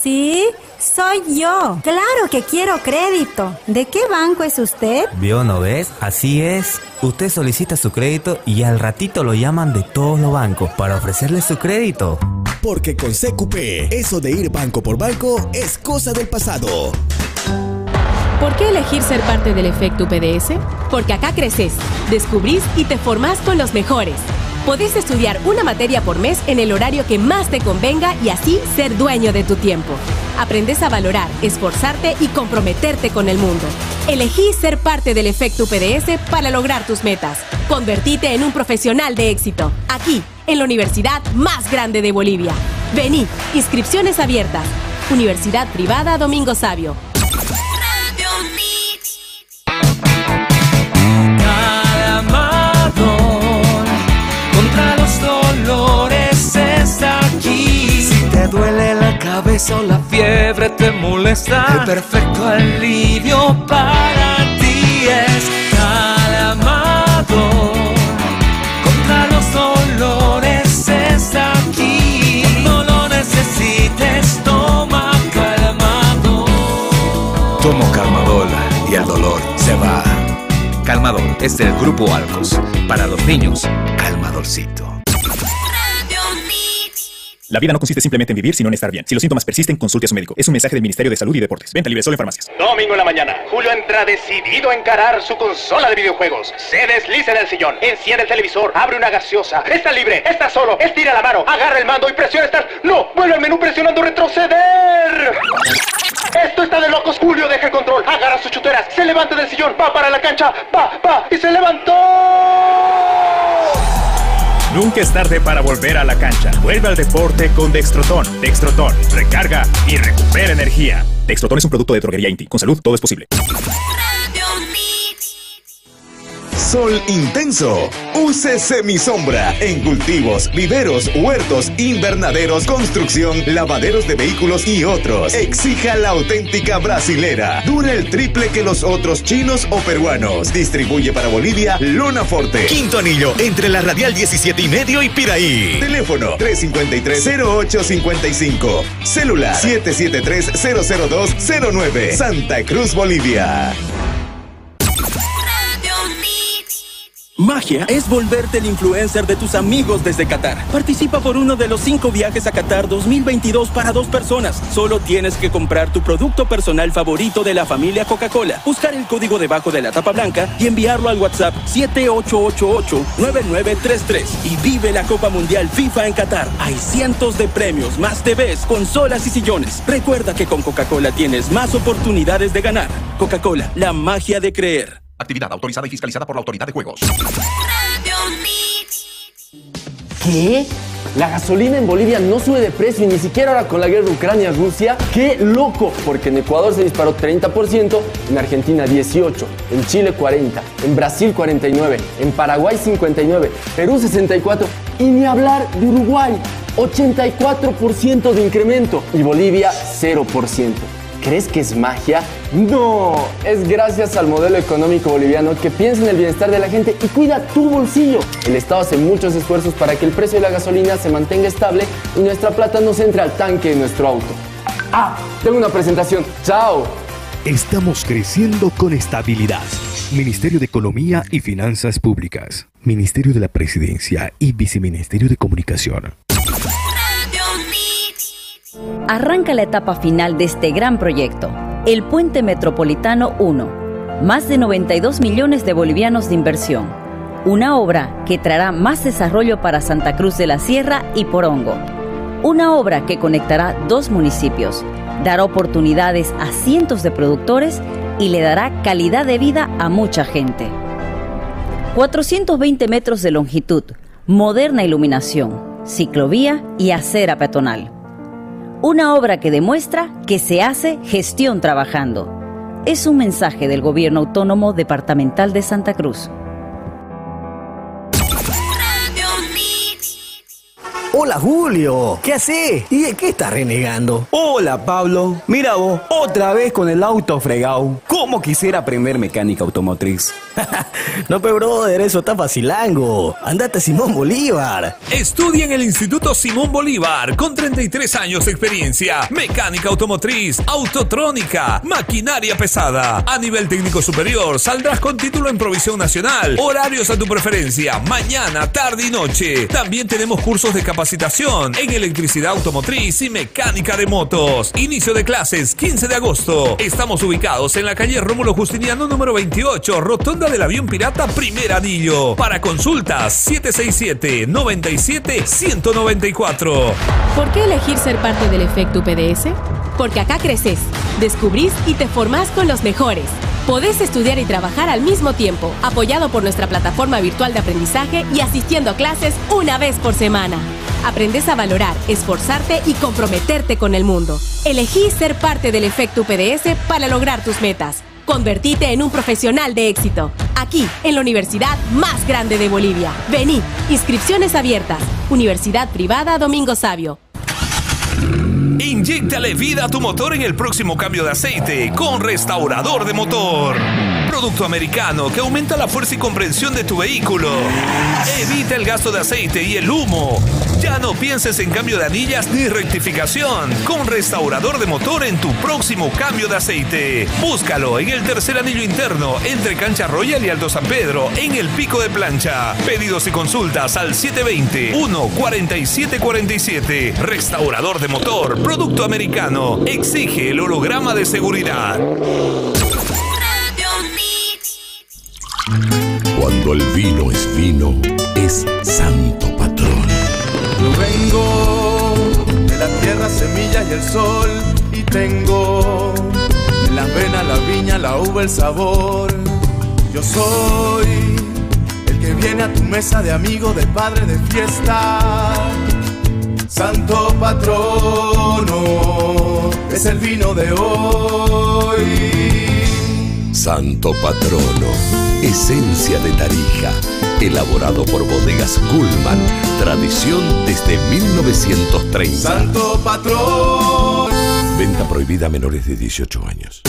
¿Sí? Soy yo. Claro que quiero crédito. ¿De qué banco es usted? ¿Vio, no ves? Así es. Usted solicita su crédito y al ratito lo llaman de todos los bancos para ofrecerle su crédito. Porque con CQP, eso de ir banco por banco es cosa del pasado. ¿Por qué elegir ser parte del efecto PDS? Porque acá creces, descubrís y te formás con los mejores. Podés estudiar una materia por mes en el horario que más te convenga y así ser dueño de tu tiempo. Aprendes a valorar, esforzarte y comprometerte con el mundo. Elegí ser parte del efecto PDS para lograr tus metas. Convertite en un profesional de éxito. Aquí, en la universidad más grande de Bolivia. Vení, inscripciones abiertas. Universidad Privada Domingo Sabio. Cabeza o la fiebre te molesta, el perfecto alivio para ti es Calmado. Contra los dolores está aquí. No lo necesites, toma Calmado. Tomo Calmadol y el dolor se va. Calmadol es del grupo Arcos. Para los niños, Calmadolcito. La vida no consiste simplemente en vivir, sino en estar bien. Si los síntomas persisten, consulte a su médico. Es un mensaje del Ministerio de Salud y Deportes. Venta libre solo en farmacias. Domingo en la mañana, Julio entra decidido a encarar su consola de videojuegos. Se desliza en el sillón, enciende el televisor, abre una gaseosa. Está libre, está solo, estira la mano, agarra el mando y presiona estar. ¡No! ¡Vuelve al menú presionando retroceder! Esto está de locos. Julio deja el control, agarra sus chuteras, se levanta del sillón, va para la cancha, va, va y se levantó. Nunca es tarde para volver a la cancha. Vuelve al deporte con Dextrotón. Dextrotón, recarga y recupera energía. Dextrotón es un producto de droguería Inti. Con salud todo es posible. Sol intenso. Use semisombra en cultivos, viveros, huertos, invernaderos, construcción, lavaderos de vehículos y otros. Exija la auténtica brasilera. Dura el triple que los otros chinos o peruanos. Distribuye para Bolivia Luna Forte. Quinto anillo entre la radial 17 y medio y Piraí. Teléfono 353-0855. Celular 773-00209. Santa Cruz, Bolivia. Magia es volverte el influencer de tus amigos desde Qatar. Participa por uno de los cinco viajes a Qatar 2022 para dos personas. Solo tienes que comprar tu producto personal favorito de la familia Coca-Cola, buscar el código debajo de la tapa blanca y enviarlo al WhatsApp 7888-9933 y vive la Copa Mundial FIFA en Qatar. Hay cientos de premios, más TVs, consolas y sillones. Recuerda que con Coca-Cola tienes más oportunidades de ganar. Coca-Cola, la magia de creer. Actividad autorizada y fiscalizada por la Autoridad de Juegos. ¿Qué? La gasolina en Bolivia no sube de precio y ni siquiera ahora con la guerra de Ucrania-Rusia. ¡Qué loco! Porque en Ecuador se disparó 30%, en Argentina 18%, en Chile 40%, en Brasil 49%, en Paraguay 59%, Perú 64% y ni hablar de Uruguay, 84% de incremento y Bolivia 0%. ¿Crees que es magia? No, es gracias al modelo económico boliviano que piensa en el bienestar de la gente y cuida tu bolsillo. El Estado hace muchos esfuerzos para que el precio de la gasolina se mantenga estable y nuestra plata no se entre al tanque de nuestro auto. Ah, tengo una presentación. ¡Chao! Estamos creciendo con estabilidad. Ministerio de Economía y Finanzas Públicas. Ministerio de la Presidencia y Viceministerio de Comunicación. Arranca la etapa final de este gran proyecto, el Puente Metropolitano 1. Más de 92 millones de bolivianos de inversión. Una obra que traerá más desarrollo para Santa Cruz de la Sierra y Porongo. Una obra que conectará dos municipios, dará oportunidades a cientos de productores y le dará calidad de vida a mucha gente. 420 metros de longitud, moderna iluminación, ciclovía y acera peatonal. Una obra que demuestra que se hace gestión trabajando. Es un mensaje del Gobierno Autónomo Departamental de Santa Cruz. Hola Julio, ¿qué haces? ¿Y de qué estás renegando? Hola Pablo, mira vos, otra vez con el auto fregado. ¿Cómo quisiera aprender mecánica automotriz? <laughs> no, pero brother, eso está facilango. Andate a Simón Bolívar. Estudia en el Instituto Simón Bolívar con 33 años de experiencia. Mecánica automotriz, autotrónica, maquinaria pesada. A nivel técnico superior saldrás con título en provisión nacional. Horarios a tu preferencia, mañana, tarde y noche. También tenemos cursos de capacitación en electricidad automotriz y mecánica de motos. Inicio de clases 15 de agosto. Estamos ubicados en la calle Rómulo Justiniano número 28, Rotonda del Avión Pirata, primer anillo. Para consultas 767 97 194. ¿Por qué elegir ser parte del efecto PDS? Porque acá creces, descubrís y te formás con los mejores. Podés estudiar y trabajar al mismo tiempo, apoyado por nuestra plataforma virtual de aprendizaje y asistiendo a clases una vez por semana. Aprendes a valorar, esforzarte y comprometerte con el mundo. Elegí ser parte del efecto PDS para lograr tus metas. Convertite en un profesional de éxito. Aquí, en la universidad más grande de Bolivia. Vení, inscripciones abiertas. Universidad Privada Domingo Sabio. Inyectale vida a tu motor en el próximo cambio de aceite con Restaurador de Motor. Producto americano que aumenta la fuerza y comprensión de tu vehículo. Evita el gasto de aceite y el humo. Ya no pienses en cambio de anillas ni rectificación. Con Restaurador de Motor en tu próximo cambio de aceite. Búscalo en el tercer anillo interno entre Cancha Royal y Alto San Pedro en el pico de plancha. Pedidos y consultas al 720-14747. Restaurador de Motor. Producto americano. Exige el holograma de seguridad. Cuando el vino es vino, es santo vengo de la tierra, semilla y el sol. Y tengo en las venas la viña, la uva, el sabor. Yo soy el que viene a tu mesa de amigo, de padre, de fiesta. Santo patrono, es el vino de hoy. Santo patrono, esencia de Tarija, elaborado por bodegas Gullman, tradición desde 1930. Santo patrón. Venta prohibida a menores de 18 años.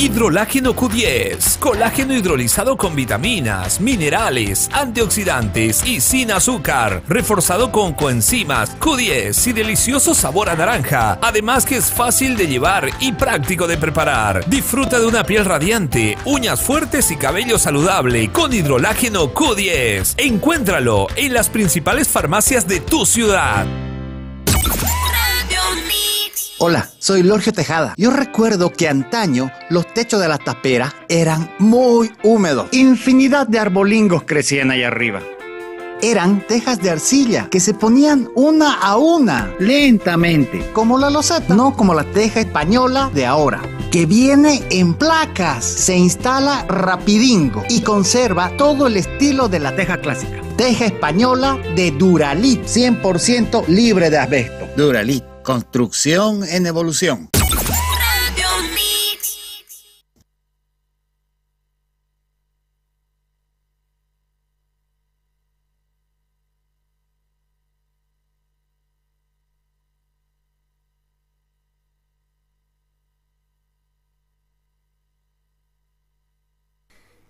Hidrolágeno Q10, colágeno hidrolizado con vitaminas, minerales, antioxidantes y sin azúcar, reforzado con coenzimas Q10 y delicioso sabor a naranja, además que es fácil de llevar y práctico de preparar. Disfruta de una piel radiante, uñas fuertes y cabello saludable con hidrolágeno Q10. Encuéntralo en las principales farmacias de tu ciudad. Hola, soy Lorgio Tejada. Yo recuerdo que antaño los techos de las taperas eran muy húmedos. Infinidad de arbolingos crecían ahí arriba. Eran tejas de arcilla que se ponían una a una, lentamente, como la loseta, no como la teja española de ahora, que viene en placas, se instala rapidingo y conserva todo el estilo de la teja clásica. Teja española de Duralit, 100% libre de asbesto. Duralit, construcción en evolución.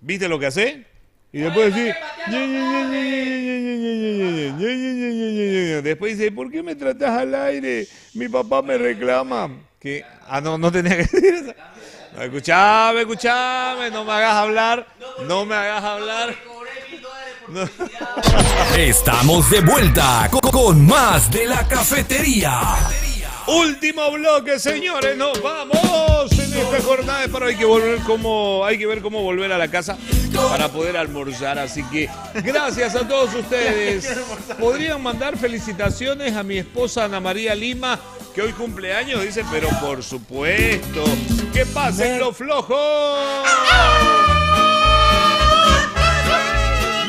¿Viste lo que hace? Y después dice, después dice, ¿por qué me tratas al aire? Mi papá me reclama. Que, ah, no, no tenía que decir eso. No, escuchame, escuchame, no me hagas hablar, no me hagas hablar. No. Estamos de vuelta co- con más de la cafetería. Último bloque, señores, nos vamos en esta jornada, pero hay que volver como, hay que ver cómo volver a la casa para poder almorzar. Así que gracias a todos ustedes. <laughs> Podrían mandar felicitaciones a mi esposa Ana María Lima, que hoy cumple años, dice, pero por supuesto, que pasen los flojos.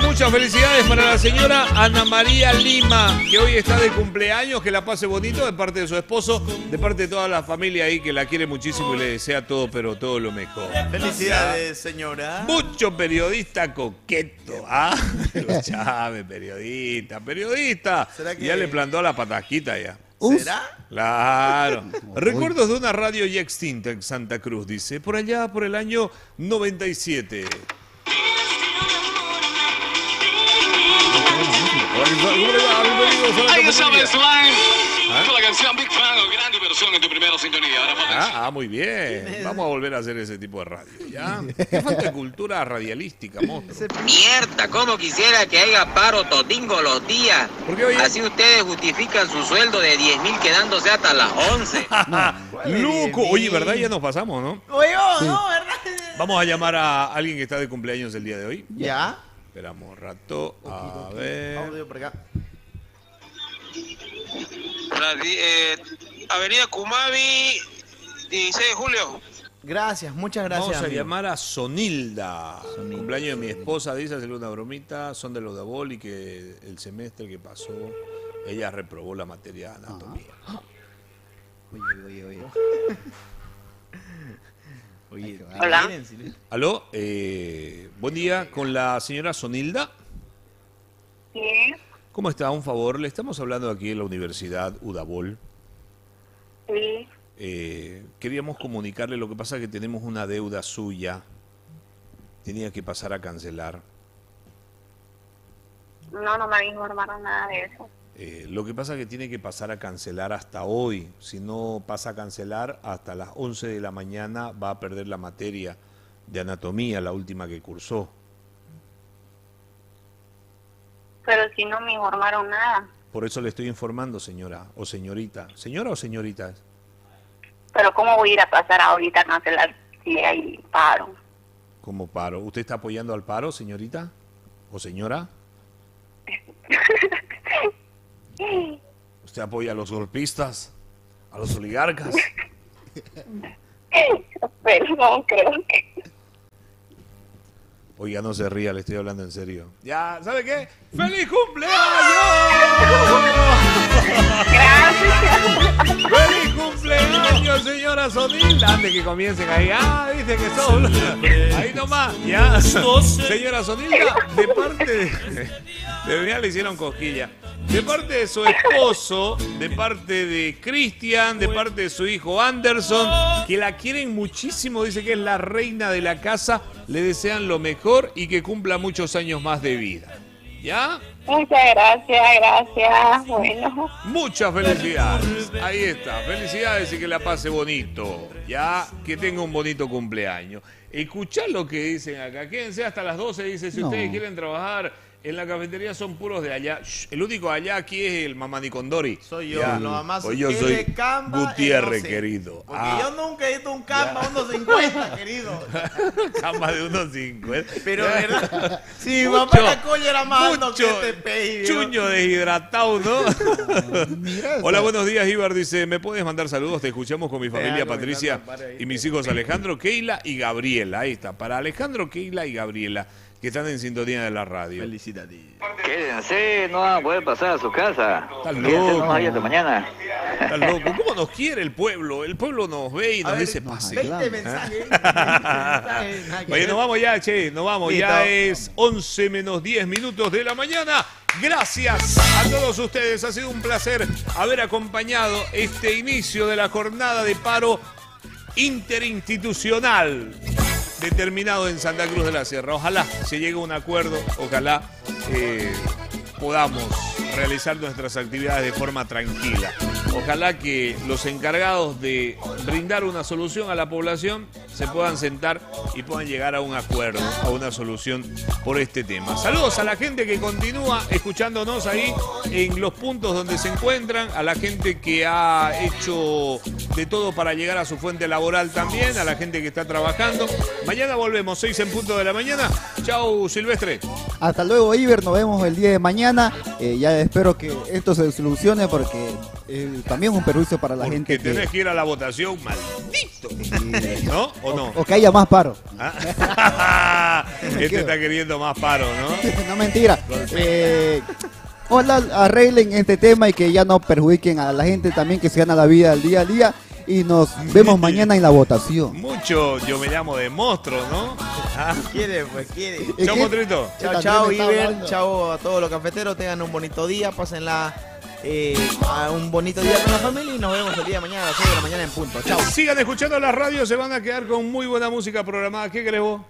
Muchas felicidades para la señora Ana María Lima, que hoy está de cumpleaños, que la pase bonito de parte de su esposo, de parte de toda la familia ahí que la quiere muchísimo y le desea todo, pero todo lo mejor. Felicidades, señora. Mucho periodista coqueto, ¿ah? <laughs> Escuchame, periodista, periodista. ¿Será que- Ya le plantó a la patasquita ya. ¿Será? Claro. <laughs> Recuerdos de una radio ya extinta en Santa Cruz, dice, por allá por el año 97. Ahí está Slime ¿Ah? la canción Big Fan gran diversión en tu primera sintonía. Ahora Ah, ah, muy bien. Vamos a volver a hacer ese tipo de radio, ¿ya? Qué falta de cultura radialística, monstruo. Mierda, como quisiera que haya paro todingo los días. Así ustedes justifican su sueldo de 10 mil quedándose hasta las 11. <laughs> Loco. Oye, ¿verdad? Ya nos pasamos, ¿no? Oye, oh, no, ¿verdad? Vamos a llamar a alguien que está de cumpleaños el día de hoy. Ya. Esperamos un rato. A ver. Audio por acá. Eh, Avenida Kumabi, 16 de julio. Gracias, muchas gracias. Vamos a amigo. llamar a Sonilda. Cumpleaños de mi esposa, dice, hacerle una bromita. Son de los de Bol y que el semestre que pasó, ella reprobó la materia de anatomía. Oye, oye, oye. <laughs> Hola. Aló, eh, buen día con la señora Sonilda. Sí, ¿Cómo está? Un favor, le estamos hablando aquí en la Universidad Udabol. sí. Eh, queríamos comunicarle lo que pasa que tenemos una deuda suya. Tenía que pasar a cancelar. No, no me informaron nada de eso. Eh, lo que pasa que tiene que pasar a cancelar hasta hoy. Si no pasa a cancelar, hasta las 11 de la mañana va a perder la materia de anatomía, la última que cursó. Pero si no me informaron nada. Por eso le estoy informando, señora o señorita. ¿Señora o señorita? Pero ¿cómo voy a ir a pasar ahorita a cancelar si hay paro? ¿Cómo paro? ¿Usted está apoyando al paro, señorita? ¿O señora? <laughs> ¿Usted apoya a los golpistas? ¿A los oligarcas? <laughs> Perdón, creo que... Oiga, no se ría, le estoy hablando en serio. Ya, ¿sabe qué? ¡Feliz cumpleaños! ¡Gracias! ¡Feliz cumpleaños, señora Sonilda! Antes que comiencen ahí. Ah, dice que son. Ahí nomás, ya. Señora Sonilda, de parte de. De verdad le hicieron cosquilla. De parte de su esposo, de parte de Cristian, de parte de su hijo Anderson, que la quieren muchísimo, dice que es la reina de la casa, le desean lo mejor y que cumpla muchos años más de vida. ¿Ya? Muchas gracias, gracias. Bueno. Muchas felicidades. Ahí está. Felicidades y que la pase bonito. Ya que tenga un bonito cumpleaños. Escuchad lo que dicen acá. Quédense hasta las 12. Dice, si No. ustedes quieren trabajar en la cafetería son puros de allá. Shh, el único allá aquí es el Mamanicondori. Soy yo, Ya. lo más yo soy Camba, Gutiérrez, querido. Porque Ah, yo nunca he visto un Camba 1.50, <laughs> querido. cama de unos 50. Pero. ¿verdad? <laughs> Si Mucho, papá la coña era más alto que este pey. Chuño deshidratado, ¿no? <laughs> Hola, buenos días, Ibar. Dice, ¿me puedes mandar saludos? Te escuchamos con mi familia Patricia y mis hijos Alejandro, Keila y Gabriela. Ahí está. Para Alejandro, Keila y Gabriela, que están en sintonía de la radio. Felicidades. Quédense, no van a poder pasar a su casa. Estás Quédense loco. ahí hasta mañana. Loco. ¿Cómo nos quiere el pueblo? El pueblo nos ve y nos dice, pase. 20 mensajes. <laughs> 20 mensajes. Oye, ver. nos vamos ya, che, nos vamos. Listo. Ya es 11 menos 10 minutos de la mañana. Gracias a todos ustedes. Ha sido un placer haber acompañado este inicio de la jornada de paro interinstitucional determinado en Santa Cruz de la Sierra. Ojalá se llegue a un acuerdo, ojalá eh, podamos realizar nuestras actividades de forma tranquila. Ojalá que los encargados de brindar una solución a la población se puedan sentar y puedan llegar a un acuerdo, a una solución por este tema. Saludos a la gente que continúa escuchándonos ahí en los puntos donde se encuentran, a la gente que ha hecho de todo para llegar a su fuente laboral también, a la gente que está trabajando. Mañana volvemos, 6 en punto de la mañana. Chau, Silvestre. Hasta luego, Iber. Nos vemos el día de mañana. Eh, ya espero que esto se solucione porque eh, también es un perjuicio para la gente que, tenés que ir a la votación, maldito. ¿No? ¿O no? o que haya más paro. Ah. <laughs> este está queriendo más paro, ¿no? <laughs> no mentira. Eh, ojalá arreglen este tema y que ya no perjudiquen a la gente también que se gana la vida al día a día. Y nos vemos mañana en la votación. Mucho yo me llamo de monstruo, ¿no? Ah. Quiere, pues quiere. Chau, Motrito. Chao, chao, Iber. Chao a todos los cafeteros. Tengan un bonito día. Pásenla eh, a un bonito día con la familia y nos vemos el día de mañana a las 6 de la mañana en punto. Chao. Sigan escuchando la radio, se van a quedar con muy buena música programada. ¿Qué crees vos?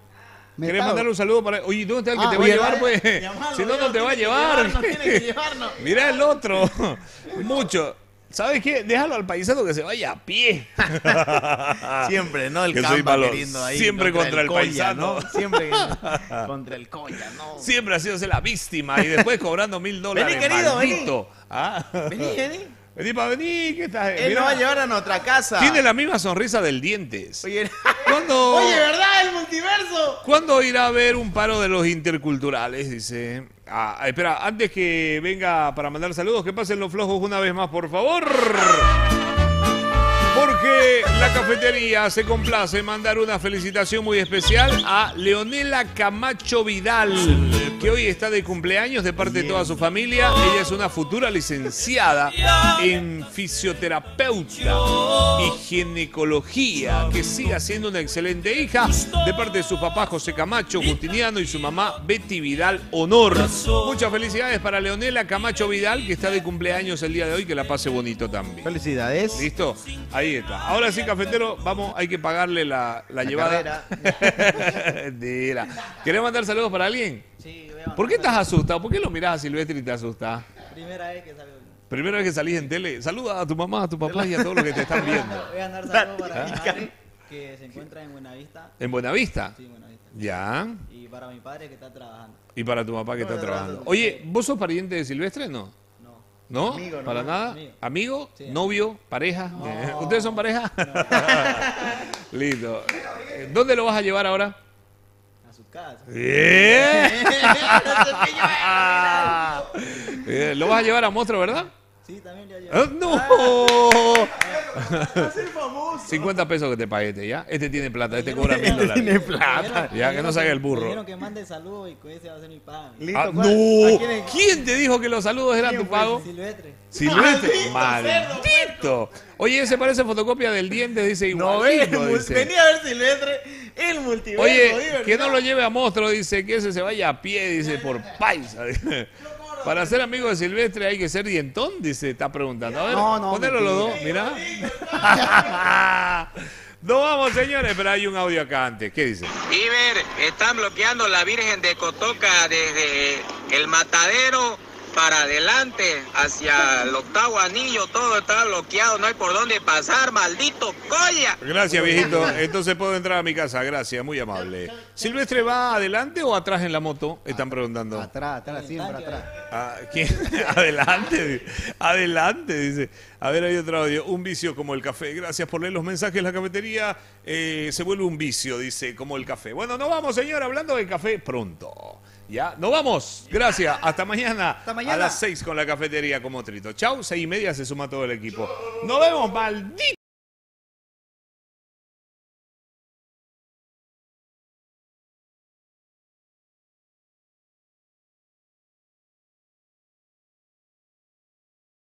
¿Querés Metal. mandarle un saludo para.? Oye, ¿dónde está el que Ah, te va a llevar, dale, pues? llamarlo, Si no, no te va a llevar. llevarnos, tiene que <laughs> llevarnos. Mira el otro. <laughs> Mucho. ¿Sabes qué? Déjalo al paisano que se vaya a pie. <laughs> Siempre, ¿no? El Que soy malo. queriendo ahí Siempre contra el Colla, paisano. ¿no? Siempre <laughs> contra el Colla, ¿no? Siempre ha sido la víctima y después cobrando mil dólares. Vení, querido, vení. maldito. Ah. Vení, vení. Vení para venir, ¿qué estás? Él nos va a llevar a nuestra casa. Tiene la misma sonrisa del dientes. Oye, <laughs> ¿Cuándo, Oye, ¿verdad? El multiverso. ¿Cuándo irá a haber un paro de los interculturales? Dice. Ah, espera, antes que venga para mandar saludos, que pasen los flojos una vez más, por favor. La cafetería se complace mandar una felicitación muy especial a Leonela Camacho Vidal, que hoy está de cumpleaños de parte de toda su familia. Ella es una futura licenciada en fisioterapeuta y ginecología, que sigue siendo una excelente hija de parte de su papá José Camacho Justiniano y su mamá Betty Vidal Honor. Muchas felicidades para Leonela Camacho Vidal, que está de cumpleaños el día de hoy, que la pase bonito también. Felicidades. ¿Listo? Ahí está. Ahora sí, cafetero, vamos, hay que pagarle la, la, llevada. <laughs> Mentira. ¿Querés mandar saludos para alguien? Sí, ¿Por qué estás asustado? ¿Por qué lo mirás a Silvestre y te asustas? Primera vez que salgo. Primera vez que salís en tele, saluda a tu mamá, a tu papá y a todos los que te están viendo. Voy a mandar saludos para mi madre, que se encuentra en Buenavista. ¿En Buenavista? Sí, Buenavista. Ya. Y para mi padre que está trabajando. Y para tu papá que está No, trabajando. no, Oye, ¿vos sos pariente de Silvestre? No. ¿No? Amigo, no, ¿Para no, nada? amigo. ¿Amigo? ¿Novio? ¿Pareja? Eh, ¿Ustedes son pareja? <laughs> Listo. Eh, ¿Dónde lo vas a llevar ahora? A su casa. Bien. Eh, ¿Lo vas a llevar a Monstruo, verdad? Sí, también le Ah, ayudo. ¡No! 50 pesos que te pague este, ¿ya? Este tiene plata, este cobra mil dólares. Tiene plata. Ya, que no salga el burro. dijeron que mande saludos y con ese va a ser mi paga. Ah, ¡No! ¿Quién te dijo que los saludos eran tu pago? Silvestre. Silvestre. Maldito. Oye, ese parece fotocopia del diente, dice No, igualito, dice. venía a ver Silvestre. El multiverso. Oye, que no lo lleve a monstruo, dice, que ese se vaya a pie, dice, por paisa. Para ser amigo de Silvestre hay que ser dientón, dice, está preguntando. A ver, No, no, ponelo los dos, mira. <laughs> No vamos, señores, pero hay un audio acá antes. ¿Qué dice? Iber, están bloqueando la Virgen de Cotoca desde el matadero para adelante, hacia el octavo anillo, todo está bloqueado, no hay por dónde pasar, maldito colla. Gracias, viejito. Entonces puedo entrar a mi casa. Gracias, muy amable. ¿Silvestre va adelante o atrás en la moto? Están preguntando. Atrás, atrás, siempre atrás. Ah, ¿quién? <laughs> Adelante, adelante, dice. A ver, hay otro audio. Un vicio como el café. Gracias por leer los mensajes. La cafetería eh, se vuelve un vicio, dice, como el café. Bueno, nos vamos, señor, hablando del café pronto. Ya, nos vamos. Gracias. Hasta mañana. mañana. A las seis con la cafetería como trito. Chau, seis y media se suma todo el equipo. Nos vemos, maldito.